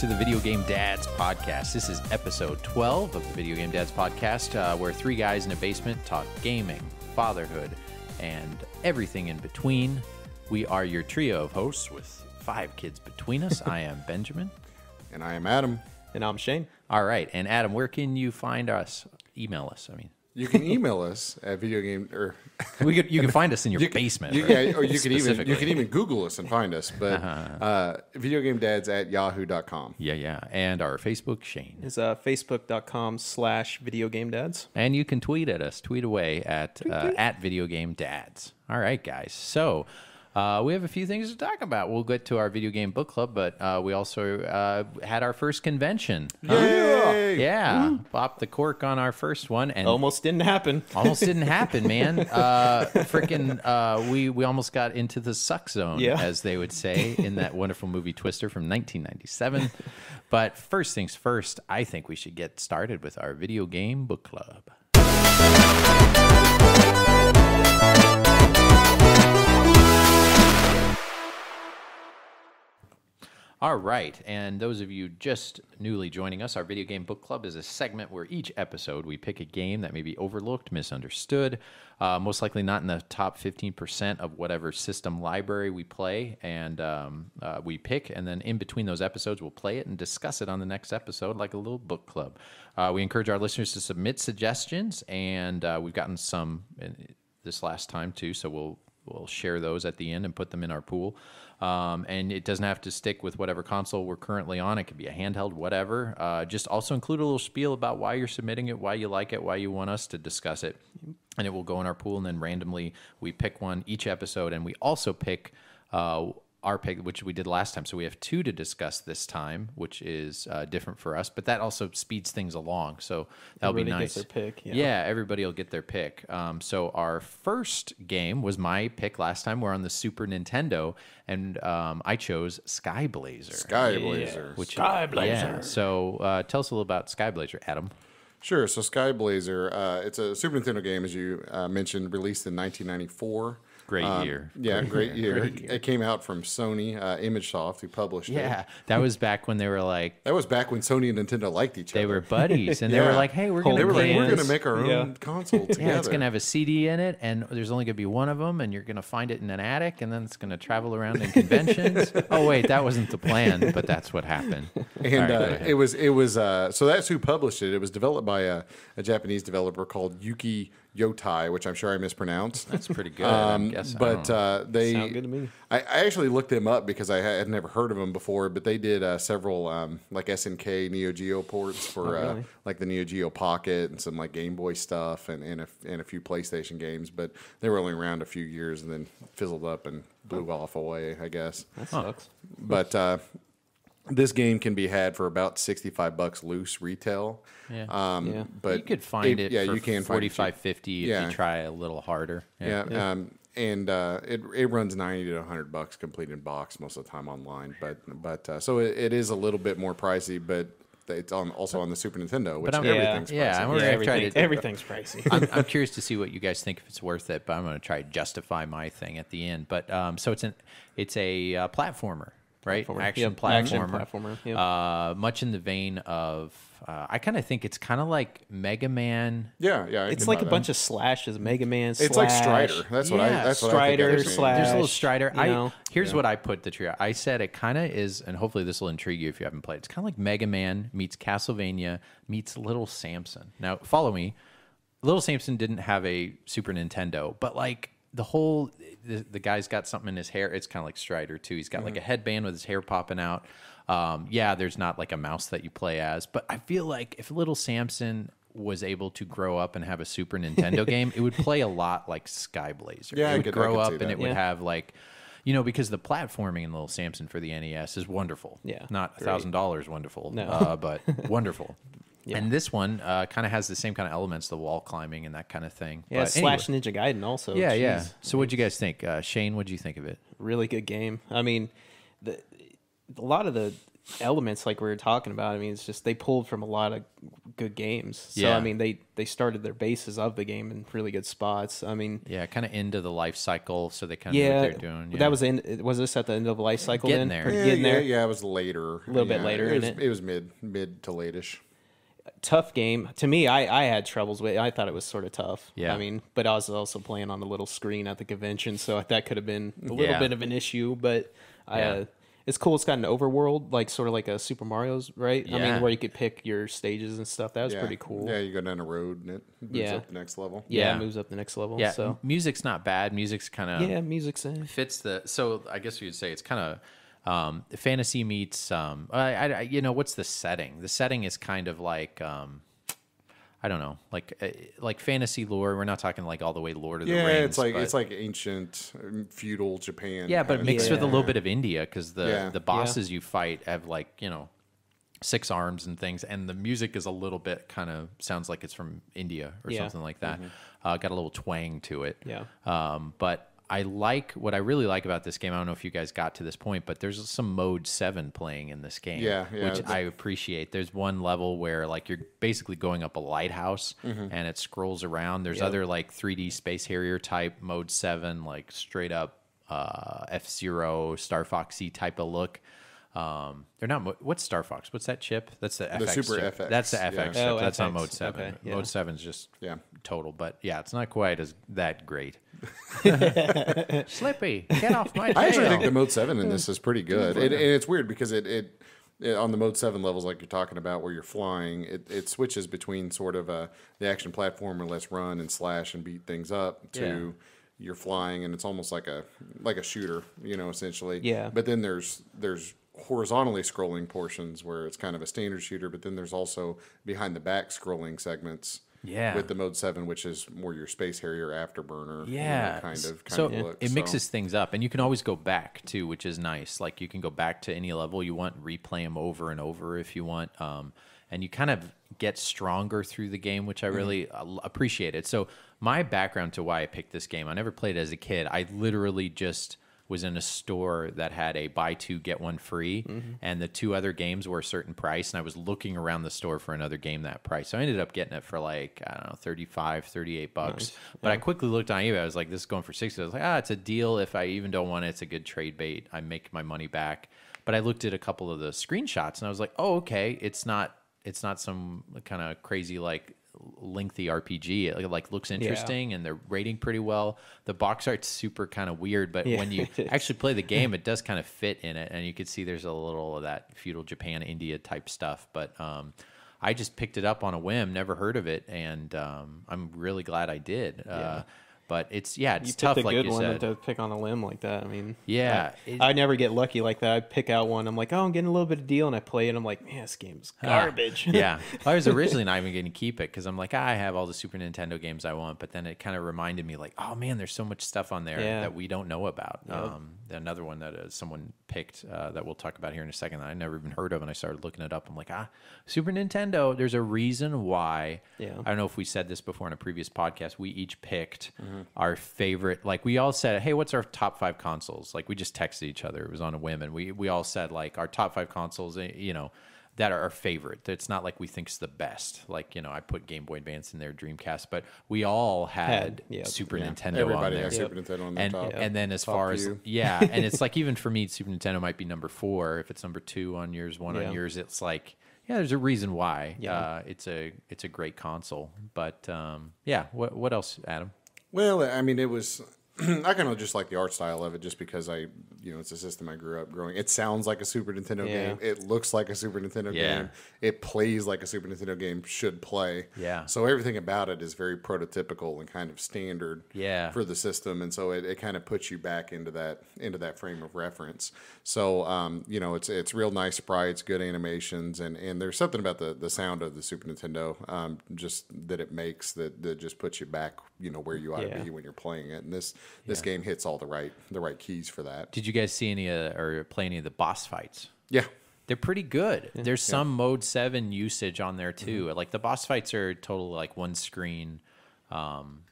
Hello and welcome to the Video Game Dads podcast. This is episode 12 of the Video Game Dads podcast, uh, where three guys in a basement talk gaming, fatherhood, and everything in between. We are your trio of hosts with five kids between us. I am Benjamin. And I am Adam. And I'm Shane. All right, and Adam, where can you find us? Email us. I mean, You can email us at video game or we could, you can find us in your you basement. you- right? yeah, or you can even you can even Google us and find us. But uh, videogamedads at yahoo.com. Yeah, yeah. And our Facebook, Shane. Is uh, facebook.com slash video game dads. And you can tweet at us. Tweet away at uh, at Video Game Dads. All right, guys. So uh, we have a few things to talk about. We'll get to our video game book club, but uh, we also uh, had our first convention. Yay! Yeah, popped the cork on our first one, and Almost didn't happen. almost didn't happen, man. Uh, Freaking, uh, we we almost got into the suck zone, Yeah. as they would say in that wonderful movie Twister from 1997. but first things first, I think we should get started with our video game book club. All right, and those of you just newly joining us, our video game book club is a segment where each episode we pick a game that may be overlooked, misunderstood, uh, most likely not in the top 15% of whatever system library we play, and um, uh, we pick, and then in between those episodes, we'll play it and discuss it on the next episode like a little book club. Uh, we encourage our listeners to submit suggestions, and uh, we've gotten some this last time too, so we'll we'll share those at the end and put them in our pool. Um, and it doesn't have to stick with whatever console we're currently on. It could be a handheld, whatever. Uh, just also include a little spiel about why you're submitting it, why you like it, why you want us to discuss it. And it will go in our pool. And then randomly we pick one each episode. And we also pick uh, our pick, which we did last time. So we have two to discuss this time, which is uh, different for us. But that also speeds things along. So that'll be nice. gets their pick, yeah. yeah, everybody will get their pick. Um, so our first game was my pick last time. We're on the Super Nintendo, and um, I chose Sky Blazer. Sky Blazer. which Sky Blazer. Yeah. So uh, tell us a little about Sky Blazer, Adam. Sure. So Sky Blazer, uh, it's a Super Nintendo game, as you uh, mentioned, released in 1994. Great Um, year. Yeah, great year. Great year. It came out from Sony, uh, ImageSoft, who published Yeah, it. Yeah, that was back when they were like That was back when Sony and Nintendo liked each other. they were buddies, and they were like, "Hey, we're gonna like, we're going to make our own Yeah. console together. Yeah, it's gonna have a CD in it, and there's only gonna be one of them, and you're gonna find it in an attic, and then it's gonna travel around in conventions. oh wait, that wasn't the plan, but that's what happened. And right, uh, it was it was uh, so that's who published it. It was developed by a, a Japanese developer called Yuki Yotai, which I'm sure I mispronounced. That's pretty good. I guess, Um, but know. uh, they Sound good to me. I, I actually looked them up because I had never heard of them before. But they did uh, several um, like SNK Neo Geo ports for uh, really? like the Neo Geo Pocket and some like Game Boy stuff and and a, and a few PlayStation games. But they were only around a few years and then fizzled up and blew off away. I guess. That sucks. But uh, this game can be had for about sixty-five bucks loose retail. Yeah. Um, Yeah. But you could find it, Yeah, for you can find it cheap. 45 50 if Yeah. you try a little harder. Yeah. Um, and uh, it it runs ninety to hundred bucks complete in box most of the time online. But but uh, so it, it is a little bit more pricey, but it's on also on the Super Nintendo, which I'm- everything's Yeah, pricey. I'm Yeah, gonna try everything, to- everything's pricey. I'm, I'm curious to see what you guys think if it's worth it, but I'm going to try to justify my thing at the end. But um, so it's an it's a uh, platformer, right? Platformer. Action Yep, platformer. action platformer, yep. Uh, much in the vein of uh, I kind of think it's kind of like Mega Man. yeah, yeah. I it's like a that. bunch of slashes. Mega Man. It's like Strider. That's what I. Yeah, That's what Strider I think. I've slash- There's a little Strider. you I know? here's what I put the trio. I said it kind of is, and hopefully this will intrigue you if you haven't played. It's kind of like Mega Man meets Castlevania meets Little Samson. Now follow me. Little Samson didn't have a Super Nintendo, but like the whole the, the guy's got something in his hair. It's kind of like Strider too. He's got like a headband with his hair popping out. Um, yeah, there's not like a mouse that you play as, but I feel like if Little Samson was able to grow up and have a Super Nintendo game, it would play a lot like Skyblazer. Yeah, it would could- grow up and it would have like you know because the platforming in Little Samson for the NES is wonderful. Yeah, not a thousand dollars wonderful, No. uh, but wonderful. And this one uh, kind of has the same kind of elements, the wall climbing and that kind of thing. Yeah, But anyway. Slash Ninja Gaiden also. Yeah, yeah. So what'd you guys think, uh, Shane? What'd you think of it? really good game. I mean, the a lot of the elements like we were talking about. I mean, it's just they pulled from a lot of good games. So Yeah. I mean, they they started their bases of the game in really good spots. I mean, Yeah, kind of into the life cycle, so they kind of yeah, what they're doing. Yeah. that was in. Was this at the end of the life cycle? Getting then? there. Yeah, getting yeah, there. yeah, it was later. A little bit later It was, it. it was mid mid to late-ish. Tough game to me. I I had troubles with. it. I thought it was sort of tough. Yeah. I mean, but I was also playing on the little screen at the convention, so that could have been a little Yeah. bit of an issue. But I, Yeah. uh, it's cool. It's got an overworld, like sort of like a Super Mario's, right? Yeah. I mean, where you could pick your stages and stuff. That was yeah. pretty cool. Yeah, you go down a road and it moves Yeah. up the next level. Yeah, Yeah. it moves up the next level. yeah. So music's not bad. Music's kind of yeah, music's in. fits the. So I guess you'd say it's kind of. Um, fantasy meets, um, I, I, I- you know, what's the setting? The setting is kind of like, um, I don't know, like, uh, like fantasy lore. We're not talking like all the way Lord of the Yeah, Rings. it's like but- it's like ancient um, feudal Japan. Yeah, but kinda mixed thing. with a little bit of India because the Yeah. the bosses you fight have like you know six arms and things, and the music is a little bit kind of sounds like it's from India or Yeah. something like that. Uh, got a little twang to it. Yeah. Um, but I like what I really like about this game. I don't know if you guys got to this point, but there's some mode seven playing in this game. Yeah, yeah, which I appreciate. There's one level where like you're basically going up a lighthouse Mm-hmm. and it scrolls around. There's Yep. other like 3D Space Harrier type mode seven, like straight up uh, F Zero Star Foxy type of look. Um, they're not. What's Star Fox? What's that chip? That's the, The FX Super chip. FX, That's the yeah. FX Oh, chip. That's not mode seven. okay, yeah. Mode seven is just Yeah. total, but yeah, it's not quite as that great. Slippy, get off my tail. I actually think the mode seven in this is pretty good, it, and it's weird because it, it it on the mode seven levels like you're talking about where you're flying, it, it switches between sort of a the action platformer, let's run and slash and beat things up to you're flying, and it's almost like a like a shooter, you know, essentially. Yeah. But then there's there's horizontally scrolling portions where it's kind of a standard shooter, but then there's also behind the back scrolling segments. Yeah. With the mode seven, which is more your space harrier afterburner, you know, yeah kind of kind so of look. it so- mixes things up and you can always go back too which is nice like you can go back to any level you want replay them over and over if you want um, and you kind of get stronger through the game which i Mm-hmm. really uh, appreciate it so my background to why i picked this game i never played it as a kid i literally just was in a store that had a buy two get one free. Mm-hmm. and the two other games were a certain price and i was looking around the store for another game that price. So i ended up getting it for like i don't know 35 38 bucks. But i quickly looked on ebay. I was like this is going for 60 i was like ah it's a deal. If i even don't want it it's a good trade bait. I make my money back. But i looked at a couple of the screenshots and i was like oh okay. It's not it's not some kind of crazy like lengthy RPG. It like looks interesting and they're rating pretty well. The box art's super kind of weird, but Yeah, when you actually play the game, it does kind of fit in it, and you can see there's a little of that feudal Japan, India type stuff. But um, I just picked it up on a whim, never heard of it, and um, I'm really glad I did. Uh, but it's yeah, it's you tough, picked a like good you one said. to pick on a limb like that. I mean, Yeah, I, it- I never get lucky like that. I pick out one. I'm like, oh, I'm getting a little bit of deal, and I play it. I'm like, man, this game's garbage. yeah. I was originally not even going to keep it because I'm like, ah, I have all the Super Nintendo games I want. But then it kind of reminded me, like, oh man, there's so much stuff on there Yeah. that we don't know about. Um, another one that uh, someone picked uh, that we'll talk about here in a second that I never even heard of, and I started looking it up. I'm like, ah, Super Nintendo. There's a reason why. Yeah. I don't know if we said this before in a previous podcast. We each picked Mm-hmm. Our favorite. Like we all said, hey, what's our top five consoles? Like we just texted each other. It was on a whim, and we we all said like our top five consoles. eh, You know that are our favorite. It's not like we think's the best. Like you know, I put Game Boy Advance in there, Dreamcast, but we all had, Had, yeah, Super Yeah. Nintendo Everybody on there. has Super Nintendo on their and top. and then as top far as few. yeah, and it's like even for me, Super Nintendo might be number four. If it's number two on yours, one Yeah. on yours, it's like yeah, there's a reason why. Yeah. Uh, it's a it's a great console. But um, yeah, what what else, Adam? Well, I mean, it was. I kind of just like the art style of it, just because I, you know, it's a system I grew up growing. It sounds like a Super Nintendo Yeah. game. It looks like a Super Nintendo Yeah. game. It plays like a Super Nintendo game should play. Yeah. So everything about it is very prototypical and kind of standard. Yeah. For the system, and so it, it kind of puts you back into that into that frame of reference. So, um, you know, it's it's real nice sprites, good animations, and and there's something about the the sound of the Super Nintendo, um, just that it makes that that just puts you back, you know, where you ought Yeah. to be when you're playing it. And this this game hits all the right the right keys for that. Did you guys see any uh, or play any of the boss fights? Yeah. They're pretty good. There's some mode seven usage on there too. Mm-hmm. Like the boss fights are totally like one screen. Um,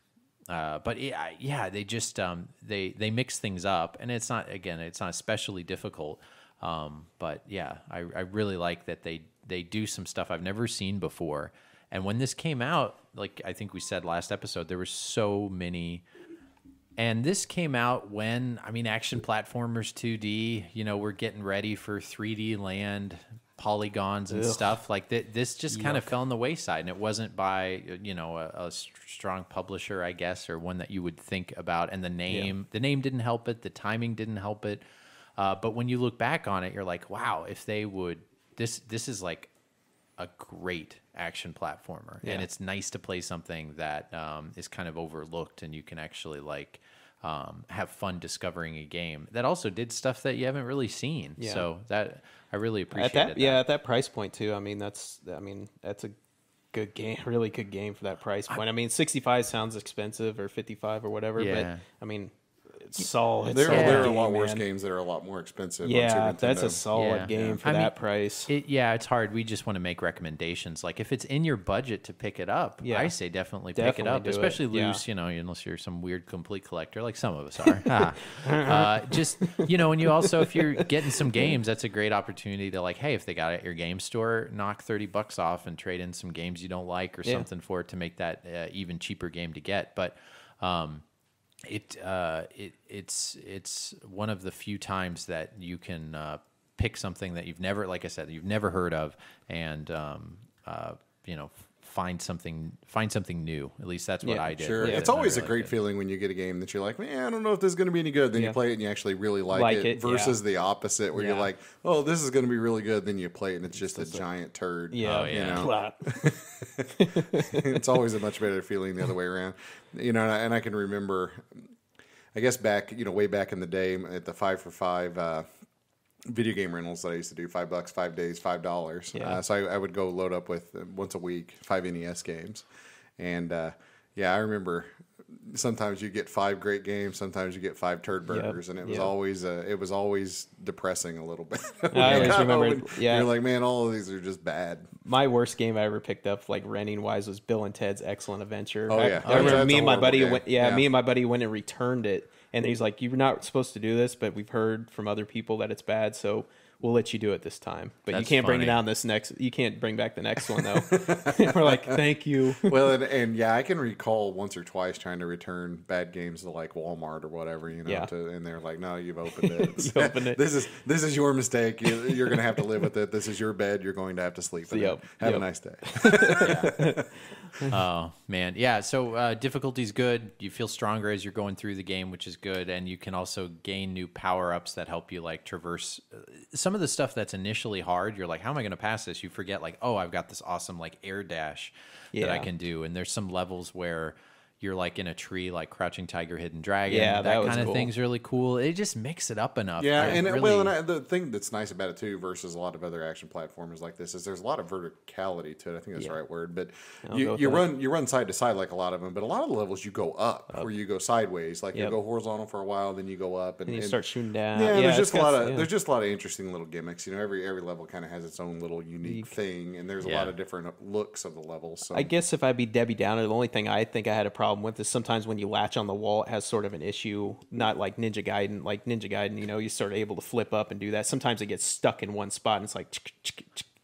uh, but yeah, yeah, they just um, they they mix things up, and it's not again, it's not especially difficult. Um, but yeah, I, I really like that they they do some stuff I've never seen before. And when this came out, like I think we said last episode, there were so many. And this came out when I mean, action platformers 2D. You know, we're getting ready for 3D land polygons and Ugh. stuff like that. This just kind of fell on the wayside, and it wasn't by you know a strong publisher, I guess, or one that you would think about. And the name, the name didn't help it. The timing didn't help it. Uh, but when you look back on it, you're like, wow, if they would, this this is like a great action platformer, and it's nice to play something that um, is kind of overlooked, and you can actually like um, have fun discovering a game that also did stuff that you haven't really seen. Yeah. So that I really appreciate that, that. yeah, at that price point too. I mean, that's I mean, that's a good game, really good game for that price point. I mean, 65 sounds expensive or 55 or whatever, Yeah. but I mean, solid. There, solid there are a game, lot worse man. games that are a lot more expensive. on Yeah, that's a solid Yeah. game Yeah. for I that mean, price. It, yeah, it's hard. We just want to make recommendations. Like if it's in your budget to pick it up, Yeah. I say definitely, pick it up, do it. especially Yeah. loose. You know, unless you're some weird complete collector like some of us are. Uh, just you know, and you also if you're getting some games, that's a great opportunity to like, hey, if they got it at your game store, knock thirty bucks off and trade in some games you don't like or Yeah. something for it to make that uh, even cheaper game to get. But um, it uh, it it's it's one of the few times that you can uh, pick something that you've never, like I said, you've never heard of, and um, uh, you know, find something find something new. At least that's what Yeah, I did. Sure, with it's and I always a great liked feeling when you get a game that you're like, man, I don't know if this is going to be any good. Then Yeah. you play it and you actually really like, Like it, it, versus yeah. the opposite, where you're like, oh, this is going to be really good. Then you play it and it's just a giant turd. yeah, Oh, yeah. know. It's always a much better feeling the other way around. You know, and I, and I can remember, I guess back, you know, way back in the day at the five for five uh, video game rentals that I used to do, five bucks, five days, five dollars. Yeah. Uh, so I, I would go load up with uh, once a week five NES games, and uh, yeah, I remember. Sometimes you get five great games. Sometimes you get five turd burgers, and it was yep. always uh, it was always depressing a little bit. I always When- remember- yeah. you're like, man, all of these are just bad. My worst game I ever picked up, like renting wise, was Bill and Ted's Excellent Adventure. Oh, I, yeah. I remember me and my buddy went. Yeah, Yeah. me and my buddy went and returned it, and he's like, "You're not supposed to do this, but we've heard from other people that it's bad, so we'll let you do it this time. But That's you can't bring it funny. down this next. You can't bring back the next one though." We're like, "Thank you." well, and, and yeah, I can recall once or twice trying to return bad games to like Walmart or whatever, you know, Yeah. to, and they're like, "No, you've opened it. You opened it. this is this is your mistake. You, you're going to have to live with it. This is your bed. You're going to have to sleep in Yep. it. Have a nice day." Oh man, yeah. So uh, difficulty's good. You feel stronger as you're going through the game, which is good, and you can also gain new power ups that help you like traverse uh, some of the stuff that's initially hard. You're like, how am I going to pass this? You forget like, oh, I've got this awesome like air dash that I can do, and there's some levels where you're like in a tree, like Crouching Tiger, Hidden Dragon. Yeah, that was kind of cool. thing's really cool. It just mix it up enough. Yeah, I and really- well, and I, the thing that's nice about it too, versus a lot of other action platformers like this, is there's a lot of verticality to it. I think that's the right word, but I'll you, you run you run side to side like a lot of them, but a lot of the levels you go up, where you go sideways, like Yep. you go horizontal for a while, then you go up, and, And you and- start shooting down. Yeah, Yeah, there's just a lot of yeah. there's just a lot of interesting little gimmicks. You know, every every level kind of has its own little unique thing, and there's a lot of different looks of the levels. So I guess if I'd be Debbie Downer, the only thing I think I had a problem with is sometimes when you latch on the wall, it has sort of an issue. Not like Ninja Gaiden, like Ninja Gaiden, you know, you sort of able to flip up and do that. Sometimes it gets stuck in one spot, and it's like.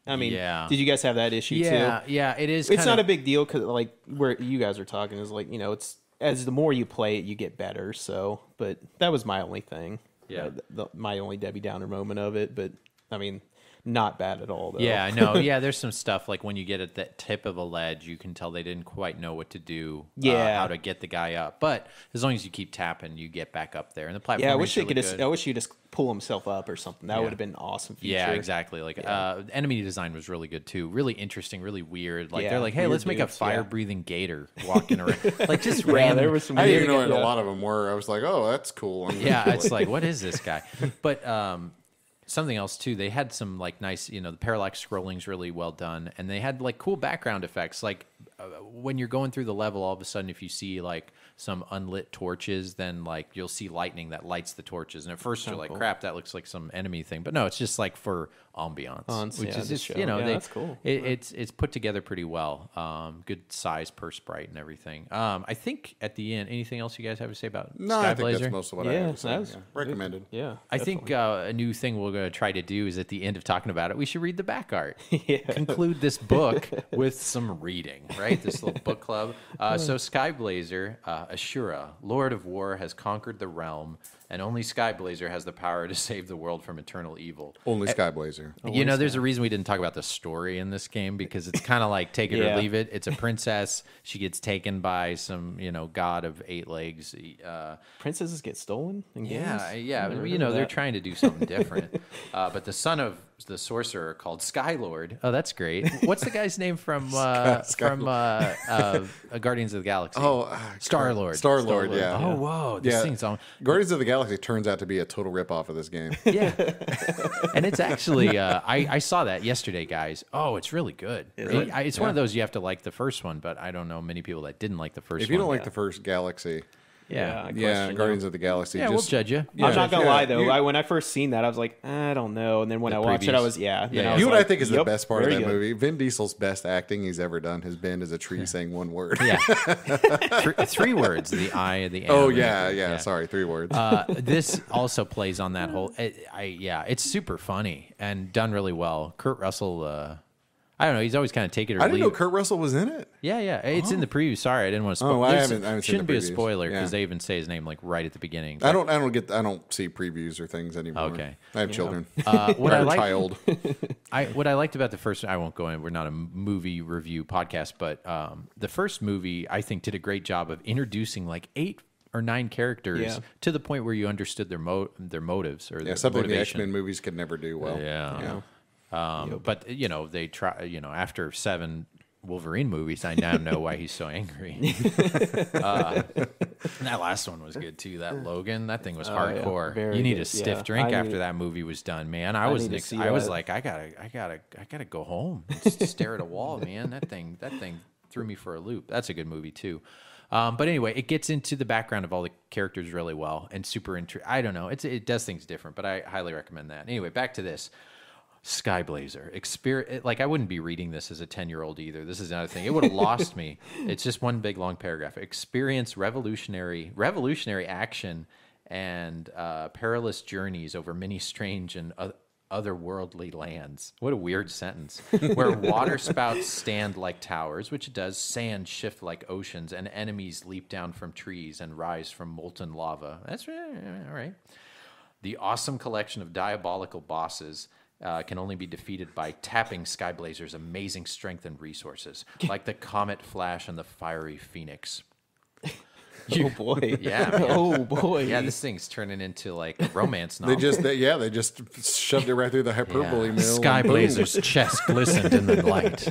I mean, Yeah. did you guys have that issue yeah, too? yeah, it is. It's kind not a big deal because like where you guys are talking is like you know it's as the more you play it, you get better. So, but that was my only thing. Yeah. Uh, the, my only Debbie Downer moment of it. But I mean, not bad at all though. Yeah, I know. Yeah, there's some stuff like when you get at that tip of a ledge, you can tell they didn't quite know what to do. uh, Yeah. how to get the guy up. But as long as you keep tapping, you get back up there. And the platform. Yeah, I wish they really could. Just. I wish you just pull himself up or something. That Yeah. would have been an awesome. Feature. Yeah, exactly. Like uh, enemy design was really good too. Really interesting, really weird. Like Yeah, they're like, hey, let's make a fire breathing gator walking around. like just Yeah, random. there was some. I didn't even know what a lot of them were. I was like, oh, that's cool. I'm yeah, it's like, what is this guy? But um, something else too. They had some like nice, you know, the parallax scrolling's really well done, and they had like cool background effects. Like uh, when you're going through the level, all of a sudden, if you see like some unlit torches, then like you'll see lightning that lights the torches, and at first you're like, cool. crap, that looks like some enemy thing. But no, it's just like for ambiance, Ambiance, which yeah, is just you know Yeah, they, that's cool. It, It's it's put together pretty well. Um, good size per sprite and everything. Um, I think at the end, anything else you guys have to say about No, Sky I think Blazer? that's most of what I have to say. was yeah. Recommended. Yeah. I think uh, a new thing we're going to try to do is at the end of talking about it, we should read the back art. Conclude this book with some reading, right? This little book club. Uh, so, Skyblazer, uh, Ashura, Lord of War, has conquered the realm, and only Skyblazer has the power to save the world from eternal evil. Only Skyblazer. You know, there's a reason we didn't talk about the story in this game because it's kind of like take it Yeah. or leave it. It's a princess. She gets taken by some, you know, god of eight legs. Uh, Princesses get stolen in yeah, games? yeah. Never You know, of they're trying to do something different. uh, but the son of the sorcerer called Skylord. Oh, that's great. What's the guy's name from uh, Sky- from uh, uh, Guardians of the Galaxy? Oh, Star Lord. Star Lord, yeah. Oh, whoa! This yeah. thing's on. Guardians of the Galaxy turns out to be a total ripoff of this game. Yeah, and it's actually uh, I, I saw that yesterday, guys. Oh, it's really good. It- I- it's one of those you have to like the first one, but I don't know many people that didn't like the first. if you one. don't like the first Galaxy, yeah, I yeah, question Guardians of the Galaxy, yeah, we'll just judge you. I'm not gonna yeah, lie though. you- I, when I first seen that, I was like, I don't know. And then when The I watched it, I previews. was yeah. Yeah, Then I was You know what I like, think is the yep, best part of very that good. movie? Vin Diesel's best acting he's ever done has been as a tree saying one word. Yeah, three, three words: the I, the oh M, yeah, yeah, Sorry, three words. uh, this also plays on that whole. I, I yeah, it's super funny and done really well. Kurt Russell. Uh, I don't know. He's always kind of take it or I didn't leave. know Kurt Russell was in it. yeah, yeah. It's in the preview. Sorry, I didn't want to. Spo- Oh, I There's- haven't- I haven't seen Shouldn't the be a previews. spoiler because Yeah. they even say his name like right at the beginning. I don't. I don't get. I don't see previews or things anymore. Okay. I have children. Uh, what or I a like, child. I what I liked about the first. I won't go in. We're not a movie review podcast, but um, the first movie I think did a great job of introducing like eight or nine characters Yeah. to the point where you understood their mo- their motives or Yeah, their something the motivation. X Men movies could never do well. Yeah. Um, But you know, they try. You know, after seven Wolverine movies, I now know why he's so angry. uh, that last one was good too. That Logan, that thing was Oh, hardcore. Very You need a stiff Yeah. drink I after need- that movie was done, man. I, I was need to ex- I was like, I gotta, I gotta, I gotta go home. and Just stare at a wall, man. That thing, that thing threw me for a loop. That's a good movie too. Um, but anyway, it gets into the background of all the characters really well and super. Inter- I don't know. It's it does things different, but I highly recommend that. Anyway, back to this. Skyblazer. Exper- like I wouldn't be reading this as a 10-year-old either. This is another thing. It would have lost me. It's just one big long paragraph. Experience revolutionary revolutionary action and uh, perilous journeys over many strange and o- otherworldly lands. What a weird sentence. Where water spouts stand like towers, which it does, sand shift like oceans, and enemies leap down from trees and rise from molten lava. That's eh, all right. The awesome collection of diabolical bosses uh, can only be defeated by tapping Skyblazer's amazing strength and resources, like the Comet Flash and the Fiery Phoenix. Oh boy. Yeah, man. oh boy. Yeah, this thing's turning into like a romance They just. They, yeah, they just shoved it right through the hyperbole Yeah. mill. Sky and boom. Blazer's chest glistened in the light.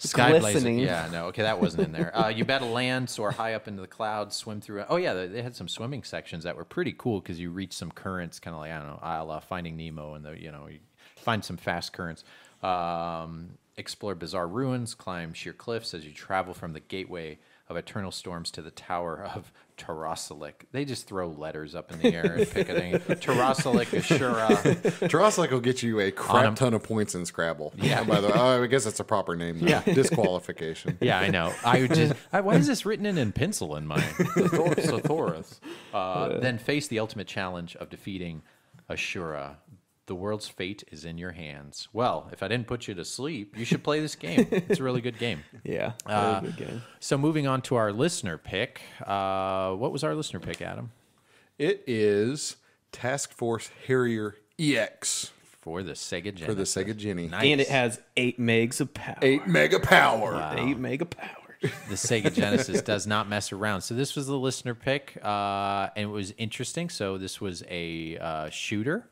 Sky Blazer. Yeah, no, okay, that wasn't in there. Uh, you better land, soar high up into the clouds, swim through. Oh yeah, they, they had some swimming sections that were pretty cool because you reach some currents, kind of like I don't know, a la Finding Nemo, and the you know you find some fast currents. Um, explore bizarre ruins, climb sheer cliffs as you travel from the gateway of eternal storms to the tower of Tarasalik. They just throw letters up in the air and pick a thing. Tarasalik, Ashura. Taraslik will get you a On a- crap ton of points in Scrabble. Yeah. By the way, oh, I guess that's a proper name. Yeah. Disqualification. Yeah, I know. I just. I, why is this written in, in pencil in mine? Thothorus. Uh, then face the ultimate challenge of defeating Ashura. The world's fate is in your hands. Well, if I didn't put you to sleep, you should play this game. It's a really good game. Yeah. Very Uh, good game. So, moving on to our listener pick. Uh, what was our listener pick, Adam? It is Task Force Harrier EX For the Sega Genesis. for the Sega Genie. Nice. And it has eight megs of power. Eight mega power. Eight mega power. the Sega Genesis does not mess around. So this was the listener pick, uh, and it was interesting. So this was a uh, shooter,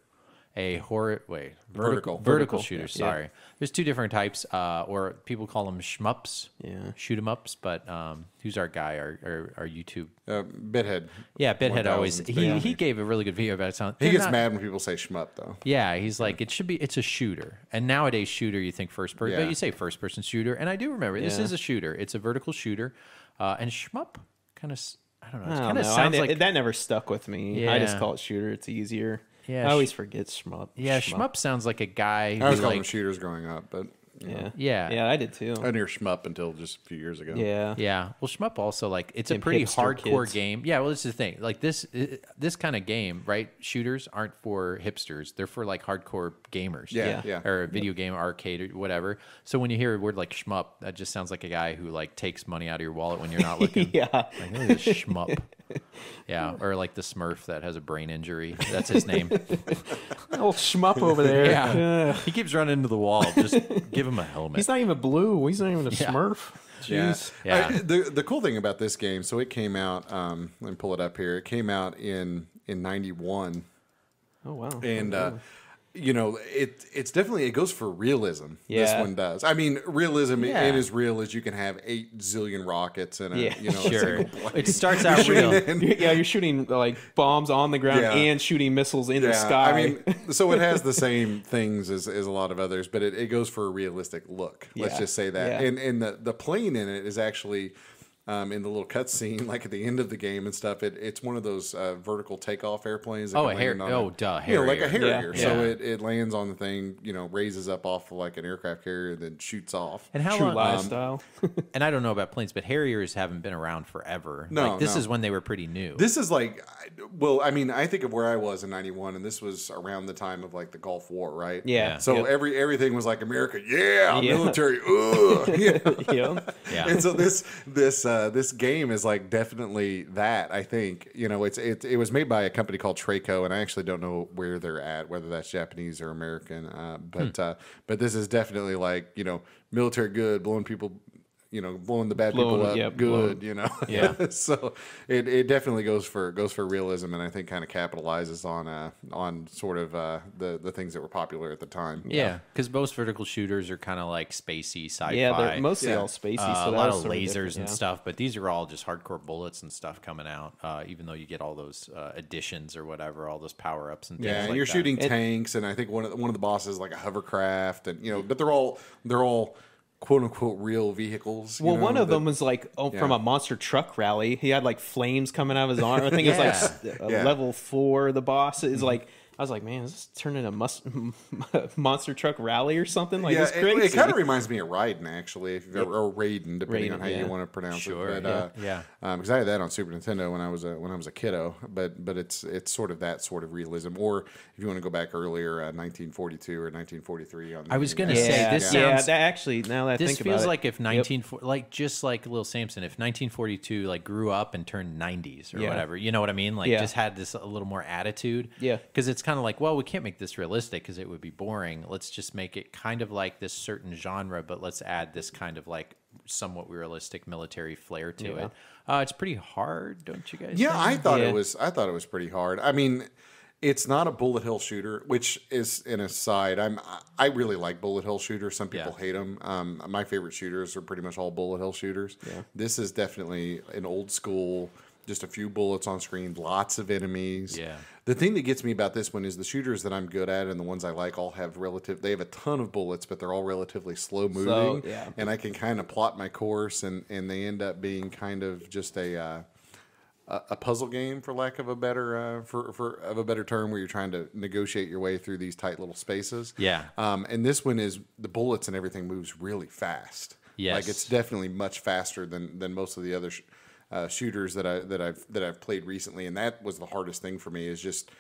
a horror wait Vertical. vertical Vertical, shooter. yeah. Sorry, there's two different types, uh, or people call them shmups. Yeah. shoot 'em ups. But um, who's our guy? Our our, our YouTube. Uh, Bithead. Yeah, Bithead always he, yeah. he gave a really good video about it. Sound- He gets not- mad when people say shmup, though. Yeah, he's like, it should be. It's a shooter, and nowadays shooter, you think first person, Yeah. but you say first person shooter, and I do remember this is a shooter. It's a vertical shooter, uh, and shmup kind of. I don't know. It kind of know. I sounds like that never stuck with me. I just call it shooter. It's easier. Yeah, I always forget shmup. yeah. Shmup sounds like a guy. Who I was calling them like, shooters growing up, but you know, Yeah. Yeah. Yeah, I did too. I didn't hear shmup until just a few years ago. Yeah. Yeah, well, shmup also like it's a pretty hipster hardcore kids. game. Yeah, well, this is the thing. Like this, this kind of game, right? Shooters aren't for hipsters; they're for like hardcore gamers. Yeah, Yeah. yeah. or video game arcade or whatever. So when you hear a word like shmup, that just sounds like a guy who like takes money out of your wallet when you're not looking. Yeah. Like, look at this shmup. Yeah, or like the Smurf that has a brain injury. That's his name. Old shmup over there. Yeah, he keeps running into the wall. Just give him a helmet. He's not even blue. He's not even a Smurf. Jeez. Yeah. I- the the cool thing about this game, so it came out. Um, let me pull it up here. It came out in in '91, Oh wow. and uh, you know, it it's definitely it goes for realism. This one does. I mean, realism Yeah. it is real as you can have eight zillion rockets and a Yeah. you know sure. It starts out real. You're- yeah, you're shooting like bombs on the ground Yeah. and shooting missiles in the sky. I mean, so it has the same things as, as a lot of others, but it, it goes for a realistic look. Let's Yeah. just say that. Yeah. And and the, the plane in it is actually um, in the little cutscene, like at the end of the game and stuff. It, it's one of those uh, vertical takeoff airplanes. that Oh, a Har- land on oh, duh, You know, like a Harrier. Harrier. Yeah. So Yeah. it, it lands on the thing, you know, raises up off of like an aircraft carrier, then shoots off. And how True long? lifestyle. and I don't know about planes, but Harriers haven't been around forever. No, like, this no. is when they were pretty new. This is like, well, I mean, I think of where I was in '91, and this was around the time of like the Gulf War, right? Yeah. So Yep. every everything was like America, yeah, Yeah. military, ugh. yeah. yeah. And so this this uh, this game is like definitely that. I think you know it's it, it was made by a company called Treco, and I actually don't know where they're at, whether that's Japanese or American. Uh, but Hmm. uh, but this is definitely like you know military good, blowing people. You know, blowing the bad people up, yeah, good. blowing- You know, Yeah. so it, it definitely goes for goes for realism, and I think kind of capitalizes on uh on sort of uh the the things that were popular at the time. yeah, because most vertical shooters are kind of like spacey sci-fi. Yeah, they're mostly Yeah. all spacey. uh, so a lot of lasers different, and yeah. stuff, but these are all just hardcore bullets and stuff coming out. Uh, even though you get all those uh, additions or whatever, all those power ups and things Yeah, and like you're that. shooting tanks, and I think one of the, one of the bosses is like a hovercraft, and you know, but they're all they're all quote unquote real vehicles. you Well, know, one of that- them was like oh, from a monster truck rally. He had like flames coming out of his arm. I think it was like uh, Yeah. level four. The boss is like. I was like, man, is this turning a mus- monster truck rally or something? Like, yeah, it's it, crazy. it kind of reminds me of Raiden, actually, if you've ever, or Raiden, depending Raiden, on how you want to pronounce Sure, it. But, yeah, uh, yeah. because I had that on Super Nintendo when I was a when I was a kiddo. But but it's it's sort of that sort of realism. Or if you want to go back earlier, uh, 1942 or 1943. On I was gonna say, this yeah, sounds- that actually now that I This feels like it, if 19 like just like Lil Samson, if 1942 like grew up and turned 90s or Yeah. whatever, you know what I mean? Like Yeah. just had this a little more attitude. Yeah. because it's kind of like, well, we can't make this realistic because it would be boring. Let's just make it kind of like this certain genre, but let's add this kind of like somewhat realistic military flair to Yeah. it. Uh, it's pretty hard, don't you guys? Yeah, I thought Yeah. it was. I thought it was pretty hard. I mean, it's not a bullet hell shooter, which is an aside. I'm. I really like bullet hell shooters. Some people Yeah. hate them. Um, my favorite shooters are pretty much all bullet hell shooters. Yeah. This is definitely an old school. Just a few bullets on screen, lots of enemies. Yeah. The thing that gets me about this one is the shooters that I'm good at and the ones I like all have relative. They have a ton of bullets, but they're all relatively slow moving. yeah. And I can kind of plot my course, and and they end up being kind of just a. Uh, a a puzzle game, for lack of a better uh, for, for of a better term, where you're trying to negotiate your way through these tight little spaces. Yeah. Um, and this one is the bullets and everything moves really fast. Yes. Like it's definitely much faster than than most of the other sh- uh, shooters that I that I've that I've played recently, and that was the hardest thing for me is just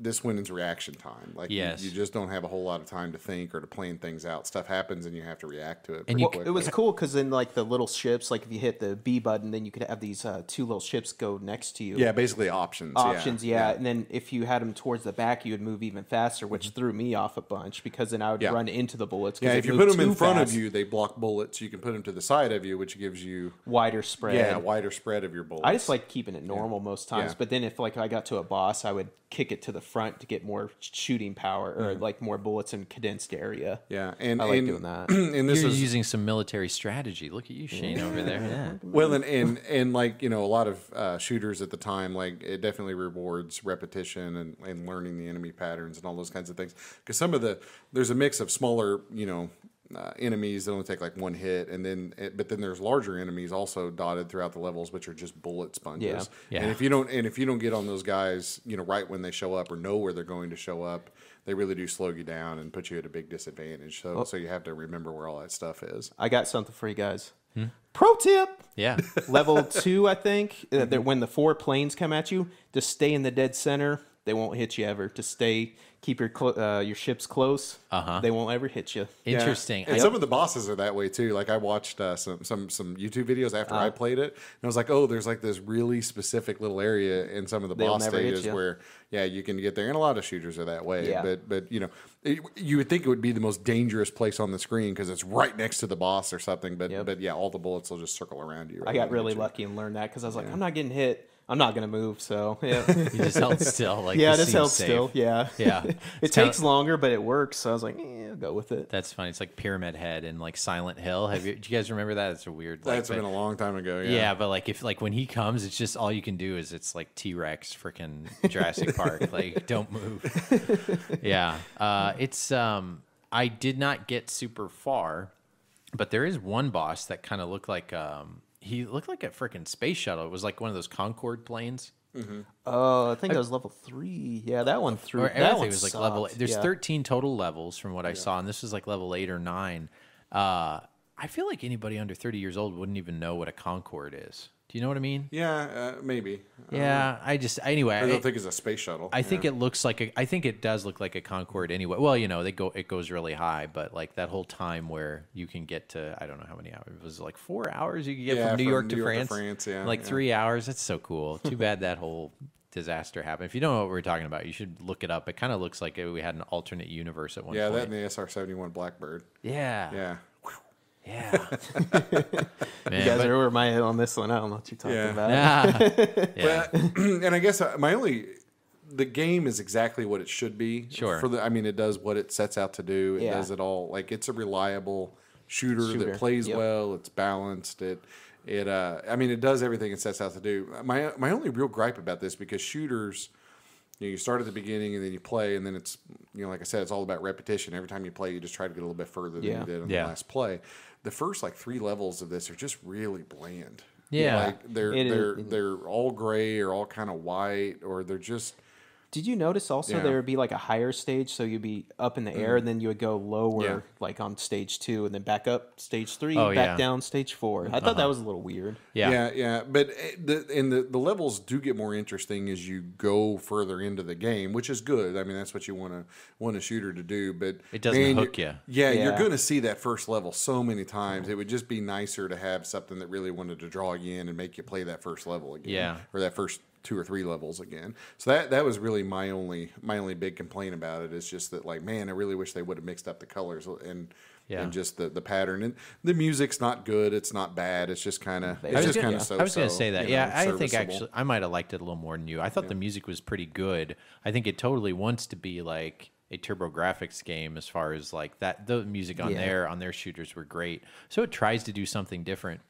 this one is reaction time. Like you- Yes. you, just don't have a whole lot of time to think or to plan things out. Stuff happens and you have to react to it. And you- it was cool because in like the little ships, like if you hit the B button, then you could have these uh, two little ships go next to you. yeah, basically options. yeah. options, yeah. And then if you had them towards the back, you would move even faster, which threw me off a bunch because then I would Mm-hmm. Yeah. run into the bullets. 'cause Yeah, if you put them in front fast. of you, they block bullets. You can put them to the side of you, which gives you wider spread. yeah wider spread of your bullets. I just like keeping it normal most times, Yeah. but then if like I got to a boss, I would kick it to the front to get more shooting power or like more bullets in condensed area. yeah, and I like and, doing that. And this You're is using some military strategy. Look at you, Shane, over there. Yeah. well, and, and and like you know, a lot of uh, shooters at the time, like it definitely rewards repetition and, and learning the enemy patterns and all those kinds of things. Because some of the there's a mix of smaller, you know, uh, enemies that only take like one hit, and then it, but then there's larger enemies also dotted throughout the levels, which are just bullet sponges. Yeah. Yeah. And if you don't and if you don't get on those guys, you know, right when they show up or know where they're going to show up, they really do slow you down and put you at a big disadvantage. So so you have to remember where all that stuff is. I got something for you guys. Hmm? Pro tip: Yeah. level two, I think. Uh, that when the four planes come at you, just stay in the dead center. They won't hit you ever. To stay, keep your clo- uh, your ships close. Uh-huh. They won't ever hit you. Yeah. Interesting. And I- some of the bosses are that way too. Like I watched uh, some some some YouTube videos after Uh-huh. I played it, and I was like, oh, there's like this really specific little area in some of the boss stages where yeah, you can get there. And a lot of shooters are that way. Yeah. But but you know, it, you would think it would be the most dangerous place on the screen because it's right next to the boss or something. But Yep. but yeah, all the bullets will just circle around you. I got really lucky and learned that because I was like, I'm not getting hit. I'm not gonna move. So yeah, you just held still. Like yeah, this just seems held safe. still. Yeah, Yeah. it It's kinda- takes longer, but it works. So I was like, eh, I'll go with it. That's funny. It's like Pyramid Head and like Silent Hill. Have you? Do you guys remember that? It's a weird. Like, That's but- been a long time ago. Yeah. yeah. but like if like when he comes, it's just all you can do is it's like T Rex, freaking Jurassic Park. Like don't move. yeah, uh, it's um. I did not get super far, but there is one boss that kind of looked like um. He looked like a freaking space shuttle. It was like one of those Concorde planes. Oh, I think that was level three. Yeah, that one through. Or that everything one was like level. sucked. There's Yeah. 13 total levels from what I saw, and this was like level eight or nine. Uh, I feel like anybody under 30 years old wouldn't even know what a Concorde is. Do you know what I mean? Yeah, uh, maybe. Yeah, I just anyway. I I, don't think it's a space shuttle. I think it looks like a. I think it does look like a Concorde anyway. Well, you know, they go. It goes really high, but like that whole time where you can get to. I don't know how many hours. It was like four hours. You could get Yeah, from New from York, New to, York to France. France, yeah, like yeah. three hours. That's so cool. Too bad that whole disaster happened. If you don't know what we're talking about, you should look it up. It kind of looks like we had an alternate universe at one Yeah, that and the SR seventy one Blackbird. yeah, Yeah. Yeah. Man, You guys but- are over my head on this one. I don't know what you're talking Yeah. about. Ah, yeah. and I guess uh, my only the game is exactly what it should be. Sure. For the, I mean, it does what it sets out to do. It Yeah. does it all. Like it's a reliable shooter, Shooter, that plays yep. well. It's balanced. It. It. Uh. I mean, it does everything it sets out to do. My my only real gripe about this because shooters. You, know, you start at the beginning and then you play, and then it's you know, like I said, it's all about repetition. Every time you play, you just try to get a little bit further than Yeah. you did on Yeah. the last play. The first like three levels of this are just really bland. Yeah. like they're It they're they're all gray or all kind of white or they're just Did you notice also Yeah. there would be like a higher stage, so you'd be up in the air, and then you would go lower, Yeah. like on stage two, and then back up stage three, Oh, back yeah. down stage four. I thought that uh-huh. was a little weird. yeah. yeah, yeah. But eh, the and the, the levels do get more interesting as you go further into the game, which is good. I mean, that's what you want to want a shooter to do. But It doesn't man, hook you're- Yeah, you're going to see that first level so many times. Mm-hmm. It would just be nicer to have something that really wanted to draw you in and make you play that first level again. Yeah. or that first two or three levels again. So that that was really my only my only big complaint about it is just that like man, I really wish they would have mixed up the colors and Yeah. and just the the pattern and the music's not good. It's not bad. It's just kind of I it's was just kind yeah. of so. I was going to say that. yeah, I think actually I might have liked it a little more than you. I thought the music was pretty good. I think it totally wants to be like a TurboGrafx game as far as like that. The music on Yeah. there on their shooters were great. So it tries to do something different.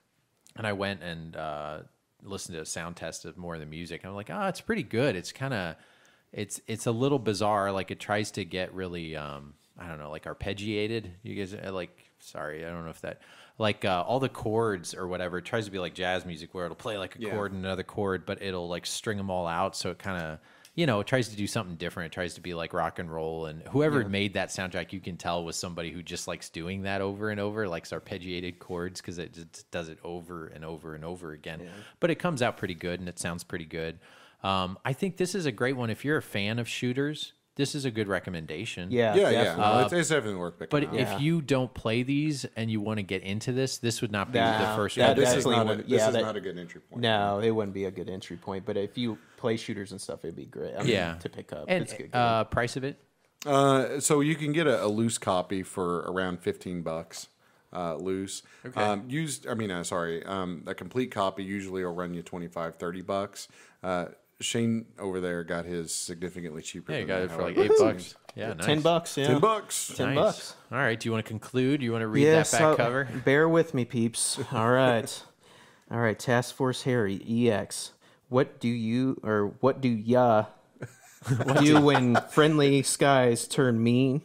And I went and uh, listened to a sound test of more of the music. I'm like, oh, it's pretty good. It's kind of it's it's a little bizarre. Like it tries to get really um, I don't know, like arpeggiated. You guys like sorry, I don't know if that like uh, all the chords or whatever. It tries to be like jazz music where it'll play like a Yeah. chord and another chord, but it'll like string them all out. So it kind of you know, it tries to do something different. It tries to be like rock and roll. And whoever made that soundtrack, you can tell was somebody who just likes doing that over and over, likes arpeggiated chords because it just does it over and over and over again. But it comes out pretty good and it sounds pretty good. Um, I think this is a great one. If you're a fan of shooters, this is a good recommendation. Yeah, Yeah, yeah. definitely. No, it's, it's definitely worth picking. But up. Yeah. if you don't play these and you want to get into this, this would not be the first that- one. this is not a, would- this yeah, is that- not a good entry point. No, it wouldn't be a good entry point. But if you play shooters and stuff, it'd be great. I mean, yeah. to pick up. And it's good. game. uh, price of it? Uh, so you can get a, a loose copy for around fifteen bucks. Uh, loose. Okay. Um, used. I mean, uh, sorry. Um, a complete copy usually will run you 25, 30 bucks. Shane over there got his significantly cheaper. Yeah, you got it for like eight bucks. Yeah, nice. Ten bucks. Yeah. Ten bucks. Ten Nice. bucks. All right. Do you want to conclude? You want to read Yes, that back I'll- cover? Bear with me, peeps. All right. All right, Task Force Harrier EX. What do you or what do ya do when friendly skies turn mean?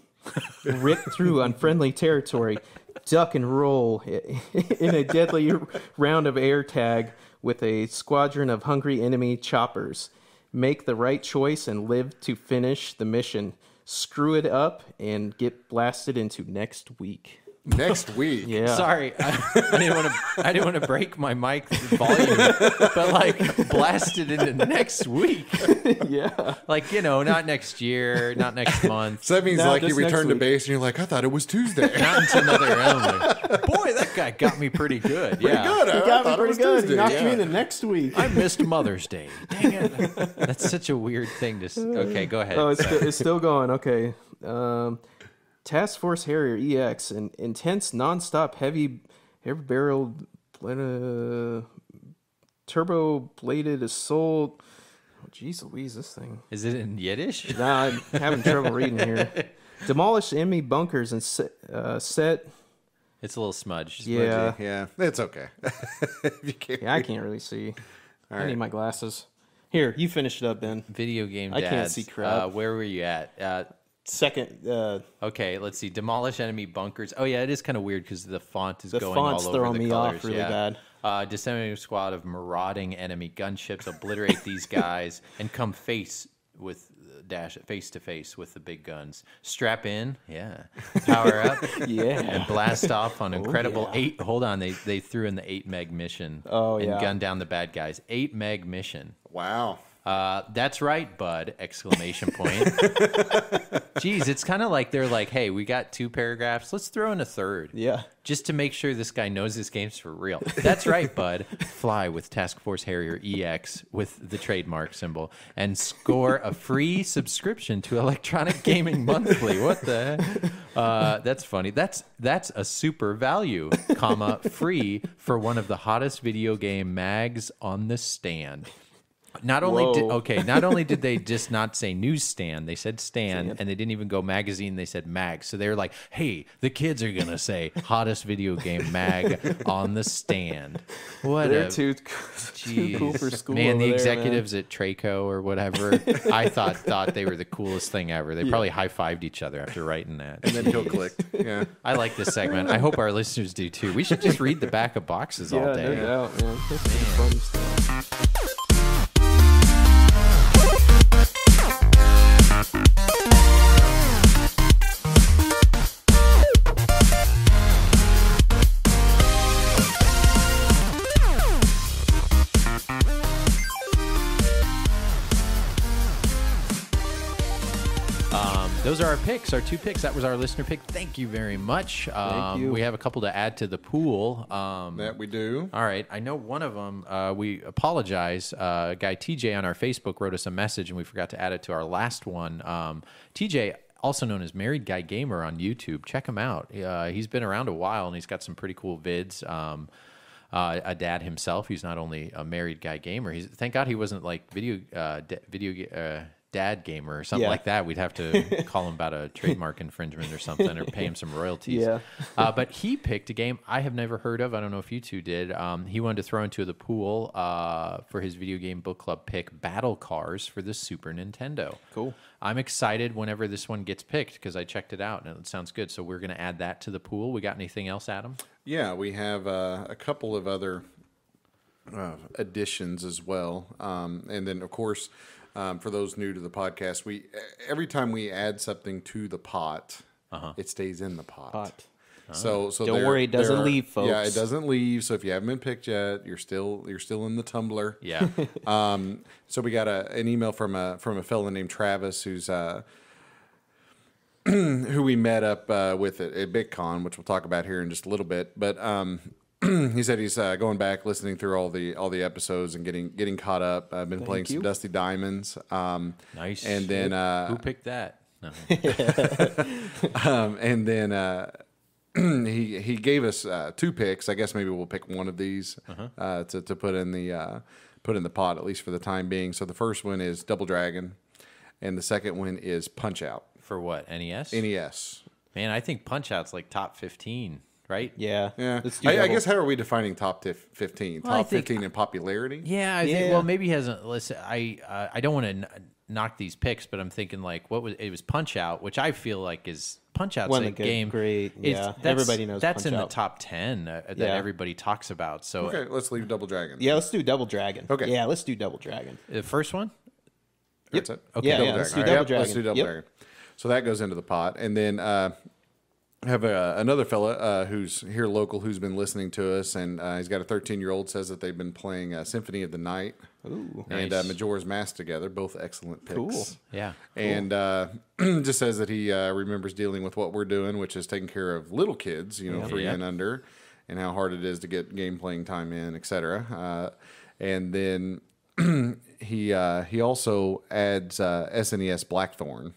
Rip through unfriendly territory, duck and roll in a deadly round of air tag with a squadron of hungry enemy choppers. Make the right choice and live to finish the mission. Screw it up and get blasted into next week. Next week. Yeah. Sorry, I, I didn't want to. I didn't want to break my mic volume, but like blasted into next week. yeah. Like you know, not next year, not next month, So that means No, like you just return to base and you're like, I thought it was Tuesday. not until another element. Boy, that guy got me pretty good. Yeah, Good. I, You got me pretty good. Tuesday. You knocked Yeah. me into next week. I missed Mother's Day. Dang it! That's such a weird thing to. s- Okay, go ahead. Oh, it's, still, it's still going. Okay. Um, Task Force Harrier EX, an intense, nonstop, heavy, heavy barreled, uh, turbo bladed assault. Oh, jeez Louise, this thing. Is it in Yiddish? Nah, I'm having trouble reading here. Demolish enemy bunkers and set, uh, set. It's a little smudged. Yeah. Yeah, it's okay. If you can't Yeah, I can't really see. I right. need my glasses. Here, you finish it up, Ben. Video game Dads, I can't see crap. Uh, where were you at? Uh, Second, uh, okay, let's see. Demolish enemy bunkers. Oh yeah, it is kind of weird because the font is The going font's all over throwing the me off really yeah. bad. Uh, disseminating squad of marauding enemy gunships obliterate these guys and come face with dash face to face with the big guns. Strap in, yeah. Power up, Yeah. and blast off on incredible yeah. eight. Hold on, they they threw in the eight meg mission. Oh, and yeah. gun down the bad guys. Eight meg mission. Wow. Uh, that's right, bud! Exclamation point. Geez, it's kind of like they're like, "Hey, we got two paragraphs. Let's throw in a third, yeah. just to make sure this guy knows this game's for real." That's right, bud. Fly with Task Force Harrier EX with the trademark symbol and score a free subscription to Electronic Gaming Monthly. What the? Heck? Uh, that's funny. That's that's a super value, comma free for one of the hottest video game mags on the stand. Not only did okay, not only did they just not say newsstand, they said stand, and they didn't even go magazine. They said mag. So they were like, "Hey, the kids are gonna say hottest video game mag on the stand." What They're a too, too cool for school. Man, over the there, executives at Treco or whatever, I thought thought they were the coolest thing ever. They probably high fived each other after writing that. And then Hill clicked. Yeah. I like this segment. I hope our listeners do too. We should just read the back of boxes Yeah, all no day. doubt, man. That's pretty funny stuff. Um, those are our picks, our two picks. That was our listener pick. Thank you very much. Um, you. We have a couple to add to the pool. Um, That we do. all right. I know one of them, uh, we apologize. Uh, guy TJ on our Facebook wrote us a message and we forgot to add it to our last one. Um, TJ, also known as Married Guy Gamer on YouTube, check him out. Uh, he's been around a while and he's got some pretty cool vids. Um, uh, a dad himself. He's not only a married guy gamer. He's thank God he wasn't like video uh, da- video uh, dad gamer or something Yeah. like that. We'd have to call him about a trademark infringement or something, or pay him some royalties. Yeah. Uh, but he picked a game I have never heard of. I don't know if you two did. Um, he wanted to throw into the pool uh, for his video game book club pick Battle Cars for the Super Nintendo. Cool. I'm excited whenever this one gets picked because I checked it out and it sounds good. So we're going to add that to the pool. We got anything else, Adam? Yeah, we have uh, a couple of other uh, additions as well, um, and then of course, um, for those new to the podcast, we every time we add something to the pot, it stays in the pot. Pot. So, so Don't there- worry, it doesn't are- leave, folks. Yeah, it doesn't leave. So if you haven't been picked yet, you're still you're still in the tumbler. Yeah. Um, so we got a, an email from a from a fellow named Travis who's uh, who we met up uh, with at, at BitCon, which we'll talk about here in just a little bit. But um, he said he's uh, going back, listening through all the all the episodes and getting getting caught up. I've been playing some. Dusty Diamonds. Um, nice. And then uh, Who picked that? No. um, and then uh, he he gave us uh, two picks. I guess maybe we'll pick one of these uh to to put in the uh, put in the pot at least for the time being. So the first one is Double Dragon, and the second one is Punch Out For what? NES? NES. Man, I think Punch Out's like top 15, right? Yeah. Yeah, Let's do I, I guess how are we defining top tif- fifteen? Well, top think- fifteen in popularity. Yeah, I think. Yeah. Well, maybe he hasn't. Listen, I uh, I don't want to knock these picks, but I'm thinking like, what was it? Was Punch Out, which I feel like is Punch Out's One a the good- game. great- yeah, that's- everybody knows that's in the top ten uh, that Yeah. everybody talks about. So Okay, let's leave Double Dragon. Yeah, let's do Double Dragon. Okay. Yeah, let's do Double Dragon. the first one, That's it. Okay. Yeah, Double yeah, let's do Dragon. Double All right, yep, Let's Dragon. do Double Yep. Dragon. So that goes into the pot, and then uh, have a, another fella uh, who's here local who's been listening to us, and uh, he's got a 13 year old. Says that they've been playing uh, Symphony of the Night Ooh. and uh, Nice. Majora's Mask together. Both excellent picks. Cool. yeah, And uh, just says that he uh, remembers dealing with what we're doing, which is taking care of little kids, you know, three Yeah. and under, and how hard it is to get game playing time in, etc. Uh, and then he uh, he also adds uh, SNES Blackthorn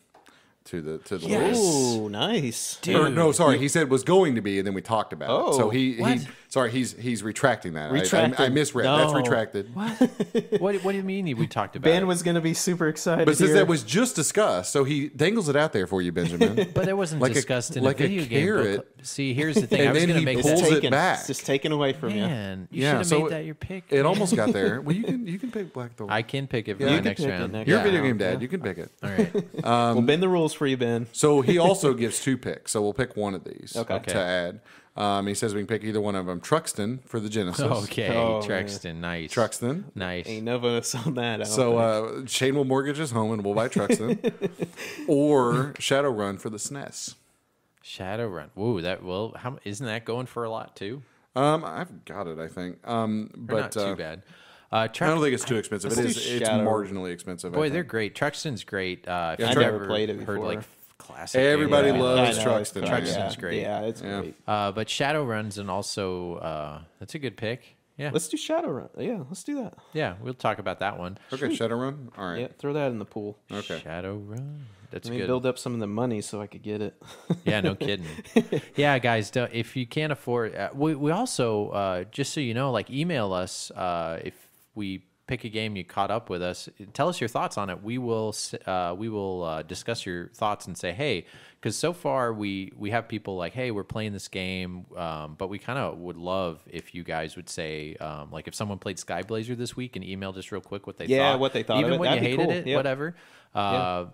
to the to the list. Ooh, nice. Or, no, sorry. He said was going to be, and then we talked about it. So Oh, he, he what? Sorry, he's he's retracting that. I- I, I, Retracted. misread. That's retracted. what what do you mean we talked about? Ben it? was gonna be super excited. But since here. that was just discussed, so he dangles it out there for you, Benjamin. but that wasn't like a- discussed in like a a game. carrot. book. See, here's the thing. And I was gonna make it's pulls that. it taken, back. It's just taken away from you. Man, you Yeah, should have so made it- that your pick. it almost got there. Well, you can you can pick Blackthorn. I can pick it for Yeah, my next round. Next You're a video game dad. You can pick it. All right. we'll um, bend the rules for you, Ben. So he also gives two picks. So we'll pick one of these Okay. to add. Um, he says we can pick either one of them. Truxton for the Genesis. Okay, Oh, Truxton, nice. Truxton. nice. Ain't no bonus on that. I don't So think. uh, Shane will mortgage his home and we'll buy Truxton. or Shadowrun for the SNES. Shadowrun. Whoa, that well, how isn't that going for a lot too? Um, I've got it, I think. Um, Or but not too uh, bad. Uh, I don't think it's too expensive. It Let's is. do It's Shadow- marginally expensive. I boy, think. they're great. Truxton's great. Uh, if Yeah, you've I've never ever played it Heard before. Like classic. Everybody games. loves I know, it's Truxton, great. man. Truxton's Yeah. great. Yeah, it's Yeah. great. Uh, but Shadowrun's and also uh, that's a good pick. Yeah, Let's do Shadowrun. Yeah, let's do that. yeah, we'll talk about that one. Okay, Shadowrun. All right. Yeah, throw that in the pool. Okay. Shadowrun. That's Let me good. build up some of the money so I could get it. Yeah, no kidding. yeah, guys, don't, if you can't afford, uh, we we also uh, just so you know, like email us uh, if we pick a game you caught up with us. Tell us your thoughts on it. We will uh, we will uh, discuss your thoughts and say, hey, because so far we we have people like, hey, we're playing this game, um, but we kind of would love if you guys would say, um, like, if someone played Skyblazer this week and email just real quick what they Yeah, thought, what they thought of even it. when you hated cool. it, whatever. Uh, t-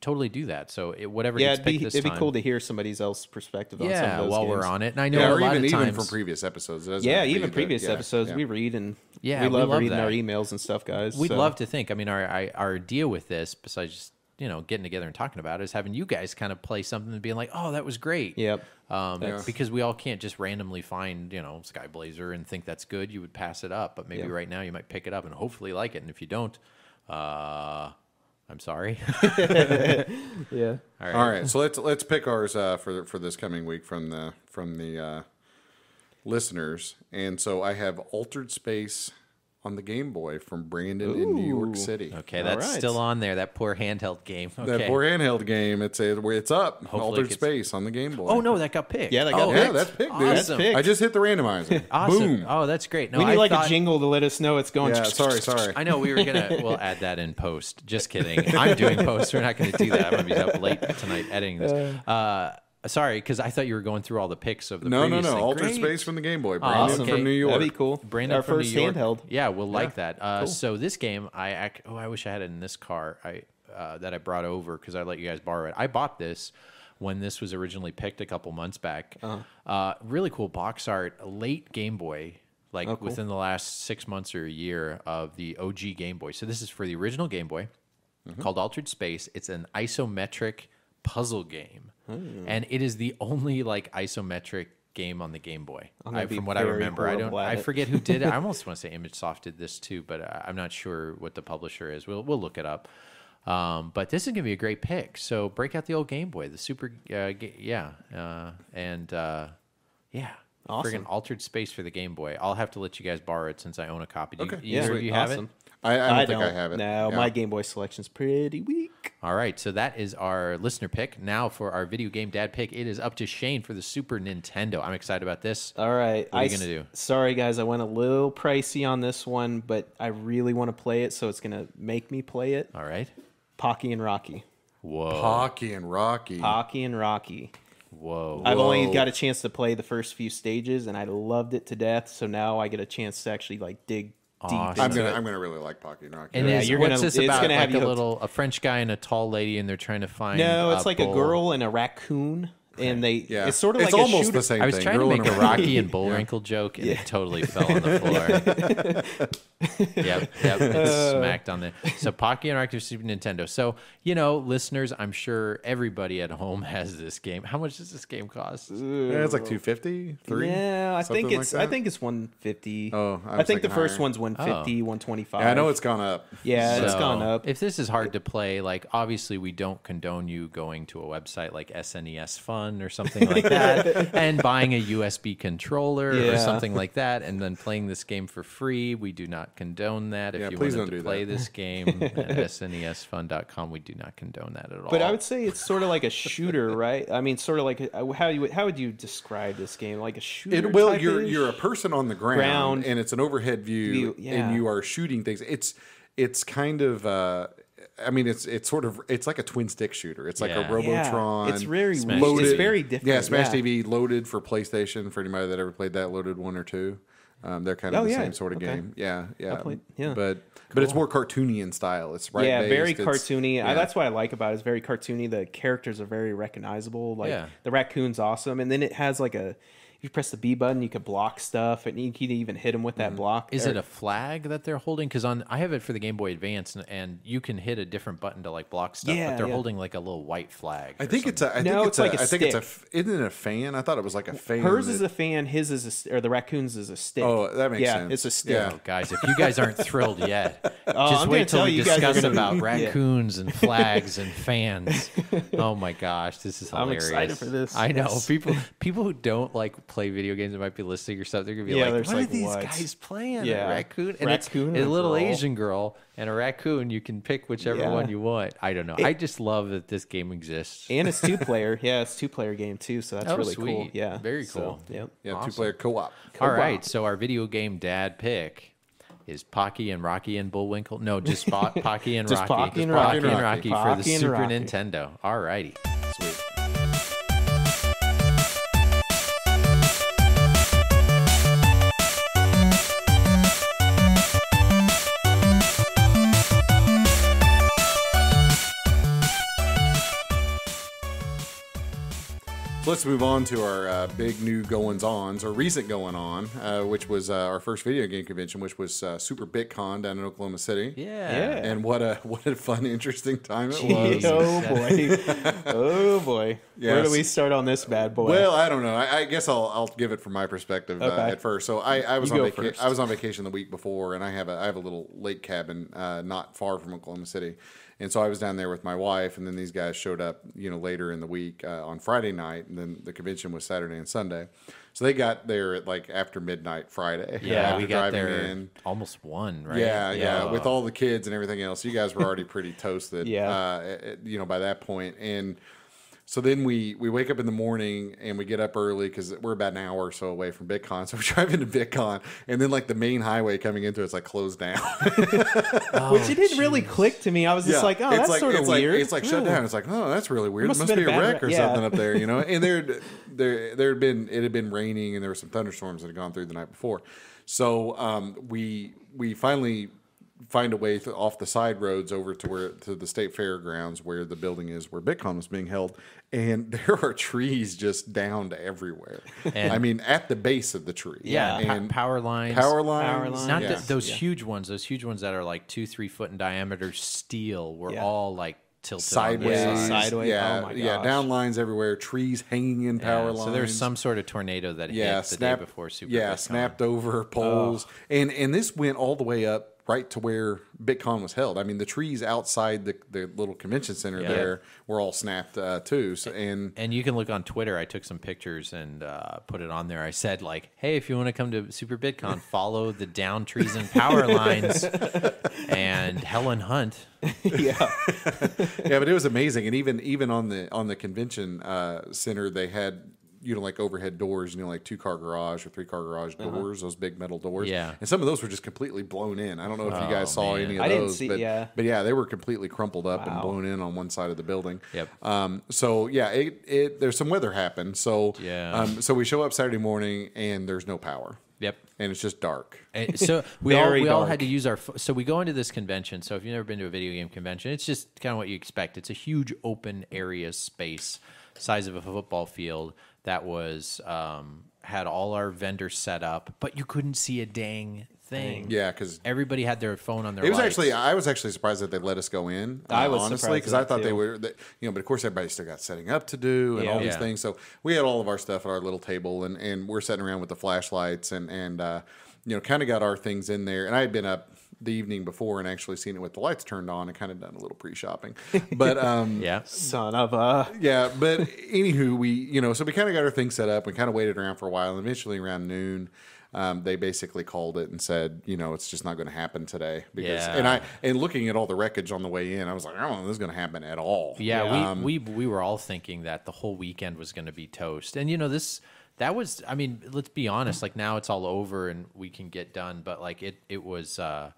Totally do that. So it, whatever yeah, it'd be, this it'd be time. cool to hear somebody else's perspective on some Yeah, of those while we're on it, and I know Yeah, a or lot even of even from previous episodes. Doesn't Yeah, have to be even previous yeah, episodes yeah. we read and Yeah, we we love, love reading our emails and stuff, guys. We'd so- love to think. I mean, our our our deal with this, besides just you know getting together and talking about it, is having you guys kind of play something and being like, "Oh, that was great." Yep. Um, Yeah. Because we all can't just randomly find you know Skyblazer and think that's good. You would pass it up, but maybe Yep. right now you might pick it up and hopefully like it. And if you don't, uh, I'm sorry. Yeah. all right. All right, so let's let's pick ours uh, for for this coming week from the from the uh, listeners, and so I have Altered Space on the Game Boy from Brandon in New York City. Okay, All that's right. still on there. That poor handheld game. Okay. That poor handheld game. It's a, it's up. Hopefully it Altered gets- Space on the Game Boy. oh no, that got picked. Yeah, that got oh, yeah, picked. that's picked, dude. Awesome. picked. I just hit the randomizer. Awesome. Boom. Oh, that's great. No, we need I like thought, a jingle to let us know it's going. Yeah, sorry, sorry. I know we were gonna. We'll add that in post. Just kidding. I'm doing post. We're not gonna do that. I'm gonna be up late tonight editing this. Uh, sorry, because I thought you were going through all the pics of the No, no, previous no. thing. Altered Great. Space from the Game Boy. Brandon Awesome. from New York. That'd be cool. Brandon Our from first New York. handheld. Yeah, we'll like that. Uh, So this game, I ac- oh, I wish I had it in this car. I uh, that I brought over because I let you guys borrow it. I bought this when this was originally picked a couple months back. Uh-huh. uh really cool box art, late Game Boy. Like Oh, cool. within the last six months or a year of the OG Game Boy. So this is for the original Game Boy Mm-hmm. called Altered Space. It's an isometric puzzle game, Hmm. and it is the only like isometric game on the Game Boy. I, from what I remember, I don't. I forget who did it. I almost want to say ImageSoft did this too, but I- I'm not sure what the publisher is. We'll we'll look it up. Um, but this is gonna be a great pick. So break out the old Game Boy, the Super, uh, ga- yeah, uh, and uh, yeah, Awesome. friggin' Altered Space for the Game Boy. I'll have to let you guys borrow it since I own a copy. Do Okay. you, Yeah, either of you have awesome. it? I, I don't think I have it. No, Yeah. my Game Boy selection's pretty weak. All right, so that is our listener pick. Now for our video game dad pick, it is up to Shane for the Super Nintendo. I'm excited about this. All right. What are you gonna do? Sorry, guys. I went a little pricey on this one, but I really want to play it, so it's going to make me play it. All right. Pocky and Rocky. Whoa. Hockey and Rocky. Pocky and Rocky. Whoa. I've only got a chance to play the first few stages, and I loved it to death. So now I get a chance to actually like dig awesome. I'm gonna it. I'm gonna really like Pocky and Rocky. And Yeah, is, you're what's gonna- this it's about? gonna have like you a hooked. little a French guy and a tall lady, and they're trying to find. No, it's like a girl and a raccoon, and they. yeah, It's sort of it's like almost a the same I was thing. trying to Girl make a Rocky and Bullwinkle joke, and it totally fell on the floor. yep, yep, it's uh. smacked on the. So Pocky and Rocky Super Nintendo. So you know, listeners, I'm sure everybody at home has this game. How much does this game cost? Yeah, it's like 250, three. Yeah, I think it's. like I think it's 150. Oh, I I, think the thinking first higher. one's 150, 125. Yeah, I know it's gone up. Yeah, it's So, gone up. If this is hard to play, like obviously we don't condone you going to a website like SNES Fun or something like that and buying a USB controller or something like that and then playing this game for free. We do not condone that. If Yeah, you please wanted don't to play that. this game at SNESFun.com, we do not condone that at all. But I would say it's sort of like a shooter, right? I mean, sort of like a, how you how would you describe this game? Like a shooter? It well, you're ish? you're a person on the ground, Ground. and it's an overhead view, View, yeah. and you are shooting things. It's it's kind of. Uh, I mean, it's it's sort of it's like a twin stick shooter. It's like Yeah. a Yeah, Robotron. it's very Smash loaded. It's very different. Yeah, Smash yeah. TV loaded for PlayStation. For anybody that ever played that, loaded one or two. Um, they're kind of Oh, the yeah. same sort of Okay. game. Yeah, yeah. played- yeah. But but it's more cartoony in style. It's right. yeah, very. It's- cartoony. I, that's what I like about it. It's very cartoony. The characters are very recognizable. Like Yeah. the raccoon's awesome, and then it has like a. If you press the B button, you could block stuff, and you can even hit them with that mm-hmm. block. is Or- it a flag that they're holding? Because on I have it for the Game Boy Advance, and, and you can hit a different button to like block stuff, Yeah, but they're yeah. holding like a little white flag. I or think it's something. a. I think No, it's, it's a, like a I think it's a. Isn't it a fan? I thought it was like a fan. Hers is a fan. His is a or the raccoon's is a stick. Oh, that makes yeah, sense. it's a stick. Yeah. Oh, guys, if you guys aren't thrilled yet, oh, just I'm wait till we you discuss gonna about be- raccoons and flags and fans. Oh my gosh, this is I'm hilarious. excited for this. I know people people who don't like play video games that might be listening or something. They're gonna be Yeah, like, "What just are like, these "What?" guys playing? Yeah. A raccoon and Raccoon it's and a a little girl. Asian girl and a raccoon. You can pick whichever Yeah. one you want. I don't know. I just love that this game exists. and it's two player. Yeah, it's two player game too. So that's Oh, really cool. Yeah, Very So, cool. yep. Yeah, Awesome. two player co op. All right, so our video game dad pick is Pocky and Rocky and Bullwinkle. No, just Pocky and Rocky. Pocky and Pocky Rocky. and Rocky for the Super Rocky. Nintendo. All righty. Sweet. So let's move on to our uh, big new goings ons, or recent going on, uh, which was uh, our first video game convention, which was uh, Super BitCon down in Oklahoma City. Yeah. Yeah. And what a what a fun, interesting time it was. oh boy, oh boy. Where do we start on this bad boy? Well, I don't know. I, I guess I'll, I'll give it from my perspective uh, Okay. at first. So I, I was You on vaca- first. I was on vacation the week before, and I have a I have a little lake cabin uh, not far from Oklahoma City, and so I was down there with my wife, and then these guys showed up, you know, later in the week uh, on Friday night, and then the convention was Saturday and Sunday. So they got there at like after midnight Friday. Yeah, we got there in. almost one, right? Yeah, yeah, with all the kids and everything else, you guys were already pretty toasted. Yeah. uh, you know, by that point, and so then we we wake up in the morning and we get up early because we're about an hour or so away from BitCon. So we drive into BitCon, and then like the main highway coming into it's like closed down. Which it didn't really click to me. I was just like, oh, it's that's like, sort of weird. Like, it's like shut Oh. down. It's like, oh, that's really weird. It must must, be a a bad wreck or wreck. something up there, you know. And there, there, there had been it had been raining, and there were some thunderstorms that had gone through the night before. So um, we we finally find a way th- off the side roads over to where to the state fairgrounds where the building is where BitCon was being held, and there are trees just downed everywhere. And- I mean, at the base of the tree. Yeah, pa- and power lines. power lines. Power lines. Not yeah. th- those Yeah. huge ones. Those huge ones that are like two, three foot in diameter steel were Yeah. all like tilted sideways, On the Yeah, side. sideways. yeah, Oh my yeah, down lines everywhere, trees hanging in power Yeah, lines. So there was some sort of tornado that yeah, hit the snap, day before Super yeah, BitCon. snapped over poles, and and this went all the way up right to where BitCon was held. I mean, the trees outside the, the little convention center Yeah. there were all snapped uh, too. So and And you can look on Twitter. I took some pictures and uh, put it on there. I said like, "Hey, if you want to come to Super BitCon, follow the down trees and power lines." and Helen Hunt. yeah, yeah, but it was amazing. And even even on the on the convention uh, center, they had you know like overhead doors, you know like two car garage or three car garage doors, those big metal doors. Uh-huh. Yeah. and some of those were just completely blown in. I don't know if you guys Oh, saw man. any of I didn't those, see- but yeah. but yeah, they were completely crumpled up and blown in on one side of the building. Yep. Um, so yeah, it, it there's some weather happened. So Yeah. Um, so we show up Saturday morning and there's no power. Yep. and it's just dark. And so we all Very we all had to use our pho- so we go into this convention. So if you've never been to a video game convention, it's just kind of what you expect. It's a huge open area space, size of a football field that was um, had all our vendors set up, but you couldn't see a dang thing. Yeah, because everybody had their phone on their. It was lights. actually I was actually surprised that they let us go in. uh, I was honestly because I thought they were, that, you know, but of course everybody still got setting up to do and Yeah. all these Yeah. things. So we had all of our stuff at our little table and and we're sitting around with the flashlights and and uh, you know kind of got our things in there. And I had been up the evening before and actually seen it with the lights turned on and kind of done a little pre-shopping. But um, yeah. Son of a. yeah, but anywho, we you know, so we kind of got our thing set up and kind of waited around for a while. And eventually, around noon, um, they basically called it and said, you know, it's just not going to happen today. Because Yeah. and I and looking at all the wreckage on the way in, I was like, I don't know, this is going to happen at all. Yeah, Um, we, we we were all thinking that the whole weekend was going to be toast, and you know this that was. I mean, let's be honest. Like now it's all over and we can get done, but like it it was. uh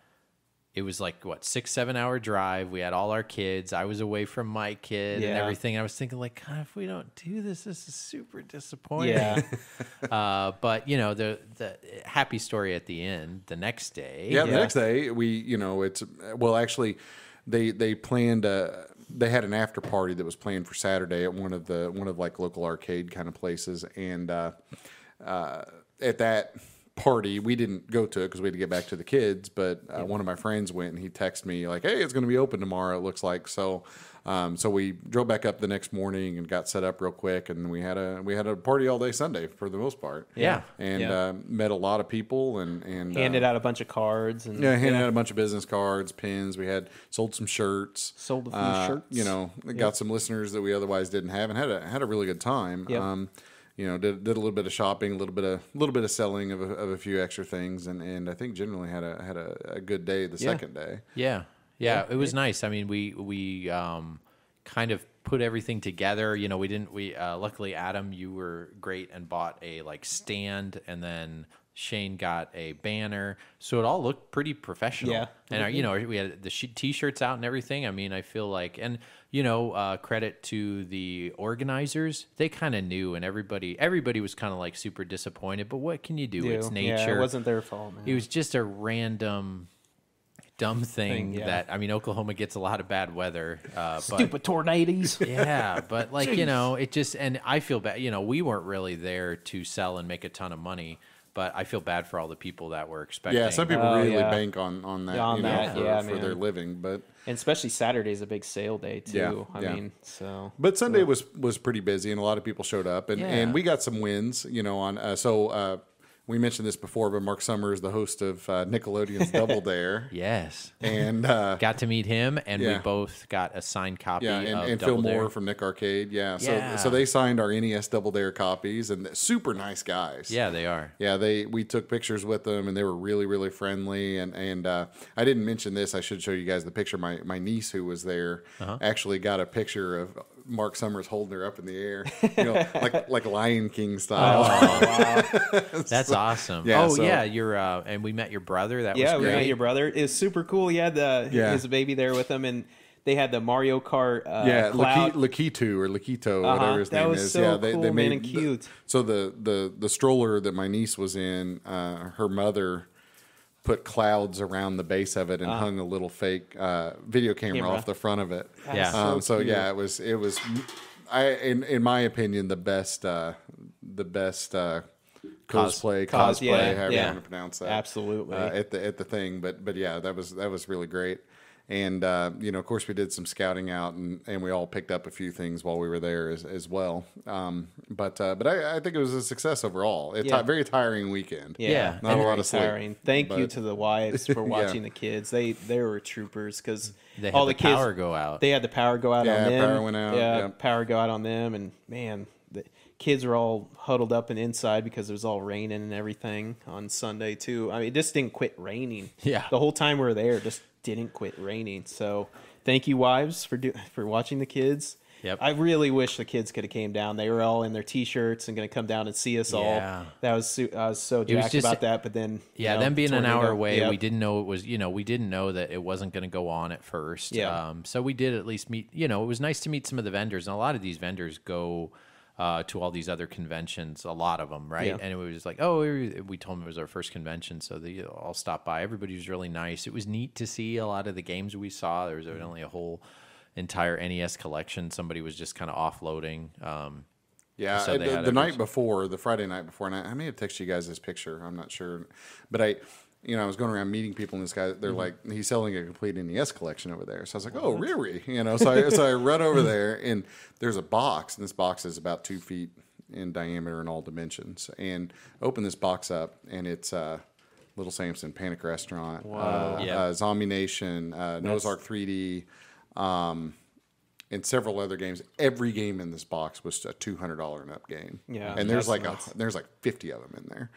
it was like what six seven hour drive. We had all our kids. I was away from my kid and everything. I was thinking like god if we don't do this this is super disappointing. Yeah. uh, but you know the the happy story at the end the next day. Yeah, the next day we, you know, it's well, actually, they they planned. Uh, they had an after party that was planned for Saturday at one of the one of like local arcade kind of places, and uh, uh, at that party we didn't go to it because we had to get back to the kids. But uh, one of my friends went and he texted me like, "Hey, it's going to be open tomorrow." It looks like so. Um, so we drove back up the next morning and got set up real quick, and we had a we had a party all day Sunday for the most part. Yeah. and Yeah. Uh, met a lot of people and and Handed uh, out a bunch of cards and yeah, handed out a bunch of business cards, pins. We had sold some shirts, Sold a few uh, shirts. You know, got some listeners that we otherwise didn't have, and had a had a really good time. Yep. Um, you know, did, did a little bit of shopping, a little bit of a little bit of selling of a, of a few extra things, and, and I think generally had a had a, a good day the Yeah. second day. Yeah, yeah, it was nice. I mean, we we um, kind of put everything together. You know, we didn't. We uh, luckily, Adam, you were great and bought a like stand, and then Shane got a banner, so it all looked pretty professional. Yeah. and our, you know, we had the t-shirts out and everything. I mean, I feel like, and you know, uh, credit to the organizers. They kind of knew, and everybody everybody was kind of like super disappointed. But what can you do? It's nature. Yeah, it wasn't their fault, man. It was just a random dumb thing Thing, yeah. that I mean Oklahoma gets a lot of bad weather uh but Stupid tornadoes. yeah but like you know it just and I feel bad you know we weren't really there to sell and make a ton of money but I feel bad for all the people that were expecting Yeah, some people Oh, really yeah. bank on on that, On you know, that, for, yeah, for their living, but. and especially Saturday's a big sale day too. Yeah, I yeah. mean, so But Sunday was was pretty busy, and a lot of people showed up, and, Yeah. and we got some wins. You know, on uh, so uh, we mentioned this before, but Mark Summers, the host of uh, Nickelodeon's Double Dare, yes and uh, got to meet him and we both got a signed copy yeah, and, and Phil Double Moore Dare. from Nick Arcade, yeah. So Yeah. so they signed our NES Double Dare copies, and super nice guys. yeah they are Yeah, they we took pictures with them and they were really really friendly and and uh, I didn't mention this. I should show you guys the picture. My my niece who was there Uh-huh. actually got a picture of Mark Summers holding her up in the air, you know, like like Lion King style. that's awesome Yeah, oh so- yeah you're uh and we met your brother that yeah, was we met your brother. It was super cool. He had the Yeah. his baby there with him, and they had the Mario Kart. Uh, yeah, cloud. Laki, Lakitu or Lakito, Uh-huh. whatever his That name was is. so yeah, they, cool, they man, made and the- cute. so the the the stroller that my niece was in, uh, her mother put clouds around the base of it and hung a little fake uh, video camera, Camera. off the front of it. Yeah. Um, so so yeah, it was it was, I in in my opinion the best uh, the best uh, Cos- cosplay cos- cosplay yeah, however yeah. you want to pronounce that Absolutely. uh, at the at the thing. But but yeah, that was that was really great. And uh, you know, of course, we did some scouting out, and, and we all picked up a few things while we were there as, as well. Um, but uh, but I, I think it was a success overall. It's Yeah. a very tiring weekend. Yeah, Yeah. Not a lot of sleep, tiring. Thank you to the wives for Yeah. watching the kids. They they were troopers because all the, the, kids power go out they had the power go out Yeah, on them. power went out, Yeah, yep. power go out on them, and man, the kids were all huddled up and inside because it was all raining and everything on Sunday too. I mean, it just didn't quit raining. Yeah. the whole time we were there, just didn't quit raining. So, thank you, wives, for do, for watching the kids. Yep. I really wish the kids could have came down. They were all in their t-shirts and going to come down and see us Yeah. all. That was su- I was so was just- about that. But then you Yeah, know, them being an hour away, Yep. we didn't know it was. You know, we didn't know that it wasn't going to go on at first. Yeah. Um, so we did at least meet. You know, it was nice to meet some of the vendors, and a lot of these vendors go uh, to all these other conventions, a lot of them, right? Yeah. And it was like, oh, we we told them it was our first convention, so they all stopped by. Everybody was really nice. It was neat to see a lot of the games we saw. There was evidently a whole entire NES collection. Somebody was just kind of offloading. Um, Yeah, So the, the night before, the Friday night before, and I, I may have texted you guys this picture. I'm not sure, but I, you know, I was going around meeting people, and this guy, they're like, he's selling a complete NES collection over there. So I was like, oh, Riri, you know. So I, so I run over there, and there's a box, and this box is about two feet in diameter in all dimensions, and open this box up, and it's uh, Little Samson, Panic Restaurant, uh, Yeah. uh, Zombie Nation, uh, Noah's Ark 3D. Um, and several other games. Every game in this box was a two hundred dollar and up game. Yeah, and there's like nuts. a there's like fifty of them in there.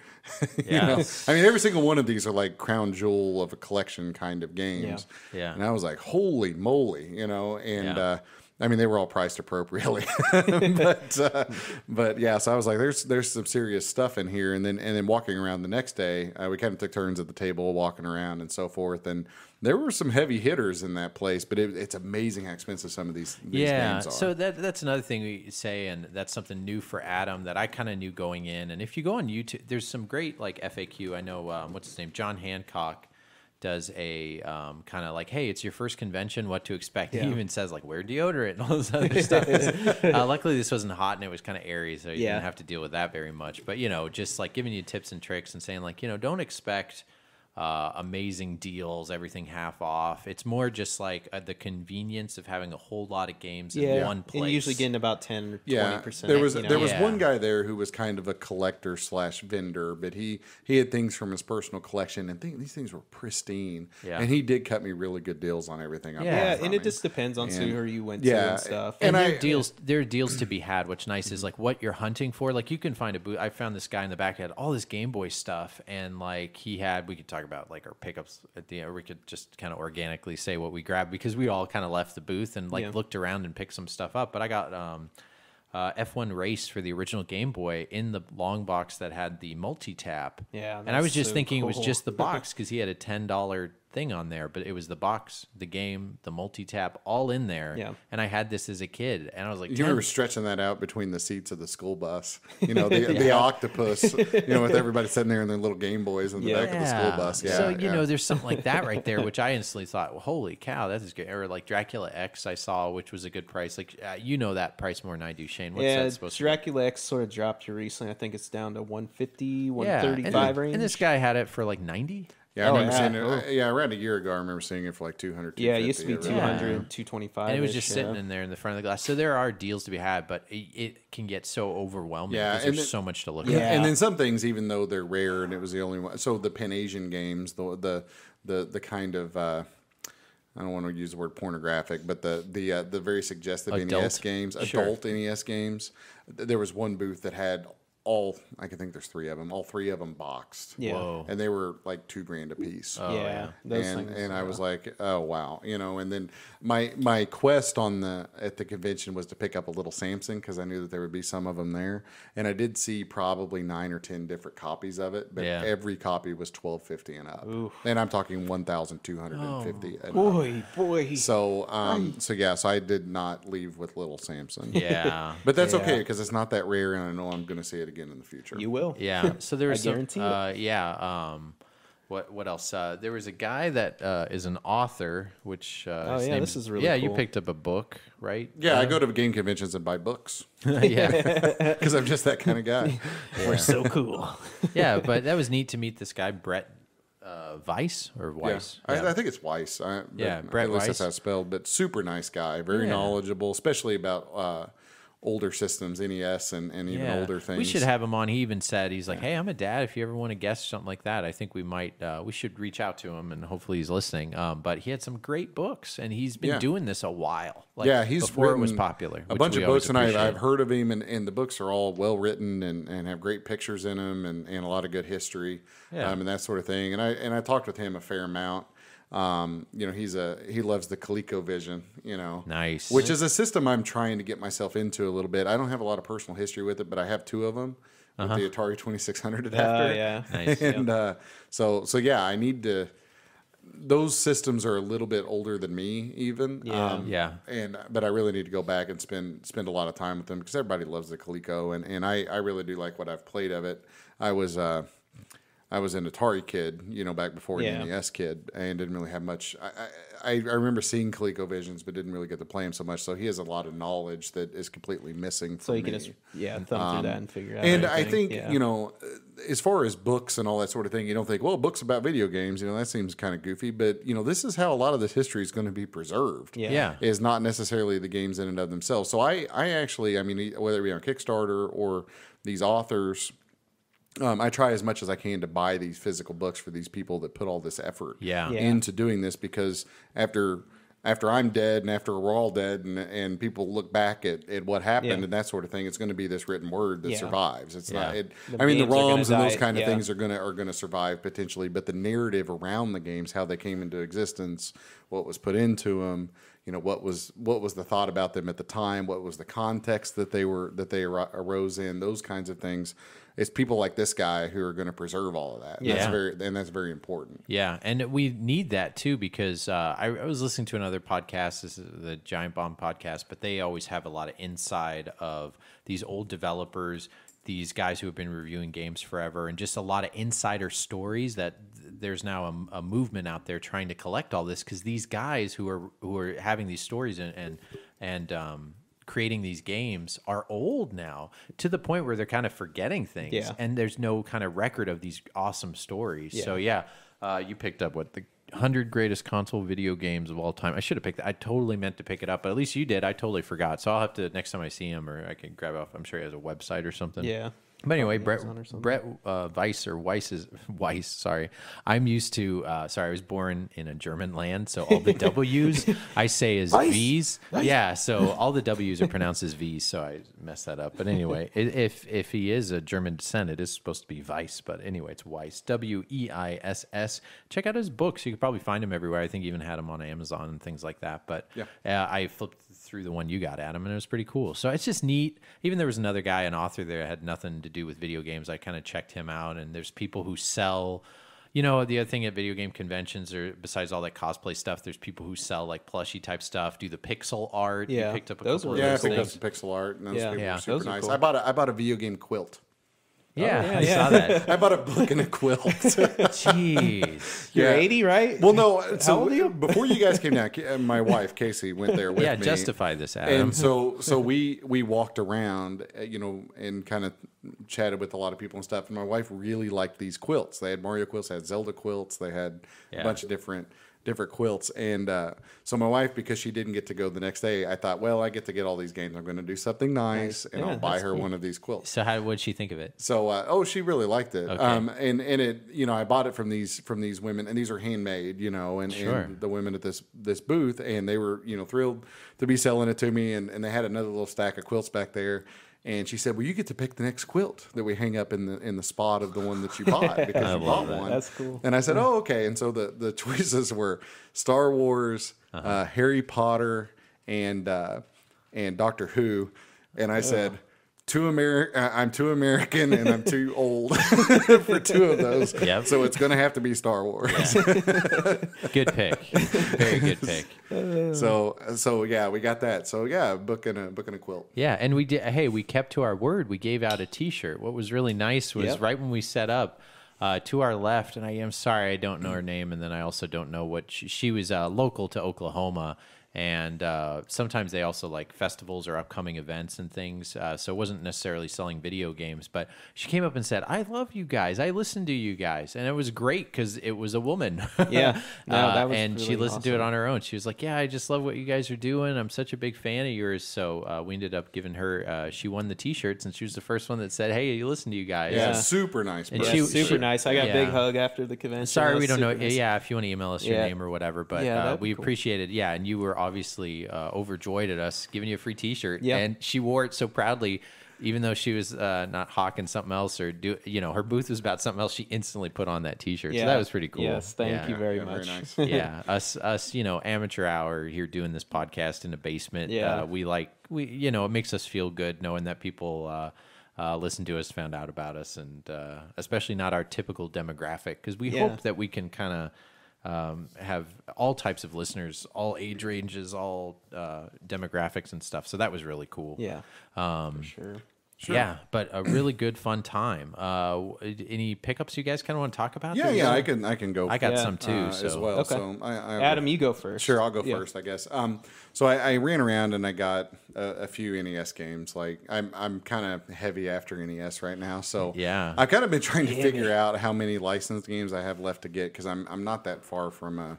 Yeah. you know? I mean, every single one of these are like crown jewel of a collection kind of games. Yeah. Yeah. and I was like, holy moly, you know, and. Yeah. uh I mean, they were all priced appropriately, but uh, but yeah. So I was like, "There's there's some serious stuff in here." And then and then walking around the next day, uh, we kind of took turns at the table, walking around and so forth. And there were some heavy hitters in that place, but it, it's amazing how expensive some of these, these yeah, games are. so that that's another thing we say, and that's something new for Adam that I kind of knew going in. And if you go on YouTube, there's some great like FAQ. I know um, what's his name, John Hancock does a um, kind of like, hey, it's your first convention, what to expect. He even says like, wear deodorant and all this other stuff. uh, luckily, this wasn't hot and it was kind of airy, so you Yeah. didn't have to deal with that very much. But you know, just like giving you tips and tricks and saying like, you know, don't expect uh, amazing deals, everything half off. It's more just like uh, the convenience of having a whole lot of games in one place. and usually getting about ten or yeah, twenty percent. there was you know? there was Yeah. one guy there who was kind of a collector slash vendor, but he he had things from his personal collection, and th- these things were pristine. Yeah. and he did cut me really good deals on everything. I Yeah, bought yeah, from and it him. just depends on And- who you went to and stuff. and, and there I- are deals there are deals to be had what's nice is like what you're hunting for like you can find a booth i found this guy in the back had all this game boy stuff and like he had we could talk about like our pickups at the end. we could just kind of organically say what we grabbed because we all kind of left the booth and like Yeah. looked around and picked some stuff up but i got um uh, F1 Race for the original Game Boy in the long box that had the multi tap. Yeah, and I was just so thinking it was just the box because he had a ten dollar thing on there, but it was the box, the game, the multi tap, all in there. Yeah. and I had this as a kid, and I was like, You remember stretching that out between the seats of the school bus? You know, the, the octopus, you know, with everybody sitting there in their little Game Boys in the Yeah. back of the school bus. Yeah. so you yeah. know, there's something like that right there, which I instantly thought, well, holy cow, that is good. Or like Dracula X, I saw, which was a good price. Like uh, you know that price more than I do, Shane. What's yeah, that supposed Dracula X sort of dropped here recently. I think it's down to 150, to? Yeah, 135 and, range. and this guy had it for like ninety. Yeah, I Oh, remember yeah. seeing it. uh, Yeah, around a year ago, I remember seeing it for like 200, yeah, it used to be 250 200, around 225. and it was just sitting in there in the front of the glass. So there are deals to be had, but it, it can get so overwhelming Yeah, because and there's then- so much to look at. Yeah. at. And then some things, even though they're rare, and it was the only one. So the Pan Asian games, the the the the kind of uh, I don't want to use the word pornographic, but the the uh, the very suggestive Adult. NES games, Sure. adult NES games. th- There was one booth that had all. I can think there's three of them. All three of them boxed. Yeah. Whoa. and they were like two grand a piece. Oh, yeah, yeah. those and things. and I was like, oh wow, you know. And then my my quest on the at the convention was to pick up a little Samson because I knew that there would be some of them there, and I did see probably nine or ten different copies of it, but Yeah. every copy was twelve fifty and up, and I'm talking one thousand two hundred and fifty. and up. boy, boy. So um so yeah, so I did not leave with little Samson. yeah, But that's Yeah. okay because it's not that rare, and I know I'm going to see it again in the future. you will. Yeah. So there was I some, guarantee it. uh, yeah. Um, what what else? Uh, there was a guy that uh, is an author, which uh, Oh, his yeah, name this is really yeah. You picked up a book, right? yeah, I go to game conventions and buy books yeah, because I'm just that kind of guy. We're so cool. yeah. But that was neat to meet this guy, Brett uh, Weiss or Weiss. Yeah. I, I think it's Weiss. I, Yeah, Brett At least Weiss. that's how it's spelled. But super nice guy, very Yeah. knowledgeable, especially about uh, older systems, NES, and, and even Yeah. older things. We should have him on. He even said he's like, "Hey, I'm a dad. If you ever want to guest something like that, I think we might. Uh, we should reach out to him, and hopefully he's listening." Um, but he had some great books, and he's been Yeah. doing this a while. Like, yeah, he's before it was popular. A bunch of books, and I've. I've heard of him, and, and the books are all well written and, and have great pictures in them, and, and a lot of good history, Yeah. um, and that sort of thing. And I and I talked with him a fair amount. Um, you know, he's a he loves the ColecoVision. You know, Nice. which is a system I'm trying to get myself into a little bit. I don't have a lot of personal history with it, but I have two of them with the Atari 2600 adapter. Oh, yeah. Nice, and uh, so so yeah, I need to. those systems are a little bit older than me, even. Yeah. Um, Yeah. And but I really need to go back and spend spend a lot of time with them because everybody loves the Coleco, and and I I really do like what I've played of it. I was. Uh, I was an Atari kid, you know, back before Yeah. an NES kid, and didn't really have much. I, I, I remember seeing ColecoVisions, but didn't really get to play him so much. So he has a lot of knowledge that is completely missing. So from you can just yeah thumb through um, that and figure out. And I think Yeah. you know, uh, as far as books and all that sort of thing, you don't think, well, books about video games, you know, that seems kind of goofy. But you know, this is how a lot of this history is going to be preserved. Yeah. Yeah. is not necessarily the games in and of themselves. So I, I actually, I mean, whether it be on Kickstarter or these authors. Um, I try as much as I can to buy these physical books for these people that put all this effort Yeah. Yeah. into doing this because after after I'm dead and after we're all dead and, and people look back at, at what happened Yeah. and that sort of thing, it's going to be this written word that Yeah. survives. It's not. It, I mean, the memes are gonna ROMs and those kind of yeah. things are gonna are gonna survive potentially, but the narrative around the games, how they came into existence, what was put into them, you know, what was what was the thought about them at the time, what was the context that they were that they arose in, those kinds of things. It's people like this guy who are going to preserve all of that. And That's Yeah. very and that's very important. Yeah, and we need that too because uh, I, I was listening to another podcast. This is the Giant Bomb podcast, but they always have a lot of inside of these old developers, these guys who have been reviewing games forever, and just a lot of insider stories. That there's now a, a movement out there trying to collect all this because these guys who are who are having these stories and and and um, creating these games are old now to the point where they're kind of forgetting things. Yeah. and there's no kind of record of these awesome stories. So yeah. uh, you picked up what the 100 greatest console video games of all time? I should have picked that. I totally meant to pick it up but at least you did. I totally forgot. So i'll have to next time i see him or i can grab it off i'm sure he has a website or something. Yeah. But anyway, Brett, Amazon or. Brett uh, Weiss or Weiss is Weiss. Sorry, I'm used to. Uh, sorry, I was born in a German land, so all the W's I say is V's. Yeah, so all the W's are pronounced as V's, so I messed that up. But anyway, if if he is a German descent, it is supposed to be Weiss. But anyway, it's Weiss. W E I S S. Check out his books. You could probably find him everywhere. I think he even had them on Amazon and things like that. But Yeah. uh, I flipped through the one you got, Adam, and it was pretty cool. So it's just neat. Even there was another guy, an author there, had nothing to do with video games. I kind of checked him out, and there's people who sell. You know, the other thing at video game conventions, or besides all that cosplay stuff, there's people who sell like plushy type stuff, do the pixel art. You Yeah, picked up a those couple were of Yeah, I those picked up some pixel art, and those Yeah. people Yeah. were super Those nice. cool. I bought a I bought a video game quilt. Yeah, yeah, I yeah. saw that. I bought a book and a quilt. Jeez. You're Yeah. 80, right? well, no. So How old are you? before you guys came down, uh, my wife Casey went there with Yeah, me. justify this, Adam. And so, so we we walked around, uh, you know, and kind of chatted with a lot of people and stuff. And my wife really liked these quilts. They had Mario quilts, they had Zelda quilts, they had Yeah. a bunch of different different quilts. And uh, so my wife, because she didn't get to go the next day, I thought, well, I get to get all these games. I'm going to do something nice, and Yeah, I'll buy her cool. one of these quilts. So how would she think of it? So, uh, oh, she really liked it. Okay. Um, and and it, you know, I bought it from these from these women, and these are handmade, you know, and, Sure. and the women at this this booth, and they were, you know, thrilled to be selling it to me, and, and they had another little stack of quilts back there. And she said, "Well, you get to pick the next quilt that we hang up in the in the spot of the one that you bought because I you bought that. one." That's cool. And I said, "Oh, okay." And so the the choices were Star Wars, Uh-huh. uh, Harry Potter, and uh, and Doctor Who. And I said, "Too Ameri- uh, I'm too American, and I'm too old for two of those. Yep. So it's going to have to be Star Wars." Good pick. Very good pick. so so yeah, we got that. So yeah, book and a book and a quilt. Yeah, and we did. Hey, we kept to our word. We gave out a T-shirt. What was really nice was Yep. right when we set up. Uh, to our left, and I am sorry I don't know her name, and then I also don't know what she, she was uh, local to Oklahoma, and uh, sometimes they also like festivals or upcoming events and things. Uh, so it wasn't necessarily selling video games, but she came up and said, "I love you guys. I listen to you guys," and it was great because it was a woman. Yeah. No, Uh, that was and she really listened to it on her own. She was like, "Yeah, I just love what you guys are doing. I'm such a big fan of yours." So uh, we ended up giving her. Uh, she won the T-shirts, and she was the first one that said, "Hey, you listen to you guys." Yeah, Yeah. super nice. And Yeah, she- super she- nice. I got a big hug after the convention. Sorry, we don't know. nice. Yeah, if you want to email us your Yeah. name or whatever, but Yeah, uh, we be cool. appreciated. Yeah, and you were obviously uh, overjoyed at us giving you a free T-shirt. Yeah. and she wore it so proudly. Even though she was uh, not hawking something else or do, you know, her booth was about something else, she instantly put on that T-shirt. So that was pretty cool. Yes, thank Yeah. you very Yeah, very much. nice. yeah, us, us, you know, amateur hour here doing this podcast in a basement. Yeah. uh, we like we, you know, it makes us feel good knowing that people uh, uh, listen to us, found out about us, and uh, especially not our typical demographic because we Yeah. hope that we can kind of um, have all types of listeners, all age ranges, all uh, demographics and stuff. So that was really cool. Yeah. Um, sure. Yeah, but a really good fun time. Uh, any pickups you guys kind of want to talk about? Yeah, yeah, I can I can go. I got Yeah. some too. uh, so. as well. Okay. So I, I Adam, you go first. Sure, I'll go Yeah. first, I guess. Um, so I, I ran around and I got a, a few NES games. Like I'm, I'm kind of heavy after NES right now. So Yeah. I've kind of been trying to figure out how many licensed games I have left to get because I'm, I'm not that far from a,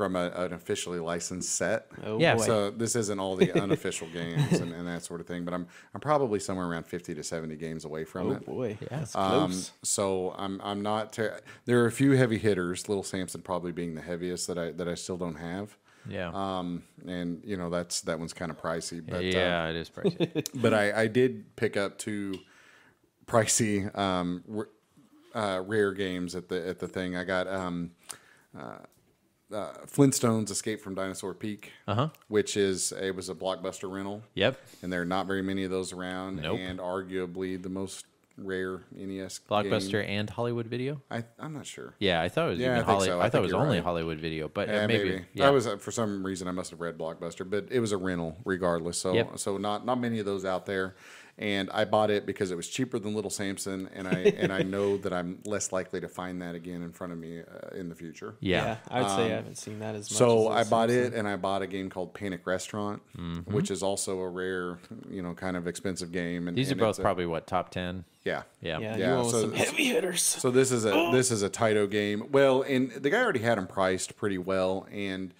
from a, an officially licensed set. Oh, Yeah, boy. So this isn't all the unofficial games and, and that sort of thing, but I'm, I'm probably somewhere around 50 to 70 games away from oh it. boy. Yeah. That's Um, close. so I'm I'm not. Ter- there are a few heavy hitters. Little Samson probably being the heaviest that I that I still don't have. yeah. Um, and you know that's that one's kind of pricey, but uh, yeah, it is pricey. but I I did pick up two pricey um r- uh, rare games at the at the thing. I got um. Uh, uh, Flintstones Escape from Dinosaur Peak, Uh-huh. which is it was a blockbuster rental, yep. and there are not very many of those around, Nope. and arguably the most rare NES game. Blockbuster and Hollywood Video. I, I'm not sure. Yeah, I thought it was Yeah, I think Holly. so. I, I thought it was only right. Hollywood Video, but uh, Yeah, maybe. maybe. Yeah. I was uh, for some reason I must have read Blockbuster, but it was a rental regardless. So Yep. so not not many of those out there. And I bought it because it was cheaper than Little Samson, and I and I know that I'm less likely to find that again in front of me uh, in the future. yeah. I would say I haven't seen that as much. So as I those bought Simpsons. it, and I bought a game called Panic Restaurant, Mm-hmm. which is also a rare, you know, kind of expensive game. And These are both a- probably what top ten. yeah, Yeah. Yeah, Yeah, you own so- some heavy hitters. So this is a this is a Taito game. Well, and the guy already had them priced pretty well, and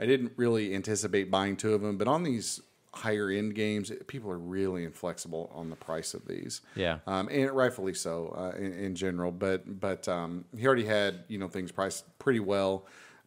I didn't really anticipate buying two of them. But on these higher end games, people are really inflexible on the price of these. Yeah. um, and rightfully so uh, in, in general. But but um, he already had you know things priced pretty well.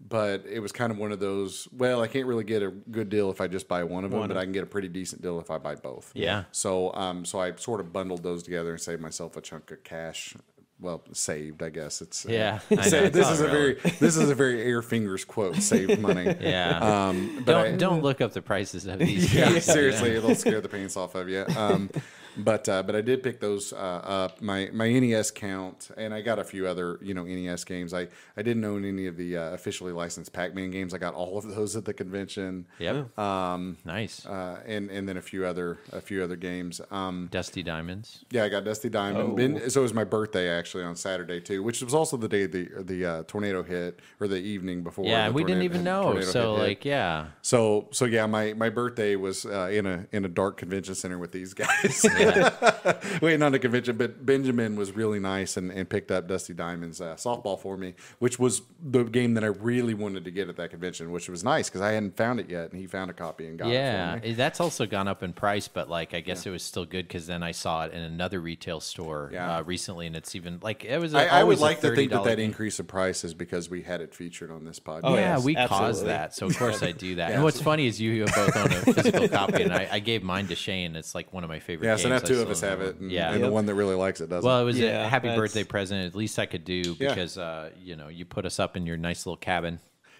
But it was kind of one of those. Well, I can't really get a good deal if I just buy one of them, One but of- I can get a pretty decent deal if I buy both. Yeah. So, um, so I sort of bundled those together and saved myself a chunk of cash. Well, saved, I guess it's. uh, Yeah, I know, sa- it's this not is a very this is a very air fingers quote. save money. Yeah. Um, but don't I, don't look up the prices of these. yeah, games. seriously, it'll scare the pants off of you. Um, but uh, but I did pick those uh, up. My my NES count, and I got a few other you know NES games. I I didn't own any of the uh, officially licensed Pac-Man games. I got all of those at the convention. Yep. Um, nice. Uh, and and then a few other a few other games. Um, Dusty Diamonds. Yeah, I got Dusty Diamond. Oh. Been, so it was my birthday actually on Saturday too, which was also the day the the uh, tornado hit or the evening before. Yeah, the and we didn't tornado- even know. So hit hit. like, yeah. so so yeah, my my birthday was uh, in a in a dark convention center with these guys. Wait, not a convention, but Benjamin was really nice and, and picked up Dusty Diamond's uh, softball for me, which was the game that I really wanted to get at that convention, which was nice because I hadn't found it yet, and he found a copy and got it Yeah, that's also gone up in price, but like I guess it was still good because then I saw it in another retail store Yeah. uh, recently, and it's even like it was. A, I, I would always a like to think that $30 that game. increase of price is because we had it featured on this podcast. Oh, yeah, yes, we caused that, so of course I do that. Yeah, and what's so- funny is you both own a physical copy, and I, I gave mine to Shane. It's like one of my favorite. Yeah, games. so now I two of us have it, and, Yeah. and the one that really likes it doesn't. Well, it was Yeah, a happy that's- birthday present. At least I could do Yeah. because uh, you know you put us up in your nice little cabin.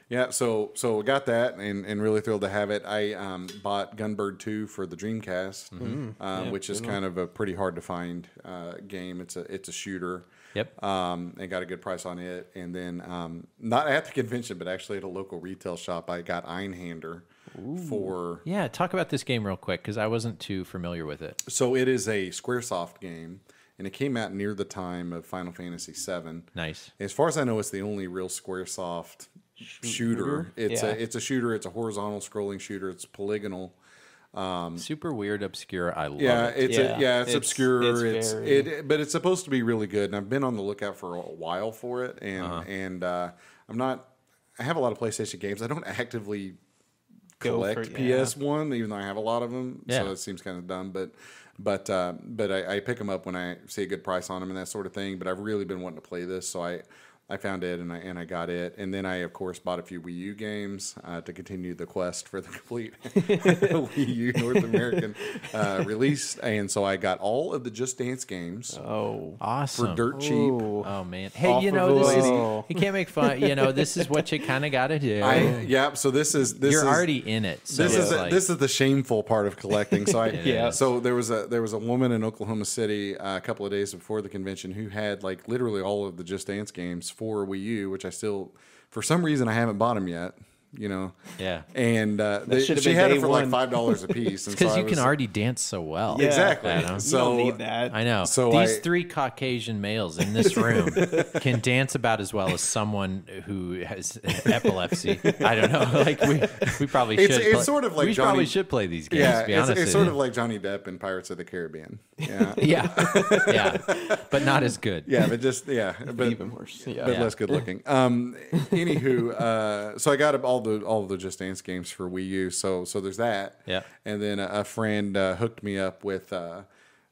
Yeah, so so we got that and, and really thrilled to have it. I um, bought Gunbird 2 for the Dreamcast, Mm-hmm. um, which is kind of a pretty hard to find uh, game. It's a it's a shooter. Yep. Um, and got a good price on it. And then um, not at the convention, but actually at a local retail shop, I got Einhander for. Yeah, talk about this game real quick because I wasn't too familiar with it. So it is a SquareSoft game, and it came out near the time of Final Fantasy VII. Nice. As far as I know, it's the only real SquareSoft shooter. It's Yeah. a it's a shooter. It's a horizontal scrolling shooter. It's polygonal. Super weird, obscure. I love Yeah, it. it's Yeah, a, yeah, it's, it's- obscure. it's It's, very- it, but it's supposed to be really good. And I've been on the lookout for a while for it. And Uh-huh. and uh, I'm not. I have a lot of PlayStation games. I don't actively Go for- collect yeah. PS One, even though I have a lot of them. Yeah. So it seems kind of dumb, but. But uh, but I, I pick them up when I see a good price on them and that sort of thing. But I've really been wanting to play this, so I I found it and I and I got it. And then I of course bought a few Wii U games uh, to continue the quest for the complete Wii U North American uh, release. And so I got all of the Just Dance games Oh, awesome. for dirt cheap. Ooh. Oh man! Hey, you know this is, you can't make fun. You know this is what you kind of got to do. I yeah. So this is this You're is, already in it. So this it's is the, this is the shameful part of collecting. So I Yeah. So there was a there was a woman in Oklahoma City uh, a couple of days before the convention who had like literally all of the Just Dance games for Wii U, which I still, for some reason, I haven't bought them yet. You know, Yeah. and uh, they, she had it for like five dollars a piece. and so Because I you can already dance so well. Yeah. exactly. I know. You So don't need that. I know. So These I- three Caucasian males in this room can dance about as well as someone who has epilepsy. I don't know. Like we, we probably should. It's- it's play- sort of like we Johnny- probably should play these games. Yeah, to be it's, honest it's with sort you. of like Johnny Depp in Pirates of the Caribbean. Yeah, yeah, yeah, but not as good. yeah, but just yeah, but Even worse. Yeah. but Yeah. less good looking. Um, anywho, uh, so I got all the all the Just Dance games for Wii U. So so there's that. Yeah. And then a, a friend uh, hooked me up with uh,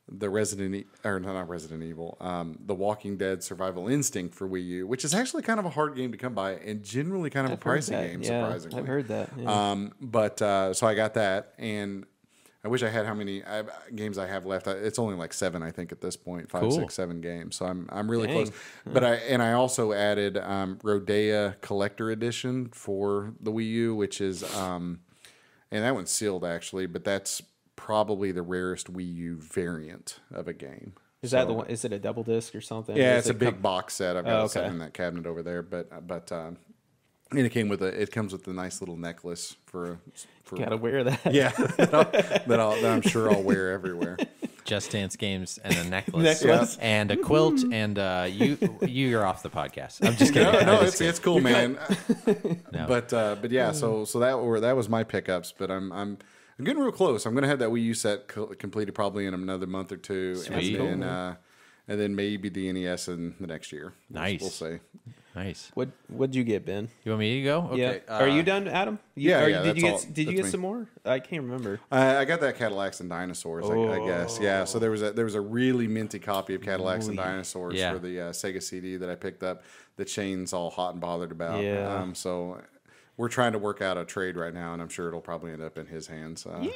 the Resident e- or no, not Resident Evil, um, the Walking Dead Survival Instinct for Wii U, which is actually kind of a hard game to come by and generally kind of I've a pricey that. game. Yeah, surprisingly, I've heard that. Yeah. um, but uh, so I got that, and I wish I had how many I, games I have left. It's only like seven, I think, at this point. Five, Cool. six, seven games. So I'm I'm really Dang. close. But I and I also added um, Rodea Collector Edition for the Wii U, which is um, and that one's sealed actually, but that's probably the rarest Wii U variant of a game. is that the one? Is it a double disc or something? Yeah, Is it's a big box set. I've got Oh, it set in that cabinet over there. But but um, and it came with a it comes with a nice little necklace for for Gotta wear that. yeah that, I'll, that, I'll, that I'm sure I'll wear everywhere. Just Dance games and a necklace, Necklace. and a quilt, and uh, you you are off the podcast. I'm just kidding. No, no, just it's it's cool, man. No. But uh, but yeah, so so that were that was my pickups. But I'm I'm I'm getting real close. I'm gonna have that Wii U set co- completed probably in another month or two, Sweet. and then uh, and then maybe the NES in the next year. We'll- Nice. We'll see. nice. What What'd you get, Ben? You want me to go? Okay. yeah. Are you uh, done, Adam? You, yeah, are, yeah, Did you get all- Did you get me. some more? I can't remember. I, I got that Cadillacs and Dinosaurs, I, I guess. Yeah. So there was a there was a really minty copy of Cadillacs and Dinosaurs Yeah. for the uh, Sega CD that I picked up. The chain's all hot and bothered about. Yeah. Um, so we're trying to work out a trade right now, and I'm sure it'll probably end up in his hands. Uh.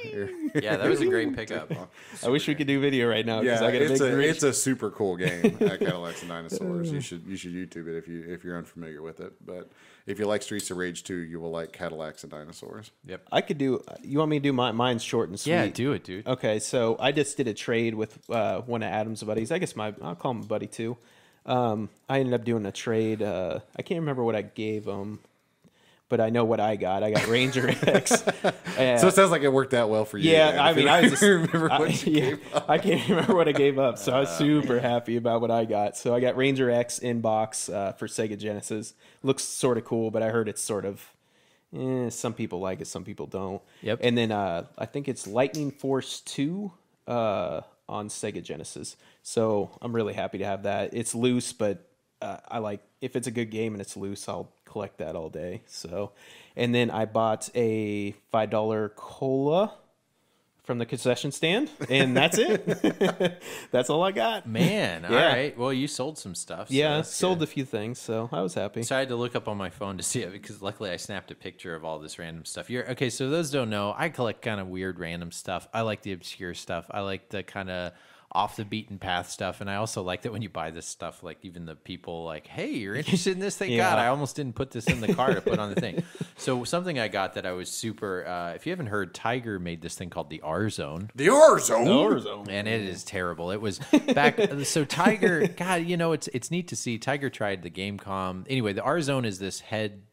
Yeah, that was a great pickup. I wish we could do video right now because yeah, I got a it's big a rig- it's a super cool game. Uh, Cadillacs and Dinosaurs. You should you should YouTube it if you if you're unfamiliar with it. But if you like Streets of Rage 2, you will like Cadillacs and Dinosaurs. Yep. I could do. You want me to do mine? Mine's short and sweet. Yeah, do it, dude. Okay, so I just did a trade with uh, one of Adam's buddies. I guess my I'll call him a buddy too. Um, I ended up doing a trade. Uh, I can't remember what I gave him, but I know what I got. I got Ranger X. Uh, So it sounds like it worked out well for you. yeah, then, I mean, I just, remember I, what yeah. I can't remember what I gave up, so I was super happy about what I got. So I got Ranger X in box uh, for Sega Genesis. Looks sort of cool, but I heard it's sort of. Eh, some people like it, some people don't. Yep. And then uh, I think it's Lightning Force Two uh, on Sega Genesis. So I'm really happy to have that. It's loose, but uh, I like if it's a good game and it's loose, I'll collect that all day. So, and then I bought a five dollar cola from the concession stand, and that's it. that's all I got. Man, all Yeah. right. Well, you sold some stuff. so yeah, sold good. a few things, so I was happy. So I had to look up on my phone to see it because luckily I snapped a picture of all this random stuff. You're okay. So those don't know, I collect kind of weird random stuff. I like the obscure stuff. I like the kind of off the beaten path stuff, and I also like that when you buy this stuff, like even the people like, "Hey, you're interested in this? Thank Yeah. God, I almost didn't put this in the car to put on the thing." So something I got that I was super. Uh, if you haven't heard, Tiger made this thing called the R Zone The R Zone. and it is terrible. It was back. so Tiger, God, you know, it's it's neat to see. Tiger tried the GameCom. Anyway, the R Zone is this head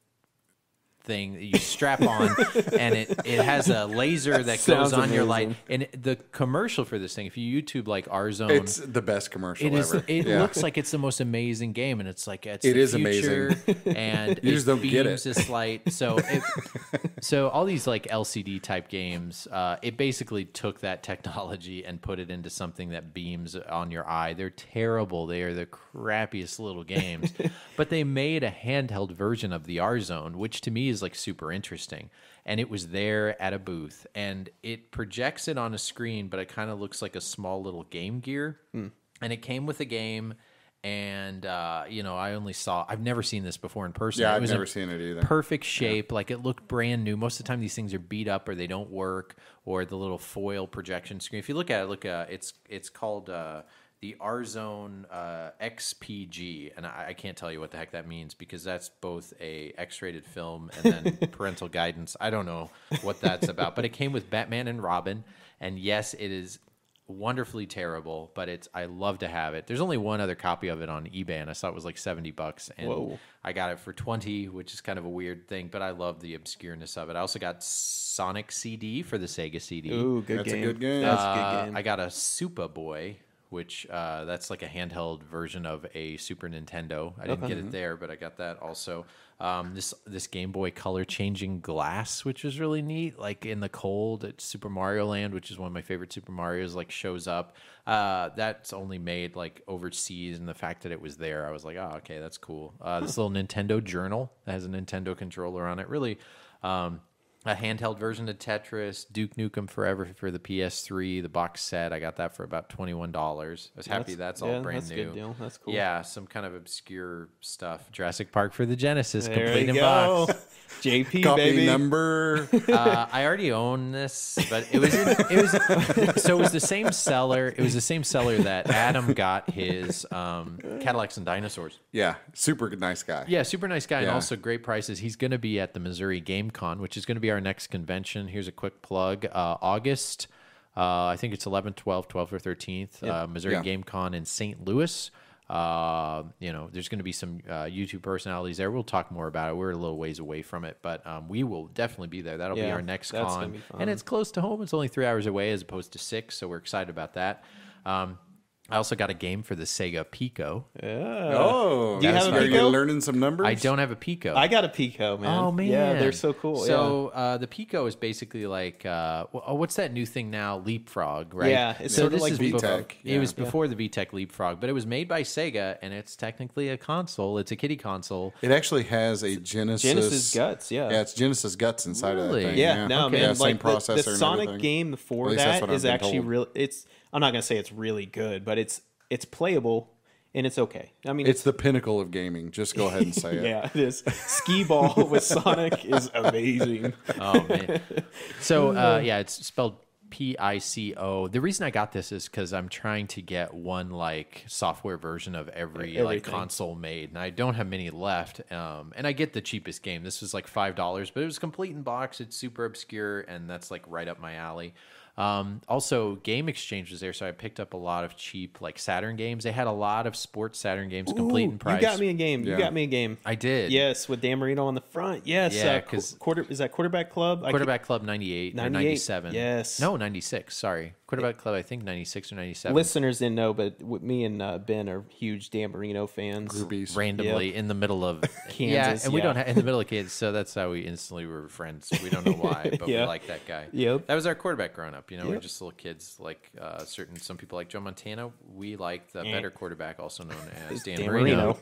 thing that you strap on, and it it has a laser that goes Sounds on your light. And it- the commercial for this thing, if you YouTube like R Zone, It's the best commercial it is. ever. It Yeah. looks like it's the most amazing game, and it's like it's It the is amazing. and You it just don't get beams it. this light. So, it, so all these like LCD type games, uh, it basically took that technology and put it into something that beams on your eye. They're terrible. They are the crappiest little games, but they made a handheld version of the R Zone, which to me is like super interesting. And it was there at a booth, and it projects it on a screen, but it kind of looks like a small little Game Gear. Hmm. And it came with a game, and uh, you know, I only saw. I've never seen this before in person. Yeah, It I've never seen it either. Perfect shape, like it looked brand new. Most of the time, these things are beat up or they don't work, or the little foil projection screen. If you look at it, look, uh, it's it's called. Uh, the R Zone uh, XPG, and I, I can't tell you what the heck that means because that's both a X-rated film and then parental guidance. I don't know what that's about, but it came with Batman and Robin, and yes, it is wonderfully terrible, but it's I love to have it. There's only one other copy of it on eBay, and I saw it was like seventy bucks, and Whoa. I got it for twenty, which is kind of a weird thing, but I love the obscureness of it. I also got Sonic CD for the Sega CD. Ooh, good That's a game. good game. That's a Uh, good game. I got a Super Boy, which uh, that's like a handheld version of a Super Nintendo. I didn't get it there, but I got that also. Um, this this Game Boy Color changing glass, which is really neat. Like in the cold at Super Mario Land, which is one of my favorite Super Mario's, like shows up. Uh, that's only made like overseas, and the fact that it was there, I was like, oh, okay, that's cool. Uh, this little Nintendo Journal that has a Nintendo controller on it, really. Um, a handheld version of Tetris, Duke Nukem Forever for the PS3, the box set. I got that for about twenty one dollars. I was happy that's, That's- all yeah, brand that's a new. good deal. That's cool. Yeah, some kind of obscure stuff. Jurassic Park for the Genesis, there complete you in go. box. JP Copy baby. number. Uh, I already own this, but it was in, it was so it was the same seller. It was the same seller that Adam got his um, Cadillacs and Dinosaurs. yeah, super nice guy. Yeah, super nice guy and also great prices. He's going to be at the Missouri Game Con, which is going to be our next convention. Here's a quick plug. Uh, August, uh, I think it's 11th, 12th, 12th or 13th, uh, Missouri Yeah. Game Con in St. Louis. Uh, you know, there's going to be some uh, YouTube personalities there. We'll talk more about it. We're a little ways away from it, but um, we will definitely be there. That'll be our next con. And it's close to home. It's only three hours away as opposed to six, so we're excited about that. Um, I also got a game for the Sega Pico. Yeah. Oh, Do you have a are you Pico? learning some numbers? I don't have a Pico. I got a Pico, man. Oh man, yeah, they're so cool. So uh, the Pico is basically like, uh, oh, what's that new thing now? Leapfrog, right? Yeah, it's so sort of like is VTech, before- yeah. It was before the VTech Leapfrog, but it was made by Sega, and it's technically a console. It's a kiddie console. It actually has a Genesis. Genesis guts, yeah. Yeah, it's Genesis guts inside Really? of that thing. yeah, no, Okay. man. Yeah, same like the- processor. the, and Sonic everything. game before At that's that what is I've actually told. real. It's I'm not gonna say it's really good, but it's it's playable and it's okay. I mean, It's the pinnacle of gaming. Just go ahead and say it. yeah, it is. Skee ball with Sonic is amazing. Oh man. so uh, yeah, it's spelled P I C O. The reason I got this is because I'm trying to get one like software version of every like console made, and I don't have many left. Um, and I get the cheapest game. This was like five dollars, but it was complete in box. It's super obscure, and that's like right up my alley. Um, also, Game Exchange was there, so I picked up a lot of cheap like Saturn games. They had a lot of sports Saturn games, complete in price. You got me a game. You got me a game. I did. Yes, with Dan Marino on the front. Yes, Yeah, uh, qu- 'cause- quarter is that quarterback club. I Quarterback Club 98 or 98, 97. yes. No, 96. Sorry. Quarterback Club, I think 96 or 97. Listeners didn't know, but me and uh, Ben are huge Dan Marino fans. Groupies. randomly in the middle of Kansas, yeah, and we don't have in the middle of Kansas, so that's how we instantly were friends. We don't know why, but we like that guy. Yep. that was our quarterback growing up. You know, we're Yep. just little kids. Like uh, certain some people like Joe Montana. We like the better quarterback, also known as Dan, Dan Marino. Marino.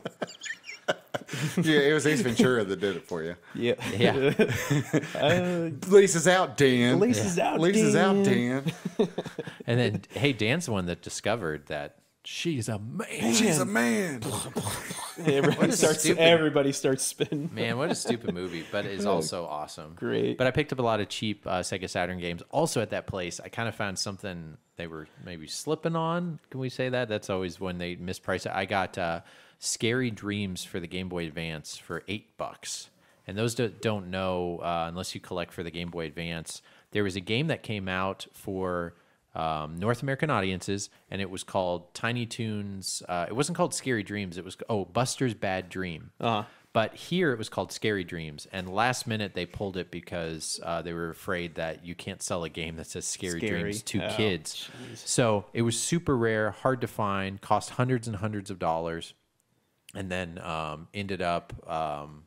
yeah, it was Ace Ventura that did it for you. Yeah. Yeah, Laces out, Dan. Laces out, Laces out, Dan. and then hey, Dan's the one that discovered that she's a man. She's a man. Everybody starts. stupid- Everybody starts spinning. Man, what a stupid movie, but it's also awesome. Great. But I picked up a lot of cheap uh, Sega Saturn games. Also at that place, I kind of found something they were maybe slipping on. Can we say that? That's always when they misprice it. I got uh, Scary Dreams for the Game Boy Advance for eight bucks. And those don't know, uh, unless you collect for the Game Boy Advance, there was a game that came out for um, North American audiences, and it was called Tiny Toons. Uh, it wasn't called Scary Dreams. It was oh Buster's Bad Dream. Uh-huh. But here it was called Scary Dreams, and last minute they pulled it because uh, they were afraid that you can't sell a game that says Scary, Scary. Dreams to Oh, kids. So it was super rare, hard to find, cost hundreds and hundreds of dollars, and then um, ended up. Um,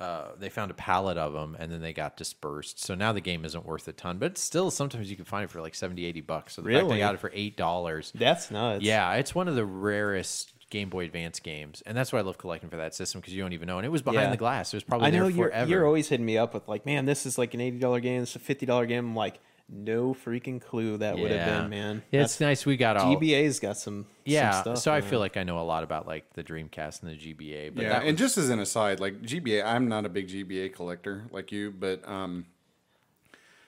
uh, they found a pallet of them and then they got dispersed. So now the game isn't worth a ton, but still sometimes you can find it for like 70, 80 bucks. So the fact Really? they got it for $8. That's nuts. Yeah, it's one of the rarest Game Boy Advance games, and that's why I love collecting for that system because you don't even know. And it was behind Yeah. the glass; it was probably I know there you're you're always hitting me up with like, man, this is like an eighty dollar game. This is a fifty dollar game. I'm like, no freaking clue that would have been, man. Yeah, it's nice we got all. GBA's got some. yeah, some stuff, so I man. feel like I know a lot about like the Dreamcast and the GBA. But yeah, that and just as an aside, like GBA, I'm not a big GBA collector like you, but um,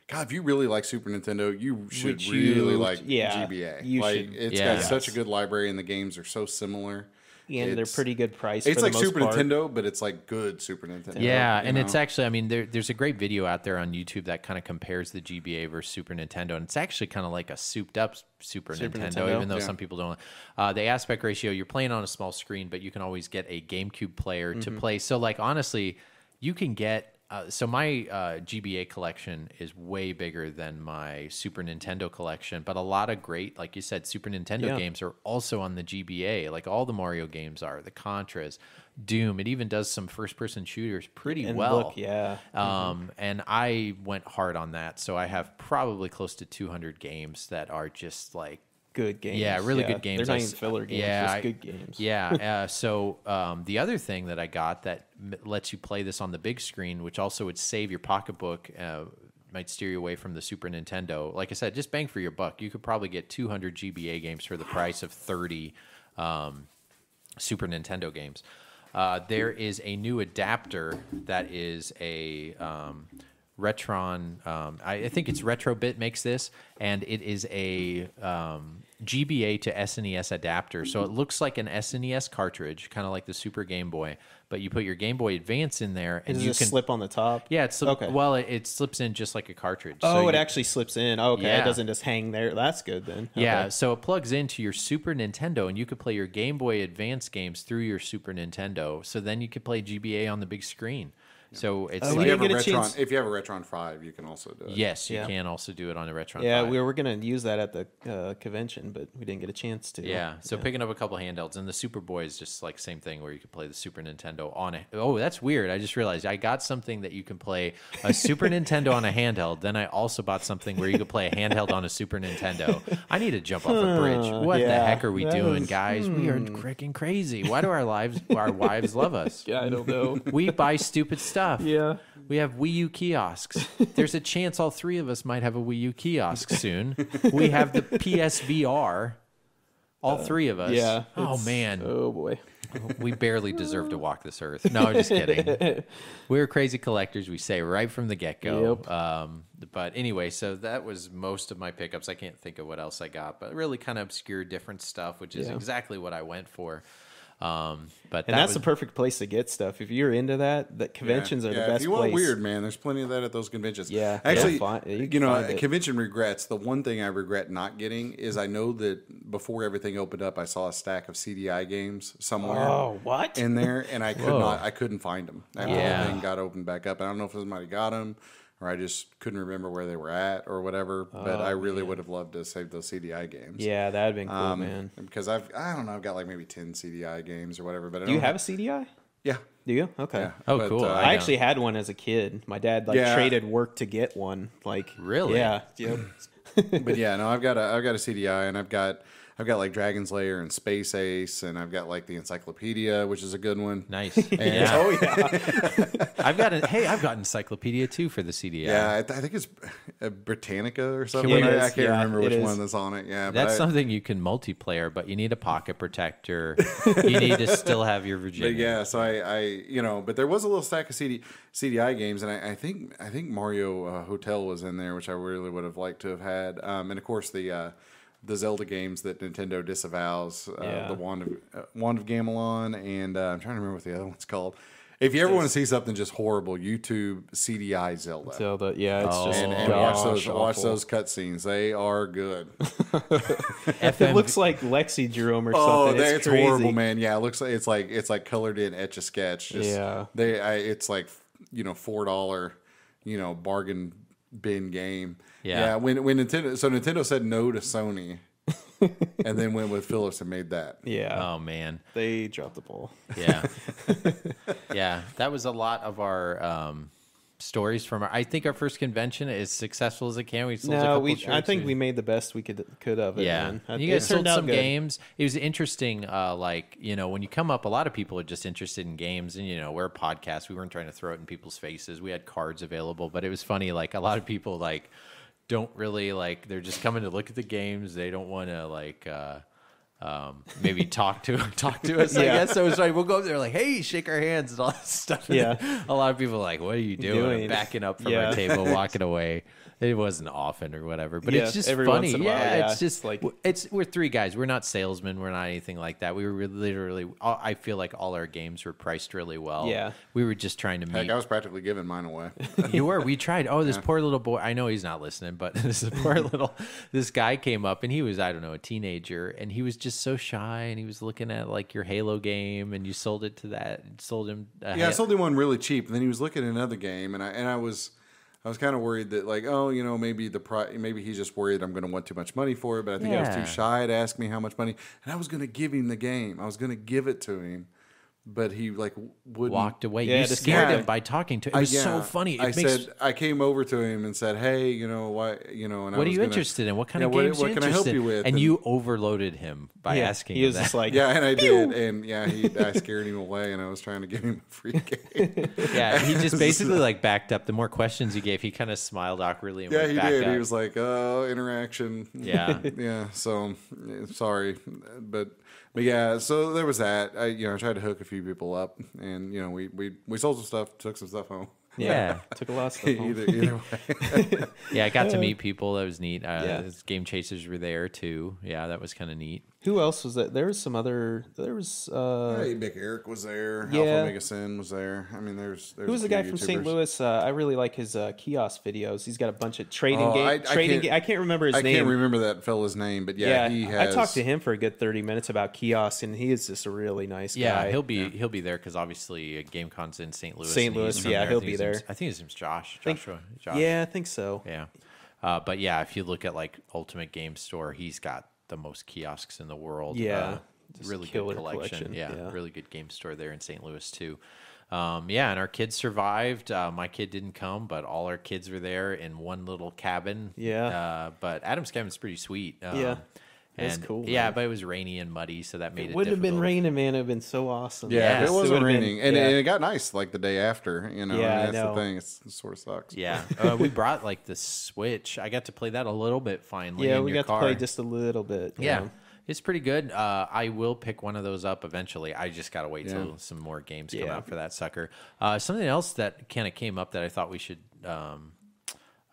God, if you really like Super Nintendo, you should Would you- really like yeah, GBA. you like should- it's Yeah. got such a good library, and the games are so similar. And they're pretty good price. It's for like the most Super part. Nintendo, but it's like good Super Nintendo. Yeah, and it's actually, I mean, there, there's a great video out there on YouTube that kind of compares the GBA versus Super Nintendo, and it's actually kind of like a souped up Super, Super Nintendo, Nintendo? even though Yeah. some people don't. Uh, the aspect ratio, you're playing on a small screen, but you can always get a GameCube player Mm-hmm. to play. So, like, honestly, you can get. Uh, so my uh, GBA collection is way bigger than my Super Nintendo collection, but a lot of great, like you said, Super Nintendo Yeah. games are also on the GBA. Like all the Mario games are, the Contras, Doom. It even does some first-person shooters pretty And well. look, yeah. Um, and I went hard on that, so I have probably close to 200 games that are just like Good games. yeah, really good games. They're not even filler games. Yeah, just I- good games. Yeah. Uh, so um, the other thing that I got that m- lets you play this on the big screen, which also would save your pocketbook, uh, might steer you away from the Super Nintendo. Like I said, just bang for your buck. You could probably get 200 GBA games for the price of 30 um, Super Nintendo games. Uh, there is a new adapter that is a um, Retron. Um, I, I think it's Retrobit makes this, and it is a um, GBA to SNES adapter. So it looks like an SNES cartridge, kind of like the Super Game Boy, but you put your Game Boy Advance in there, and Does you it can slip on the top? Yeah, it's Okay. well, it, it slips in just like a cartridge. Oh, So it you- actually slips in. Oh, okay. Yeah. It doesn't just hang there. That's good then. Yeah, so it plugs into your Super Nintendo, and you could play your Game Boy Advance games through your Super Nintendo. So then you could play GBA on the big screen. So it's If we like, you, have a didn't get a Retron, chance- if you have a Retron Five, you can also do it. yes, you Yeah. can also do it on a Retron. Yeah, 5. we were gonna use that at the uh, convention, but we didn't get a chance to. Yeah, so picking up a couple handhelds, and the Super Boy is just like same thing where you can play the Super Nintendo on it. Oh, that's weird. I just realized I got something that you can play a Super Nintendo on a handheld. Then I also bought something where you could play a handheld on a Super Nintendo. I need to jump off a bridge. What the yeah, heck are we that doing, was- guys? We are freaking crazy. Why do our lives, our wives love us? Yeah, I don't know. We buy stupid stuff. yeah. We have Wii U kiosks. There's a chance all three of us might have a Wii U kiosk soon. We have the PSVR. All three of us. Uh, Yeah. Oh man, Oh boy. we barely deserve to walk this earth. No, I'm just kidding. We're crazy collectors. We say right from the get go. Yep. Um, but anyway, so that was most of my pickups. I can't think of what else I got, but really kind of obscure, different stuff, which is Yeah. exactly what I went for. Um, but And that that's was, the perfect place to get stuff. If you're into that, that conventions are the best If you want place. weird, man, there's plenty of that at those conventions. Yeah, actually, yeah, fi- you you, know, it. convention regrets. The one thing I regret not getting is I know that before everything opened up, I saw a stack of CDI games somewhere Oh, what? in there, and I could not, I couldn't find them after Yeah. the thing got opened back up. I don't know if somebody got them. Or I just couldn't remember where they were at, or whatever. But I really would have loved to save those CDI games. Oh, yeah, that'd been cool, Um, man. Because I've, I don't know, I've got like maybe ten CDI games or whatever. But I Do you have a CDI? Yeah, Do you? Okay. yeah. Oh, But, cool. uh, I I actually had one as a kid. My dad like Yeah. traded work to get one. Like Really? Yeah. Yep. but yeah, no, I've got a I've got a CDI and I've got I've got like Dragon's Lair and Space Ace and I've got like the Encyclopedia, which is a good one. nice. And- yeah. oh yeah. I've got a, hey, I've got encyclopedia too for the CDI. Yeah, I, th- I think it's uh, Britannica or something. It I, I can't yeah, remember which is. one that's on it. Yeah, but That's I- something you can multiplayer, but you need a pocket protector. you need to still have your Virginia. But yeah, so I, I, you know, but there was a little stack of CD, CDI games, and I, I think I think Mario uh, Hotel was in there, which I really would have liked to have had. Um, and of course the uh, the Zelda games that Nintendo disavows, uh, Yeah. the Wand of uh, Wand of Gamelon, and uh, I'm trying to remember what the other one's called. If you ever want to see something just horrible, YouTube CDI Zelda. So the yeah, it's Oh. just and, and watch gosh those watch those cutscenes. They are good. FM, It looks like Lexi Jerome or Oh, something. that's it's crazy. horrible, man. Yeah, it looks like it's like it's like colored in etch a sketch. Yeah. they I, it's like you know four dollar, you know bargain bin game. Yeah. when when Nintendo so Nintendo said no to Sony, and then went with Philips and made that. Yeah, oh man, they dropped the ball. yeah, yeah. That was a lot of our um, stories from. Our, I think our first convention as successful as it can. We sold a No, couple we. I think we made the best we could could of it. Yeah, man. you It guys sold some good. games. It was interesting. Uh, like you know, when you come up, a lot of people are just interested in games, and you know, we're a podcast. We weren't trying to throw it in people's faces. We had cards available, but it was funny. Like a lot of people like don't really like. They're just coming to look at the games. They don't want to like. Uh, um, maybe talk to talk to us. I guess so. It's like we'll go up there like, hey, shake our hands and all that stuff. And Yeah. a lot of people are like, what are you doing? Doing. backing up from Yeah. our table, walking away. It wasn't often or whatever, but Yeah, it's just every funny. once in a while, yeah, yeah. it's just Like- like it's we're three guys. We're not salesmen. We're not anything like that. We were literally. I feel like all our games were priced really well. Yeah. we were just trying to make. Heck, I was practically giving mine away. You were. We tried. Oh, this poor little boy. I know he's not listening, but this poor little this guy came up and he was I don't know a teenager and he was just so shy and he was looking at like your Halo game and you sold it to that sold him. A Yeah, I sold him one really cheap, and then he was looking at another game, and I and I was, I was kind of worried that like, oh, you know, maybe the pri- maybe he's just worried I'm going to want too much money for it, but I think I was too shy to ask me how much money, and I was going to give him the game, I was going to give it to him, but he like wouldn't walked away. Yeah, you just- scared yeah. him by talking to. him. It I- was so funny. It I makes. said I came over to him and said, "Hey, you know why? You know, and I what are you gonna- interested in? What kind yeah, of what- games what you can I help interested you with? And, And- you overloaded him by yeah, asking. he was that. just like, Yeah, and I did, and yeah, he I scared him away, and I was trying to give him a free game. yeah, he just basically like backed up. The more questions you gave, he kind of smiled awkwardly and yeah, went he back did. up. He was like, "Oh, interaction." Yeah. yeah. So sorry, but but yeah. So there was that. I you know I tried to hook a few people up, and you know we we we sold some stuff, took some stuff home. yeah. took a lot of stuff home. either either way. Yeah, I got to meet people. That was neat. Uh, Yeah. Game chasers were there too. Yeah, that was kind of neat. Who else was that? There was some other. There was. uh Hey, Big Eric was there. Yeah. Alpha Omega Sin was there. I mean, there's there's Who was the guy few from St. Louis? Uh, I really like his uh, kiosk videos. He's got a bunch of trading Oh, game. I- I trading. can't- ga- I can't remember his I name. can't remember that fella's name, but yeah, yeah, he I- has. I talked to him for a good thirty minutes about kiosks, and he is just a really nice Yeah, guy. he'll be he'll be there because obviously uh, GameCon's in St. Louis. St. Louis, yeah, there. He'll be there. I think his name's Josh. Think- Joshua. Josh. Yeah, I think so. Yeah. Uh, but yeah, if you look at like Ultimate Game Store, he's got the most kiosks in the world. Yeah, Uh, really good collection. collection, Yeah, yeah. really good game store there in St. Louis too. Um, yeah, and our kids survived. Uh, my kid didn't come, but all our kids were there in one little cabin. Yeah. Uh, but Adam's cabin's pretty sweet. Um, Yeah. That's and- cool, Yeah, man. but it was rainy and muddy, so that made it. It wouldn't have been difficult. raining, man. It would have been so awesome. Yeah, Yes, it it wasn't would've been- raining, and, yeah. and it got nice like the day after. You know, Yeah, I that's know. the thing. It's, it sort of sucks. Yeah, uh, we brought like the Switch. I got to play that a little bit finally. yeah. in We your got car. to play just a little bit. you Yeah, know. it's pretty good. Uh, I will pick one of those up eventually. I just got to wait till some more games come Yeah. out for that sucker. Uh, something else that kind of came up that I thought we should um,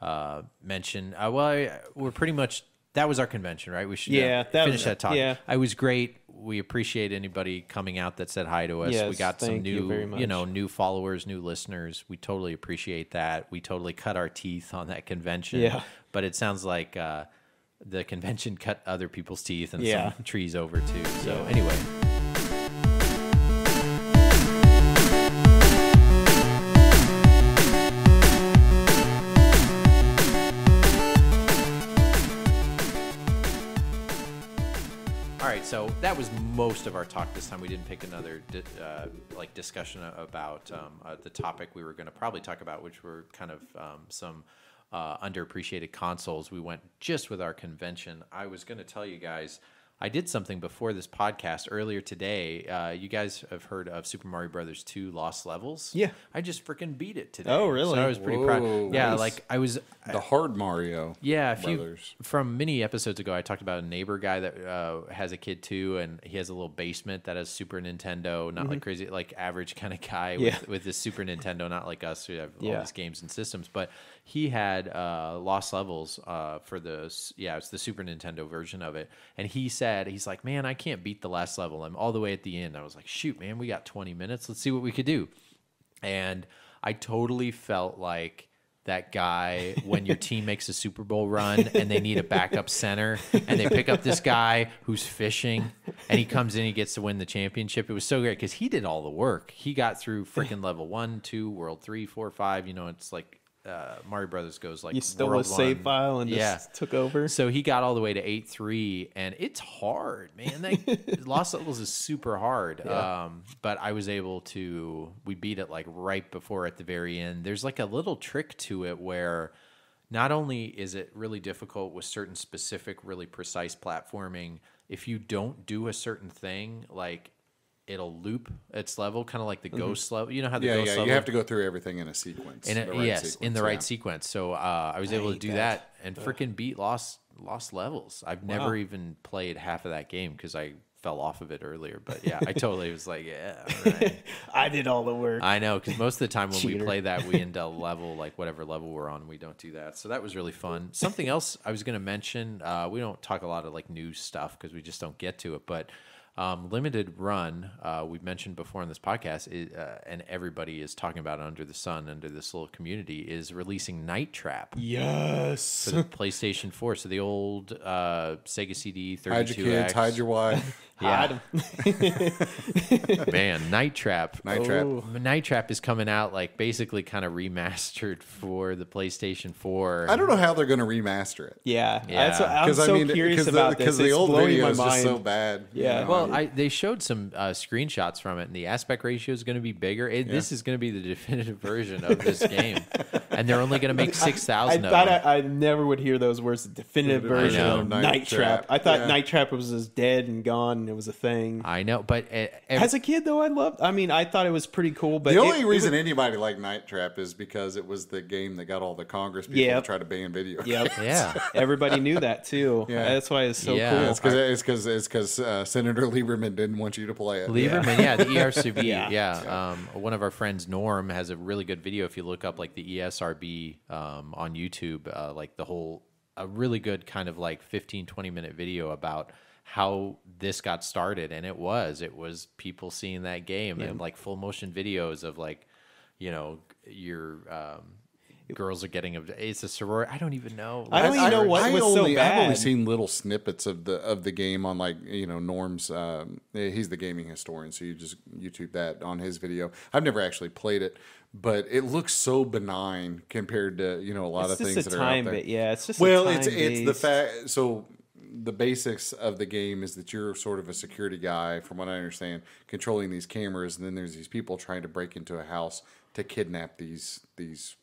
uh, mention. Uh, well, I, we're pretty much that was our convention, right? We should uh, Yeah, that finish was- that talk. yeah. I was great. We appreciate anybody coming out that said hi to us. we got some thank you new, you, know, new followers, new listeners. We totally appreciate that. We totally cut our teeth on that convention. Yeah. But it sounds like uh, the convention cut other people's teeth and Yeah. some trees over too. So anyway, So that was most of our talk this time. We didn't pick another di- uh, like discussion about um, uh, the topic we were going to probably talk about, which were kind of um, some uh, underappreciated consoles. We went just with our convention. I was going to tell you guys. I did something before this podcast earlier today. Uh, you guys have heard of Super Mario Brothers 2 Lost Levels? Yeah. I just freaking beat it today. Oh, So really? I was pretty Whoa, proud. Yeah, nice. like I was The hard Mario. yeah, if you Brothers. from many episodes ago, I talked about a neighbor guy that uh, has a kid too, and he has a little basement that has Super Nintendo. Not like crazy, like average kind of guy Mm-hmm. Yeah. with with his Super Nintendo. Not like us who have all these games and systems, but he had uh, Lost Levels uh, for the yeah, it's the Super Nintendo version of it. And he said he's like, man, I can't beat the last level. I'm all the way at the end. I was like, shoot, man, we got 20 minutes. Let's see what we could do and I totally felt like that guy when your team makes a Super Bowl run and they need a backup center and they pick up this guy who's fishing and he comes in he gets to win the championship. It was so great because he did all the work. He got through freaking level one, two, world three, four, five. You know, it's like uh, Mario Brothers goes like You stole a save file and yeah. just took over. So he got all the way to eight three, and it's hard, man. That Lost Levels is super hard. Um, but I was able to. We beat it like right before at the very end. There's like a little trick to it where not only is it really difficult with certain specific, really precise platforming, if you don't do a certain thing, like it'll loop its level, kind of like the ghost level. You know how the Mm-hmm. Yeah, ghost yeah. level You have to go through everything in a sequence. in the a, right yes, in sequence, the right yeah. sequence. So uh, I was able to do that, that. and freaking beat lost lost levels. I've never even played half of that game because I fell off of it earlier. But yeah, I totally was like, yeah, all right. I did all the work. I know because most of the time when we play that, we end up level like whatever level we're on. We don't do that, so that was really fun. Something else I was going to mention. Uh, we don't talk a lot of like new stuff because we just don't get to it, but. Um, limited run, uh, we've mentioned before in this podcast, is, uh, and everybody is talking about under the sun, under this little community, is releasing Night Trap yes. for the PlayStation 4. So the old uh, Sega CD 32X. Hide your kids, hide your wife. Yeah, man, Night Trap. Night Trap. Night Trap is coming out like basically kind of remastered for the PlayStation 4. I don't know how they're going to remaster it. Yeah, Yeah. That's what, I'm so I mean, curious about the, this. because the old blowing video my is just mind. so bad. you Yeah. know? Well, I, they showed some uh, screenshots from it, and the aspect ratio is going to be bigger. It, This is going to be the definitive version of this game, and they're only going to make 6,000 I of thought them. I, I never would hear those words. The definitive version know. of Night Night, Trap. Trap. I thought Yeah. Night Trap was just dead and gone. And It was a thing. I know, but uh, ev- As a kid, though, I loved. I mean, I thought it was pretty cool. But the it- only it reason anybody liked Night Trap is because it was the game that got all the Congress people Yep. to try to ban video. Yep. yeah, Everybody knew that too. Yeah. That's why it's so Yeah. cool. It's because it's because it's because uh, Senator Lieberman didn't want you to play it. Lieberman, yeah, the E ERCB, yeah. Yeah. Um, one of our friends, Norm, has a really good video. If you look up like the ESRB um, on YouTube, uh, like the whole, a really good kind of like 15, 20 minute video about how this got started. And it was, it was people seeing that game and like full motion videos of like, you know, your um, girls are getting, a, it's a sorority. I don't even know. I don't even know what I was so only, I've only seen little snippets of the of the game on like you know Norm's. Um, he's the gaming historian, so you just YouTube that on his video. I've never actually played it, but it looks so benign compared to you know a lot It's of things a that are out time there. bit. Yeah, it's just Well, a it's it's the fact. So the basics of the game is that you're sort of a security guy, from what I understand, controlling these cameras, and then there's these people trying to break into a house to kidnap these these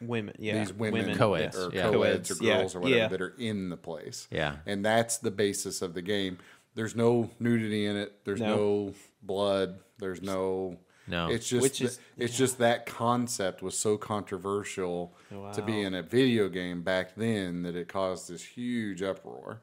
women. Yeah, these women, Co-eds, or yeah. co-eds or Co-eds, yeah, girls or whatever yeah. that are in the place. Yeah. and that's the basis of the game. There's no nudity in it. There's no, No. blood. There's no. No. it's just Which is- it's just that concept was so controversial to be in a video game back then that it caused this huge uproar.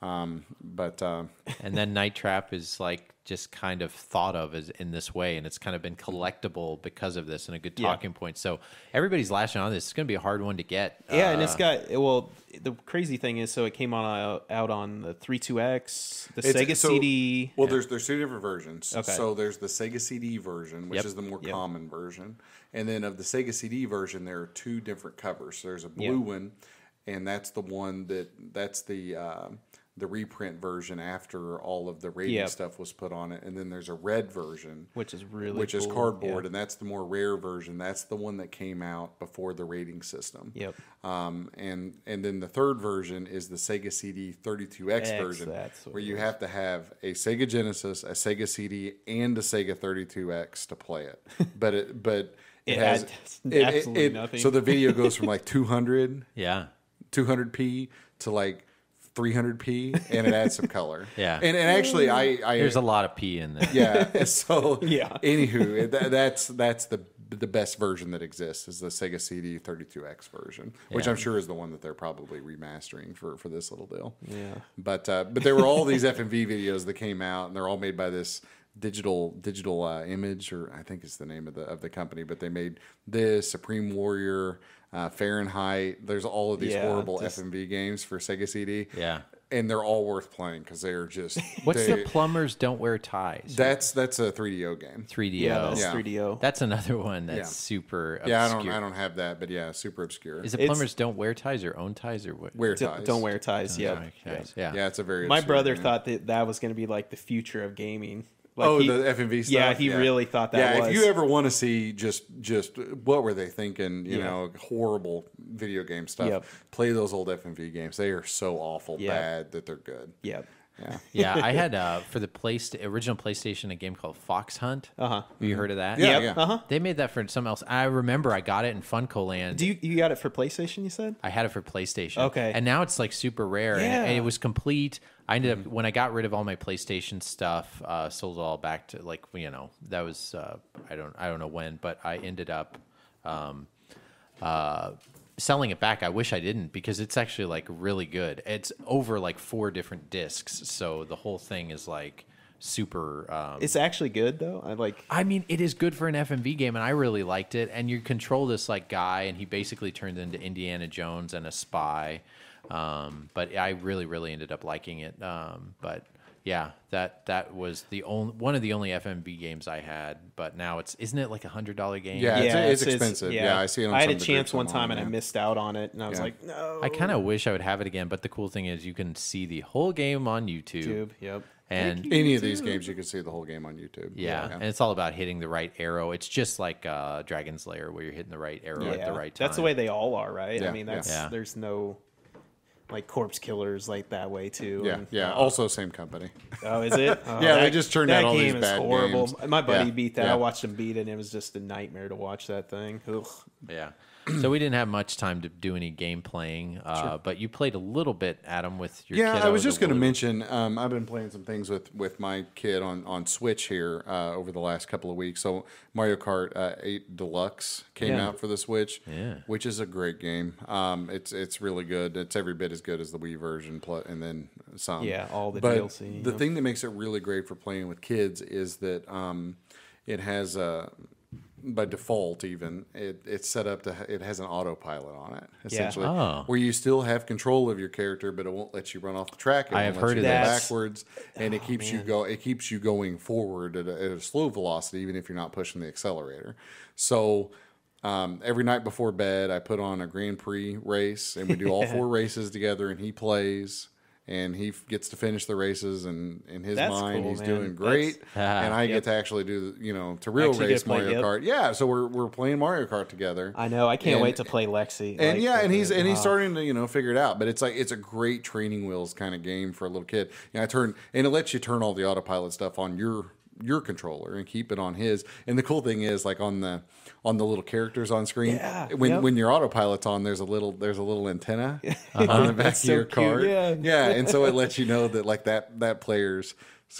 Um, but uh, and then Night Trap is like just kind of thought of as in this way, and it's kind of been collectible because of this and a good Yeah. talking point. So everybody's lashing on this. It's going to be a hard one to get. Yeah, and Uh, it's got well. The crazy thing is, so it came on uh, out on the 32X, the Sega so- CD. Well, there's there's two different versions. Okay. So there's the Sega CD version, which Yep. is the more Yep. common version, and then of the Sega CD version, there are two different covers. So there's a blue Yeah. one, and that's the one that that's the um, the reprint version after all of the rating Yep. stuff was put on it, and then there's a red version, Which is really which is cardboard, yeah. and that's the more rare version. That's the one that came out before the rating system. Yep. Um, and and then the third version is the Sega CD 32X X, version, that's where you have to have a Sega Genesis, a Sega CD, and a Sega 32X to play it. But it but it, It has adds absolutely nothing. So the video goes from like 200 yeah. 200p to like 300p, and it adds some color. Yeah. and and actually I I There's a lot of P in there. yeah. So Yeah. Anywho, th- that's that's the the best version that exists is the Sega CD 32X version, which Yeah. I'm sure is the one that they're probably remastering for for this little deal. Yeah. But uh, but there were all these FMV videos that came out, and they're all made by this digital digital uh, image, or I think it's the name of the of the company. But they made this Supreme Warrior, uh, Fahrenheit. There's all of these Yeah, horrible just- FMV games for Sega CD. Yeah. and they're all worth playing because they are just. What's they- the plumbers don't wear ties? That's that's a 3DO game. 3DO. Yeah, that's Yeah. 3DO. That's another one that's Yeah. super obscure. Yeah, I don't I don't have that, but yeah, super obscure. Is it It's- plumbers don't wear ties or own ties or what? Wear Don't- ties. Don't wear ties. Yeah. Sorry. Yeah. Yeah, it's a very. My brother game. thought that that was going to be like the future of gaming. Like oh, he- the FMV stuff. Yeah, he really thought that Yeah, was. if you ever want to see just just what were they thinking? You Yeah. know, horrible video game stuff. Yep. Play those old FMV games. They are so awful Yep. bad that they're good. Yep. Yeah. Yeah, I had uh, for the Playsta- original PlayStation a game called Fox Hunt. Uh Uh-huh. Have you heard of that? Yeah, yeah. Uh-huh. They made that for something else. I remember I got it in FuncoLand. Do you you got it for PlayStation? You said. I had it for PlayStation. Okay. And now it's like super rare. And, Yeah. and it was complete. I ended up when I got rid of all my PlayStation stuff, uh, sold it all back to like you know that was uh, I don't I don't know when, but I ended up um, uh, selling it back. I wish I didn't because it's actually like really good. It's over like four different discs, so the whole thing is like super. Um, It's actually good though. I like. I mean, it is good for an FMV game, and I really liked it. And you control this like guy, and he basically turns into Indiana Jones and a spy. Um, but I really, really ended up liking it. Um, but yeah, that that was the only one of the only FMV games I had. But now it's isn't it like a hundred dollar game? Yeah. it's- it's expensive. Yeah, I see it on I had some a of the chance one time on, and I missed out on it, and I was Yeah. like, no. I kind of wish I would have it again. But the cool thing is you can see the whole game on YouTube. YouTube. Yep. And Any of these games, you can see the whole game on YouTube. yeah, and it's all about hitting the right arrow. It's just like uh, Dragon's Lair, where you're hitting the right arrow at the right time. That's the way they all are, right? Yeah, I mean, that's Yeah. there's no like corpse killers like that way too. yeah, and- yeah. Uh, also, same company. Oh, is it? Oh, Yeah, they just turned that out all these game is bad horrible. games. My buddy Yeah, beat that. yeah. I watched him beat it, and it was just a nightmare to watch that thing. Ugh. Yeah. So we didn't have much time to do any game playing, uh, but you played a little bit, Adam, with your Yeah, I was just going to mention. Um, I've been playing some things with with my kid on on Switch here uh, over the last couple of weeks. So Mario Kart uh, Eight Deluxe came Yeah. out for the Switch, Yeah. which is a great game. Um, it's it's really good. It's every bit as good as the Wii version, plus and then some. Yeah, all the but DLC, The yep. thing that makes it really great for playing with kids is that um, it has a by default even it, it's set up to it has an autopilot on it essentially Oh. where you still have control of your character but it won't let you run off the track. It I have let heard you of go backwards and it keeps you go it keeps you going forward at a, at a slow velocity even if you're not pushing the accelerator. So um, every night before bed i put on a grand prix race and we do all four races together and he plays and he f- gets to finish the races and in his That's mind cool, he's man. doing great That's- ah, and i Yep. get to actually do you know to real Actually get race to play- mario yep. kart yeah so we're, we're playing mario kart together I know. I can't And- wait to play Lexi. and like, yeah, and uh, he's it. and he's Oh. starting to you know figure it out. But it's like it's a great training wheels kind of game for a little kid. You know, I turn and it lets you turn all the autopilot stuff on your your controller and keep it on his. And the cool thing is like on the on the little characters on screen Yeah, when yep. when your autopilot's on, there's a little there's a little antenna on the back of so your cute, card. yeah. yeah, and so it lets you know that like that that player's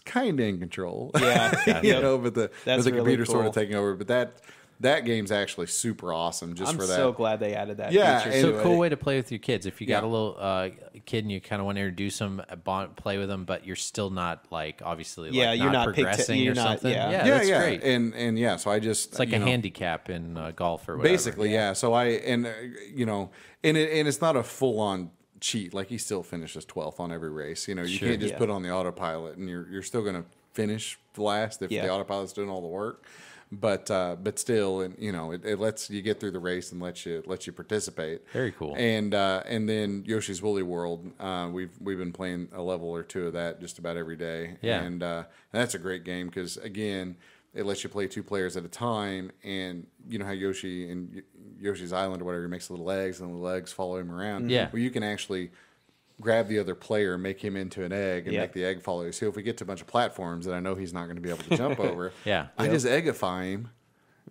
kind of in control. Yeah, you yep. know, but the That's but the really computer's sort of taking over. But that that game's actually super awesome just I'm for that. so glad they added that. Yeah, feature and- So to it. cool way to play with your kids. If you got a little uh, kid and you kind of want to introduce them, uh, bond, play with them, but you're still not like obviously Yeah, like, you're not, not pigta- progressing you're or not- something. yeah. yeah, yeah, that's yeah, great. and and yeah, so I just it's like a know, handicap in uh, golf or whatever. basically, yeah. So I and uh, you know, and it, and it's not a full on cheat. Like he still finishes twelfth on every race. You know, you Sure. can't just Yeah. put on the autopilot and you're you're still going to finish last if Yeah. the autopilot's doing all the work. But uh, but still, and you know, it, it lets you get through the race and lets you lets you participate. Very cool. And uh, and then Yoshi's Woolly World, uh, we've we've been playing a level or two of that just about every day. Yeah. And uh, and that's a great game because again, it lets you play two players at a time, and you know how Yoshi and Yoshi's Island or whatever he makes little eggs, and the legs follow him around. Yeah. Well, you can actually grab the other player, make him into an egg, and Yeah. make the egg follow you. So if we get to a bunch of platforms that I know he's not going to be able to jump over, Yeah. I Yep. just eggify him.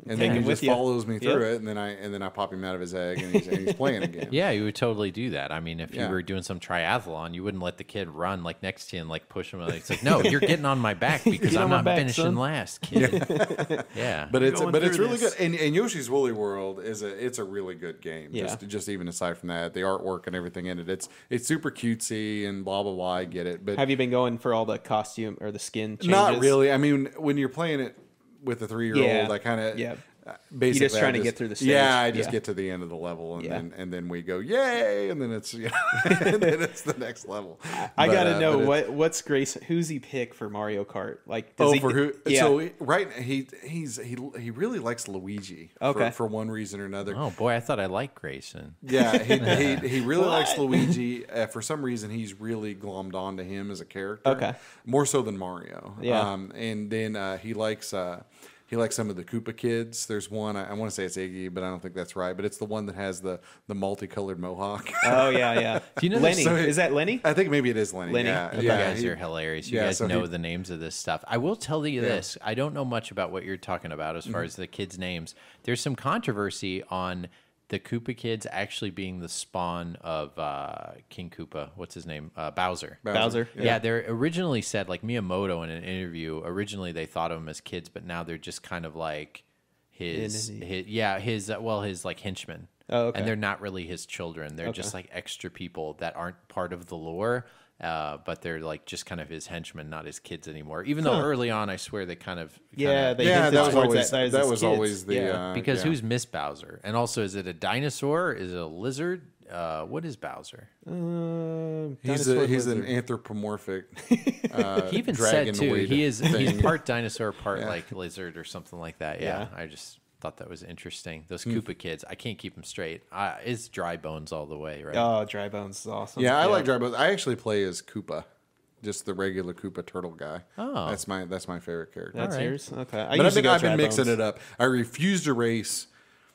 And Take then him he just you. follows me through Yep. it, and then I and then I pop him out of his egg, and he's, and he's playing again. Yeah, you would totally do that. I mean, if Yeah. you were doing some triathlon, you wouldn't let the kid run like next to you and like push him. Like, it's like, no, you're getting on my back because I'm not back, finishing son. last, kid. Yeah, But it's but it's really this. good. And, and Yoshi's Woolly World is a it's a really good game. Yeah. Just just even aside from that, the artwork and everything in it, it's it's super cutesy and blah blah blah. I get it, but Have you been going for all the costume or the skin changes? not really. I mean, when you're playing it with a three year old, Yeah. I kind of Yeah. Basically, You're just I trying to get through the stage. Yeah, I just Yeah. get to the end of the level, and Yeah. then and then we go yay, and then it's you know, and then it's the next level. I But, gotta uh, know what what's Grace. Who's he pick for Mario Kart? Like, does Oh, he, for who? Yeah. So he- right, he he's he he really likes Luigi. Okay. For, for one reason or another. Oh boy, I thought I liked Grayson. Yeah, he, he, he really likes Luigi. Uh, for some reason, he's really glommed onto him as a character. Okay. More so than Mario. Yeah. Um, and then uh, he likes uh, he likes some of the Koopa kids. There's one I, I want to say it's Iggy, but I don't think that's right. But it's the one that has the the multicolored mohawk. Oh yeah, yeah. Do you know Lemmy? so- is that Lemmy? I think maybe it is Lemmy. Lemmy? Yeah, Okay. You yeah. guys he- are hilarious. You yeah, guys so know he- the names of this stuff. I will tell you this. I don't know much about what you're talking about as Mm-hmm. far as the kids' names. There's some controversy on the Koopa kids actually being the spawn of uh, King Koopa. What's his name? Uh, Bowser. Bowser. Yeah. they're originally said like Miyamoto in an interview. Originally, they thought of him as kids, but now they're just kind of like his, his yeah, his uh, well, his like henchmen. Oh, okay. And they're not really his children. They're just like extra people that aren't part of the lore. Uh, but they're like just kind of his henchmen, not his kids anymore. Even though early on, I swear they kind of Yeah, kinda- they yeah, that was always that, that, that was kids. always the Yeah. uh, because yeah. who's Miss Bowser? And also, is it a dinosaur? Is it a lizard? Uh, what is Bowser? Uh, He's a, he's an anthropomorphic. Uh, He even said too. He is he's part dinosaur, part like lizard or something like that. Yeah, Yeah. I just thought that was interesting. Those Hmm. Koopa kids, I can't keep them straight. Uh, it's dry bones all the way, right? Oh, dry bones is awesome. Yeah, I like dry bones. I actually play as Koopa, just the regular Koopa turtle guy. Oh. that's my that's my favorite character. That's Alright. yours. Okay, I but I've been, I've been mixing bones. it up. I refuse to race.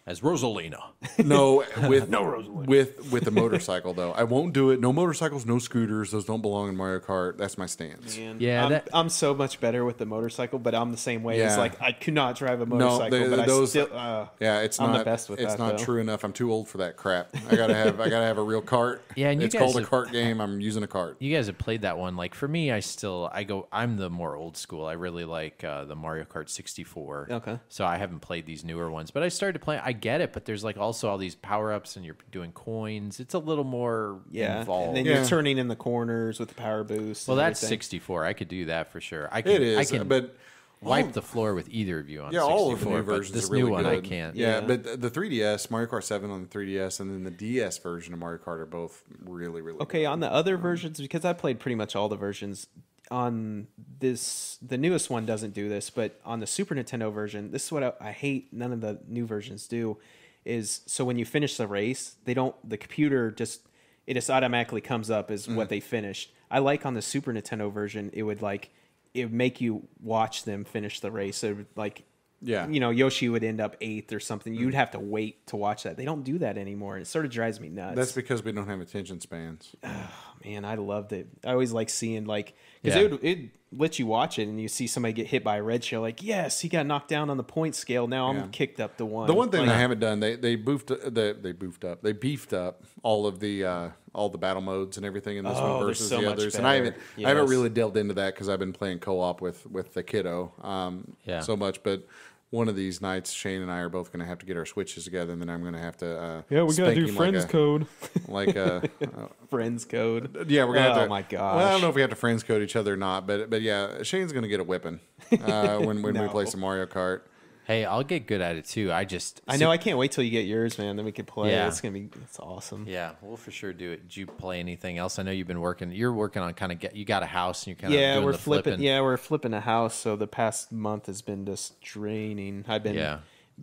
As Rosalina. No, with no Rosalina. with with the motorcycle though. I won't do it. No motorcycles, no scooters. Those don't belong in Mario Kart. That's my stance. Man, Yeah, I'm, that- I'm so much better with the motorcycle, but I'm the same way. It's Yeah. like I could not drive a No, motorcycle, they- but those. I still. Uh, yeah, it's I'm the not. best with it's that, not though. true enough. I'm too old for that crap. I gotta have. I gotta have a real cart. Yeah, and you it's guys called a have- cart game. I'm using a cart. You guys have played that one. Like for me, I still I go. I'm the more old school. I really like uh, the Mario Kart 64. Okay. So I haven't played these newer ones, but I started to play. I get it, but there's like also all these power ups, and you're doing coins. It's a little more yeah, involved. and then Yeah. you're turning in the corners with the power boost. well, that's everything. 64. I could do that for sure. I can. It is, I can but wipe the floor with either of you on yeah, 64. all of the new but versions this really new one good. I can't. Yeah, Yeah. but the- the 3DS, Mario Kart 7 on the 3DS, and then the DS version of Mario Kart are both really, really Okay, on the other versions, because I played pretty much all the versions. On this, the newest one doesn't do this, but on the Super Nintendo version, this is what I, I hate. None of the new versions do. Is so when you finish the race, they don't. The computer just it just automatically comes up as Mm. what they finished. I like on the Super Nintendo version, it would like it would make you watch them finish the race. So it would like Yeah. you know, Yoshi would end up eighth or something. You'd have to wait to watch that. They don't do that anymore. It sort of drives me nuts. That's because we don't have attention spans. man, I loved it. I always like seeing like because Yeah. it would it let you watch it and you see somebody get hit by a red shell. Like, yes, he got knocked down on the point scale. Now I'm Yeah. kicked up to one. The one thing Like, they haven't done, they they boofed they they boofed up, they beefed up all of the uh, all the battle modes and everything in this Oh, one versus so the much others. And I haven't I haven't really delved into that because I've been playing co op with with the kiddo um, Yeah. so much. But one of these nights, Shane and I are both going to have to get our switches together, and then I'm going to have to uh, yeah, we gotta do friends like a, code. like a friends code. yeah, we're gonna have Oh to. my Well, I don't know if we have to friends code each other or not, but but yeah, Shane's gonna get a whipping uh, when when we play some Mario Kart. Hey, I'll get good at it too. I just I know. I can't wait till you get yours, man. Then we can play. Yeah. It's gonna be. It's awesome. Yeah, we'll for sure do it. Did you play anything else? I know you've been working. You're working on kind of get. You got a house and you're kind of Yeah, doing we're the flipping. flipping. Yeah, we're flipping a house. So the past month has been just draining. I've been. Yeah.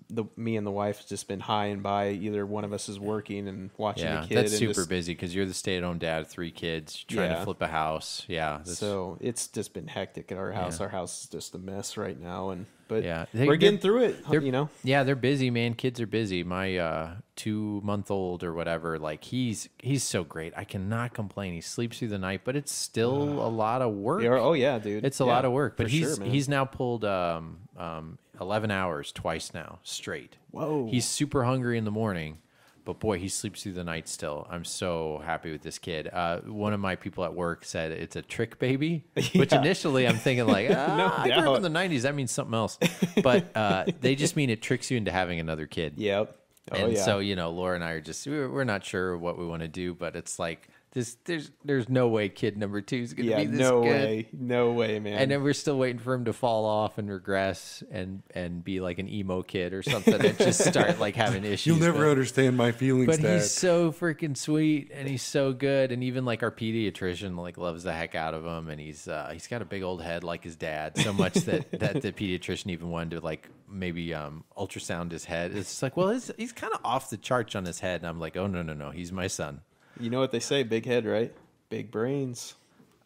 The me and the wife has just been high and by. Either one of us is working and watching Yeah, the kid. that's super just- busy because you're the stay-at-home dad, three kids, trying to flip a house. Yeah, So it's just been hectic at our house. Yeah. Our house is just a mess right now, and but Yeah. we're getting through it. You know, yeah, they're busy, man. Kids are busy. My uh, two-month-old or whatever, like he's he's so great. I cannot complain. He sleeps through the night, but it's still a lot of work. Yeah, oh yeah, dude, It's a Yeah, lot of work, but he's sure, he's now pulled um, um, eleven hours twice now straight. Whoa. He's super hungry in the morning, but boy, he sleeps through the night still. I'm so happy with this kid. Uh, one of my people at work said it's a trick baby, which Yeah. initially I'm thinking like, ah, I grew up doubt. in the '90s. That means something else, but uh, they just mean it tricks you into having another kid. Yep. Oh and yeah. so you know, Laura and I are just we're, we're not sure what we want to do, but it's like this. There's there's no way kid number two is gonna yeah, be this no good. way, no way, man. And then we're still waiting for him to fall off and regress and and be like an emo kid or something and just start like having issues. You'll never but, understand my feelings, but Dad. he's so freaking sweet and he's so good and even like our pediatrician like loves the heck out of him and he's uh, he's got a big old head like his dad so much that that the pediatrician even wanted to like maybe um ultrasound his head. It's just like well his, he's kind of off the charts on his head and I'm like oh no no no he's my son. You know what they say? Big head, right? Big brains.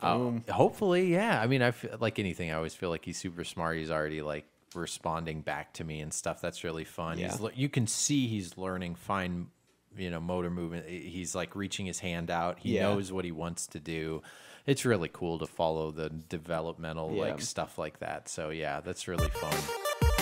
Oh, Boom. hopefully, yeah. I mean, I feel like anything. I always feel like he's super smart. He's already like responding back to me and stuff. That's really fun. Yeah. He's, you can see he's learning fine, you know, motor movement. He's like reaching his hand out. He Yeah. knows what he wants to do. It's really cool to follow the developmental Yeah. like stuff like that. So yeah, that's really fun.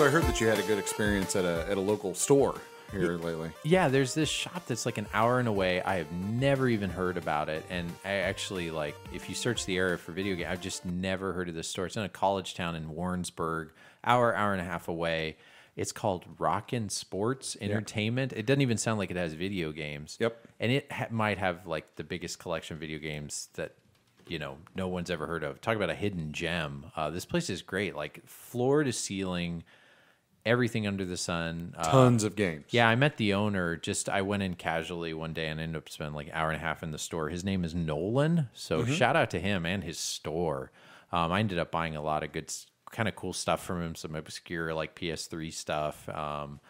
So I heard that you had a good experience at a at a local store here lately. Yeah, there's this shop that's like an hour and away. I have never even heard about it, and I actually like if you search the area for video game, I've just never heard of this store. It's in a college town in Warrensburg, hour hour and a half away. It's called Rockin' Sports Entertainment. It doesn't even sound like it has video games. Yep. and it ha- might have like the biggest collection of video games that you know no one's ever heard of. Talk about a hidden gem. Uh, this place is great, like floor to ceiling, everything under the sun. Uh, Tons of games. yeah, I met the owner. Just I went in casually one day and ended up spending like an hour and a half in the store. His name is Nolan, so shout out to him and his store. Um, I ended up buying a lot of good, kind of cool stuff from him. Some obscure like PS3 stuff, um,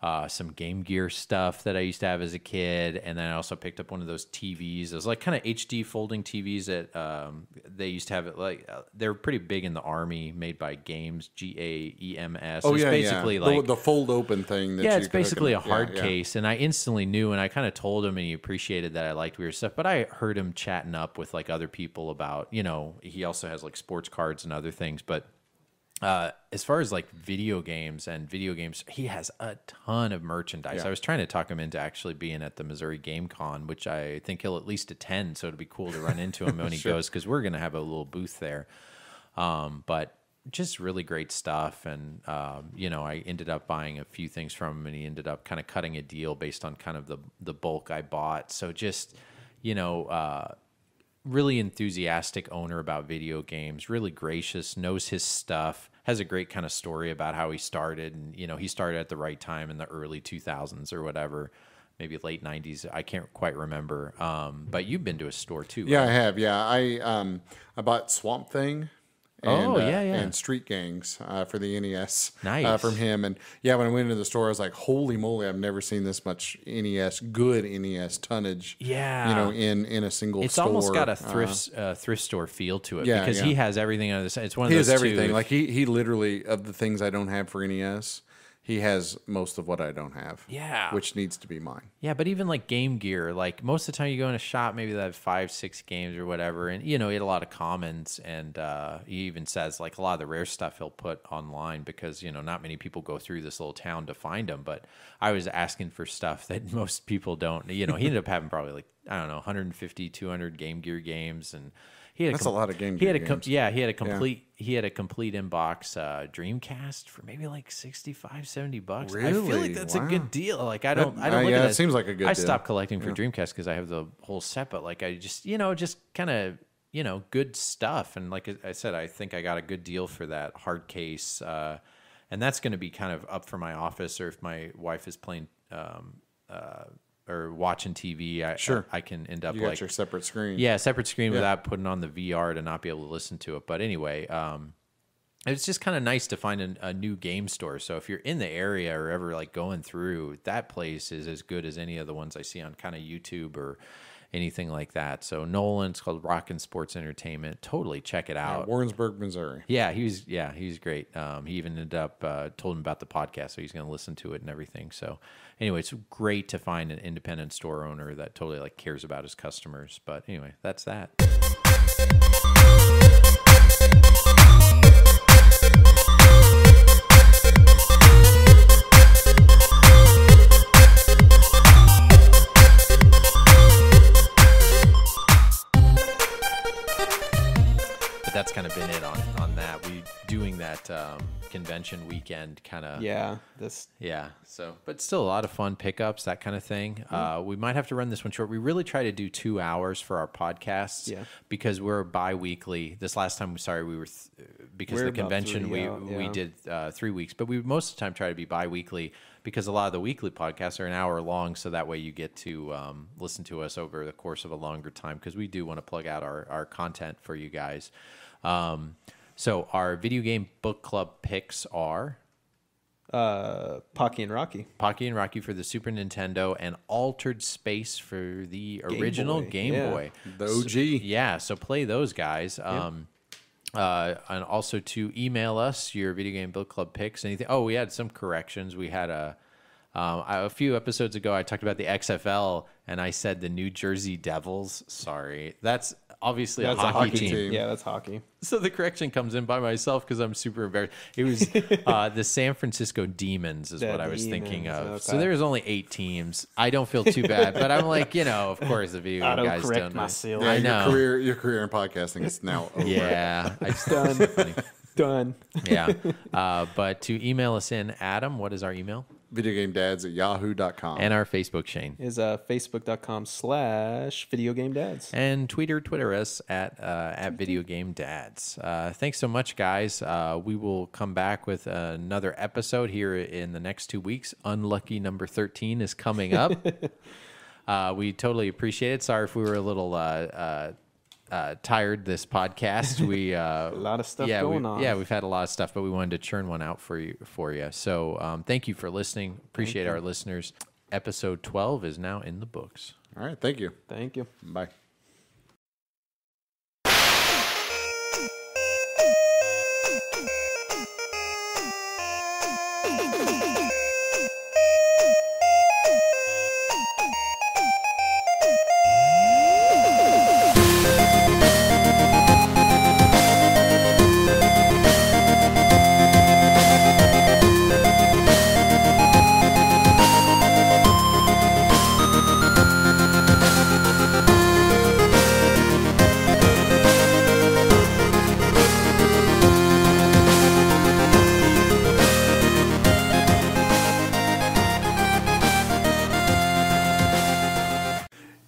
uh, some Game Gear stuff that I used to have as a kid, and then I also picked up one of those TVs. It was like kind of HD folding TVs that um, they used to have. It like uh, they're pretty big in the army, made by Games G A E M S. Oh It's yeah, basically yeah. like the, the fold open thing. That yeah, it's basically a yeah, hard yeah. case, and I instantly knew, and I kind of told him, and he appreciated that I liked weird stuff. But I heard him chatting up with like other people about, you know, he also has like sports cards and other things. But uh, as far as like video games and video games, he has a ton of merchandise. Yeah. I was trying to talk him into actually being at the Missouri Game Con, which I think he'll at least attend. So it'd be cool to run into him when he goes because we're gonna have a little booth there. Um, but just really great stuff. And, um, you know, I ended up buying a few things from him and he ended up kind of cutting a deal based on kind of the, the bulk I bought. So just, you know, uh, really enthusiastic owner about video games, really gracious, knows his stuff, has a great kind of story about how he started. And, you know, he started at the right time in the early 2000s or whatever. Maybe late '90s. I can't quite remember. Um, but you've been to a store too. Yeah, right? I have. Yeah, I um I bought Swamp Thing. And, Oh, uh, yeah, yeah. and Street Gangs uh, for the NES uh, Nice. from him. And yeah, when I went into the store, I was like, "Holy moly! I've never seen this much NES, good NES tonnage." Yeah. you know, in in a single. It's store. almost got a Uh, thrift uh, thrift store feel to it yeah, because yeah. he has everything under the sun. It's one of he those has everything. two- Like he he literally of the things I don't have for NES, he has most of what I don't have. Yeah. which needs to be mine. yeah, but even like Game Gear, like most of the time you go in a shop, maybe they have five, six games or whatever, and you know he had a lot of commons, and uh, he even says like a lot of the rare stuff he'll put online because you know not many people go through this little town to find them. But I was asking for stuff that most people don't. You know, he ended up having probably like I don't know 150, 200 Game Gear games, and he had That's a lot of Game He had a games. yeah, he had a complete he had a complete inbox uh, Dreamcast for maybe like 65, 70 bucks. I feel like that's a good deal. Like I don't I don't uh, look yeah, it seems like a good I deal. stopped collecting for Dreamcast because I have the whole set, but like I just you know just kind of you know good stuff. And like I said, I think I got a good deal for that hard case. Uh, and that's going to be kind of up for my office, or if my wife is playing um, uh, or watching TV, I, Sure. I, can end up You like got your separate screen. yeah, separate screen without putting on the VR to not be able to listen to it. But anyway, um, it's just kind of nice to find a, a new game store. So if you're in the area or ever like going through, that place is as good as any of the ones I see on kind of YouTube or anything like that. So Nolan, it's called Rockin' Sports Entertainment. Totally check it out. Warrensburg, Missouri. Yeah, he was. Yeah, he was great. Um, he even ended up uh, told him about the podcast, so he's going to listen to it and everything. So, anyway, it's great to find an independent store owner that totally like cares about his customers. But anyway, that's that. Kind of been it on on that. We doing that um, convention weekend kind of Yeah, this yeah. So, but still a lot of fun pickups, that kind of thing. Uh, we might have to run this one short. We really try to do two hours for our podcasts Yeah. because we're bi-weekly. This last time, sorry, we were th- because We're the convention we out, we did uh, three weeks, but we most of the time try to be bi-weekly because a lot of the weekly podcasts are an hour long, so that way you get to um, listen to us over the course of a longer time because we do want to plug out our our content for you guys. Um, so our video game book club picks are Uh, Pocky and Rocky. Pocky and Rocky for the Super Nintendo, and Altered Space for the original Boy, Game yeah. Boy. The OG. Yeah, so play those guys. Um, uh, and also to email us your video game book club picks. Anything? Oh, we had some corrections. We had a um, I- a few episodes ago. I talked about the XFL, and I said the New Jersey Devils. Sorry, that's obviously That's a hockey, hockey team. team. Yeah, that's hockey. So the correction comes in by myself because I'm super embarrassed. It was uh, the San Francisco Demons is The what I was thinking Demons, of. So okay. there's only eight teams. I don't feel too bad, but I'm like, you know, of course the video game guys Autocorrect don't. know. myself. Yeah, I your know. career your career in podcasting is now over. Yeah, I just Done. funny. Done. Yeah, uh, but to email us in, Adam, what is our email Videogamedads at yahoo.com. and our Facebook, Shane, Is uh, facebook.com slash video game dads. and Twitter, Twitter us at uh, at Video Game Dads. Uh, thanks so much, guys. Uh, we will come back with another episode here in the next two weeks. Unlucky number thirteen is coming up. uh, we totally appreciate it. Sorry if we were a little. Uh, tired this podcast. We uh, a lot of stuff yeah, going we, on. Yeah, we've had a lot of stuff, but we wanted to churn one out for you. For you, so um, thank you for listening. Appreciate our listeners. Episode twelve is now in the books. All right, thank you. Thank you. Bye.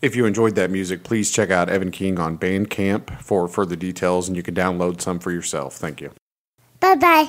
If you enjoyed that music, please check out Evan King on Bandcamp for further details, and you can download some for yourself. Thank you. Bye bye.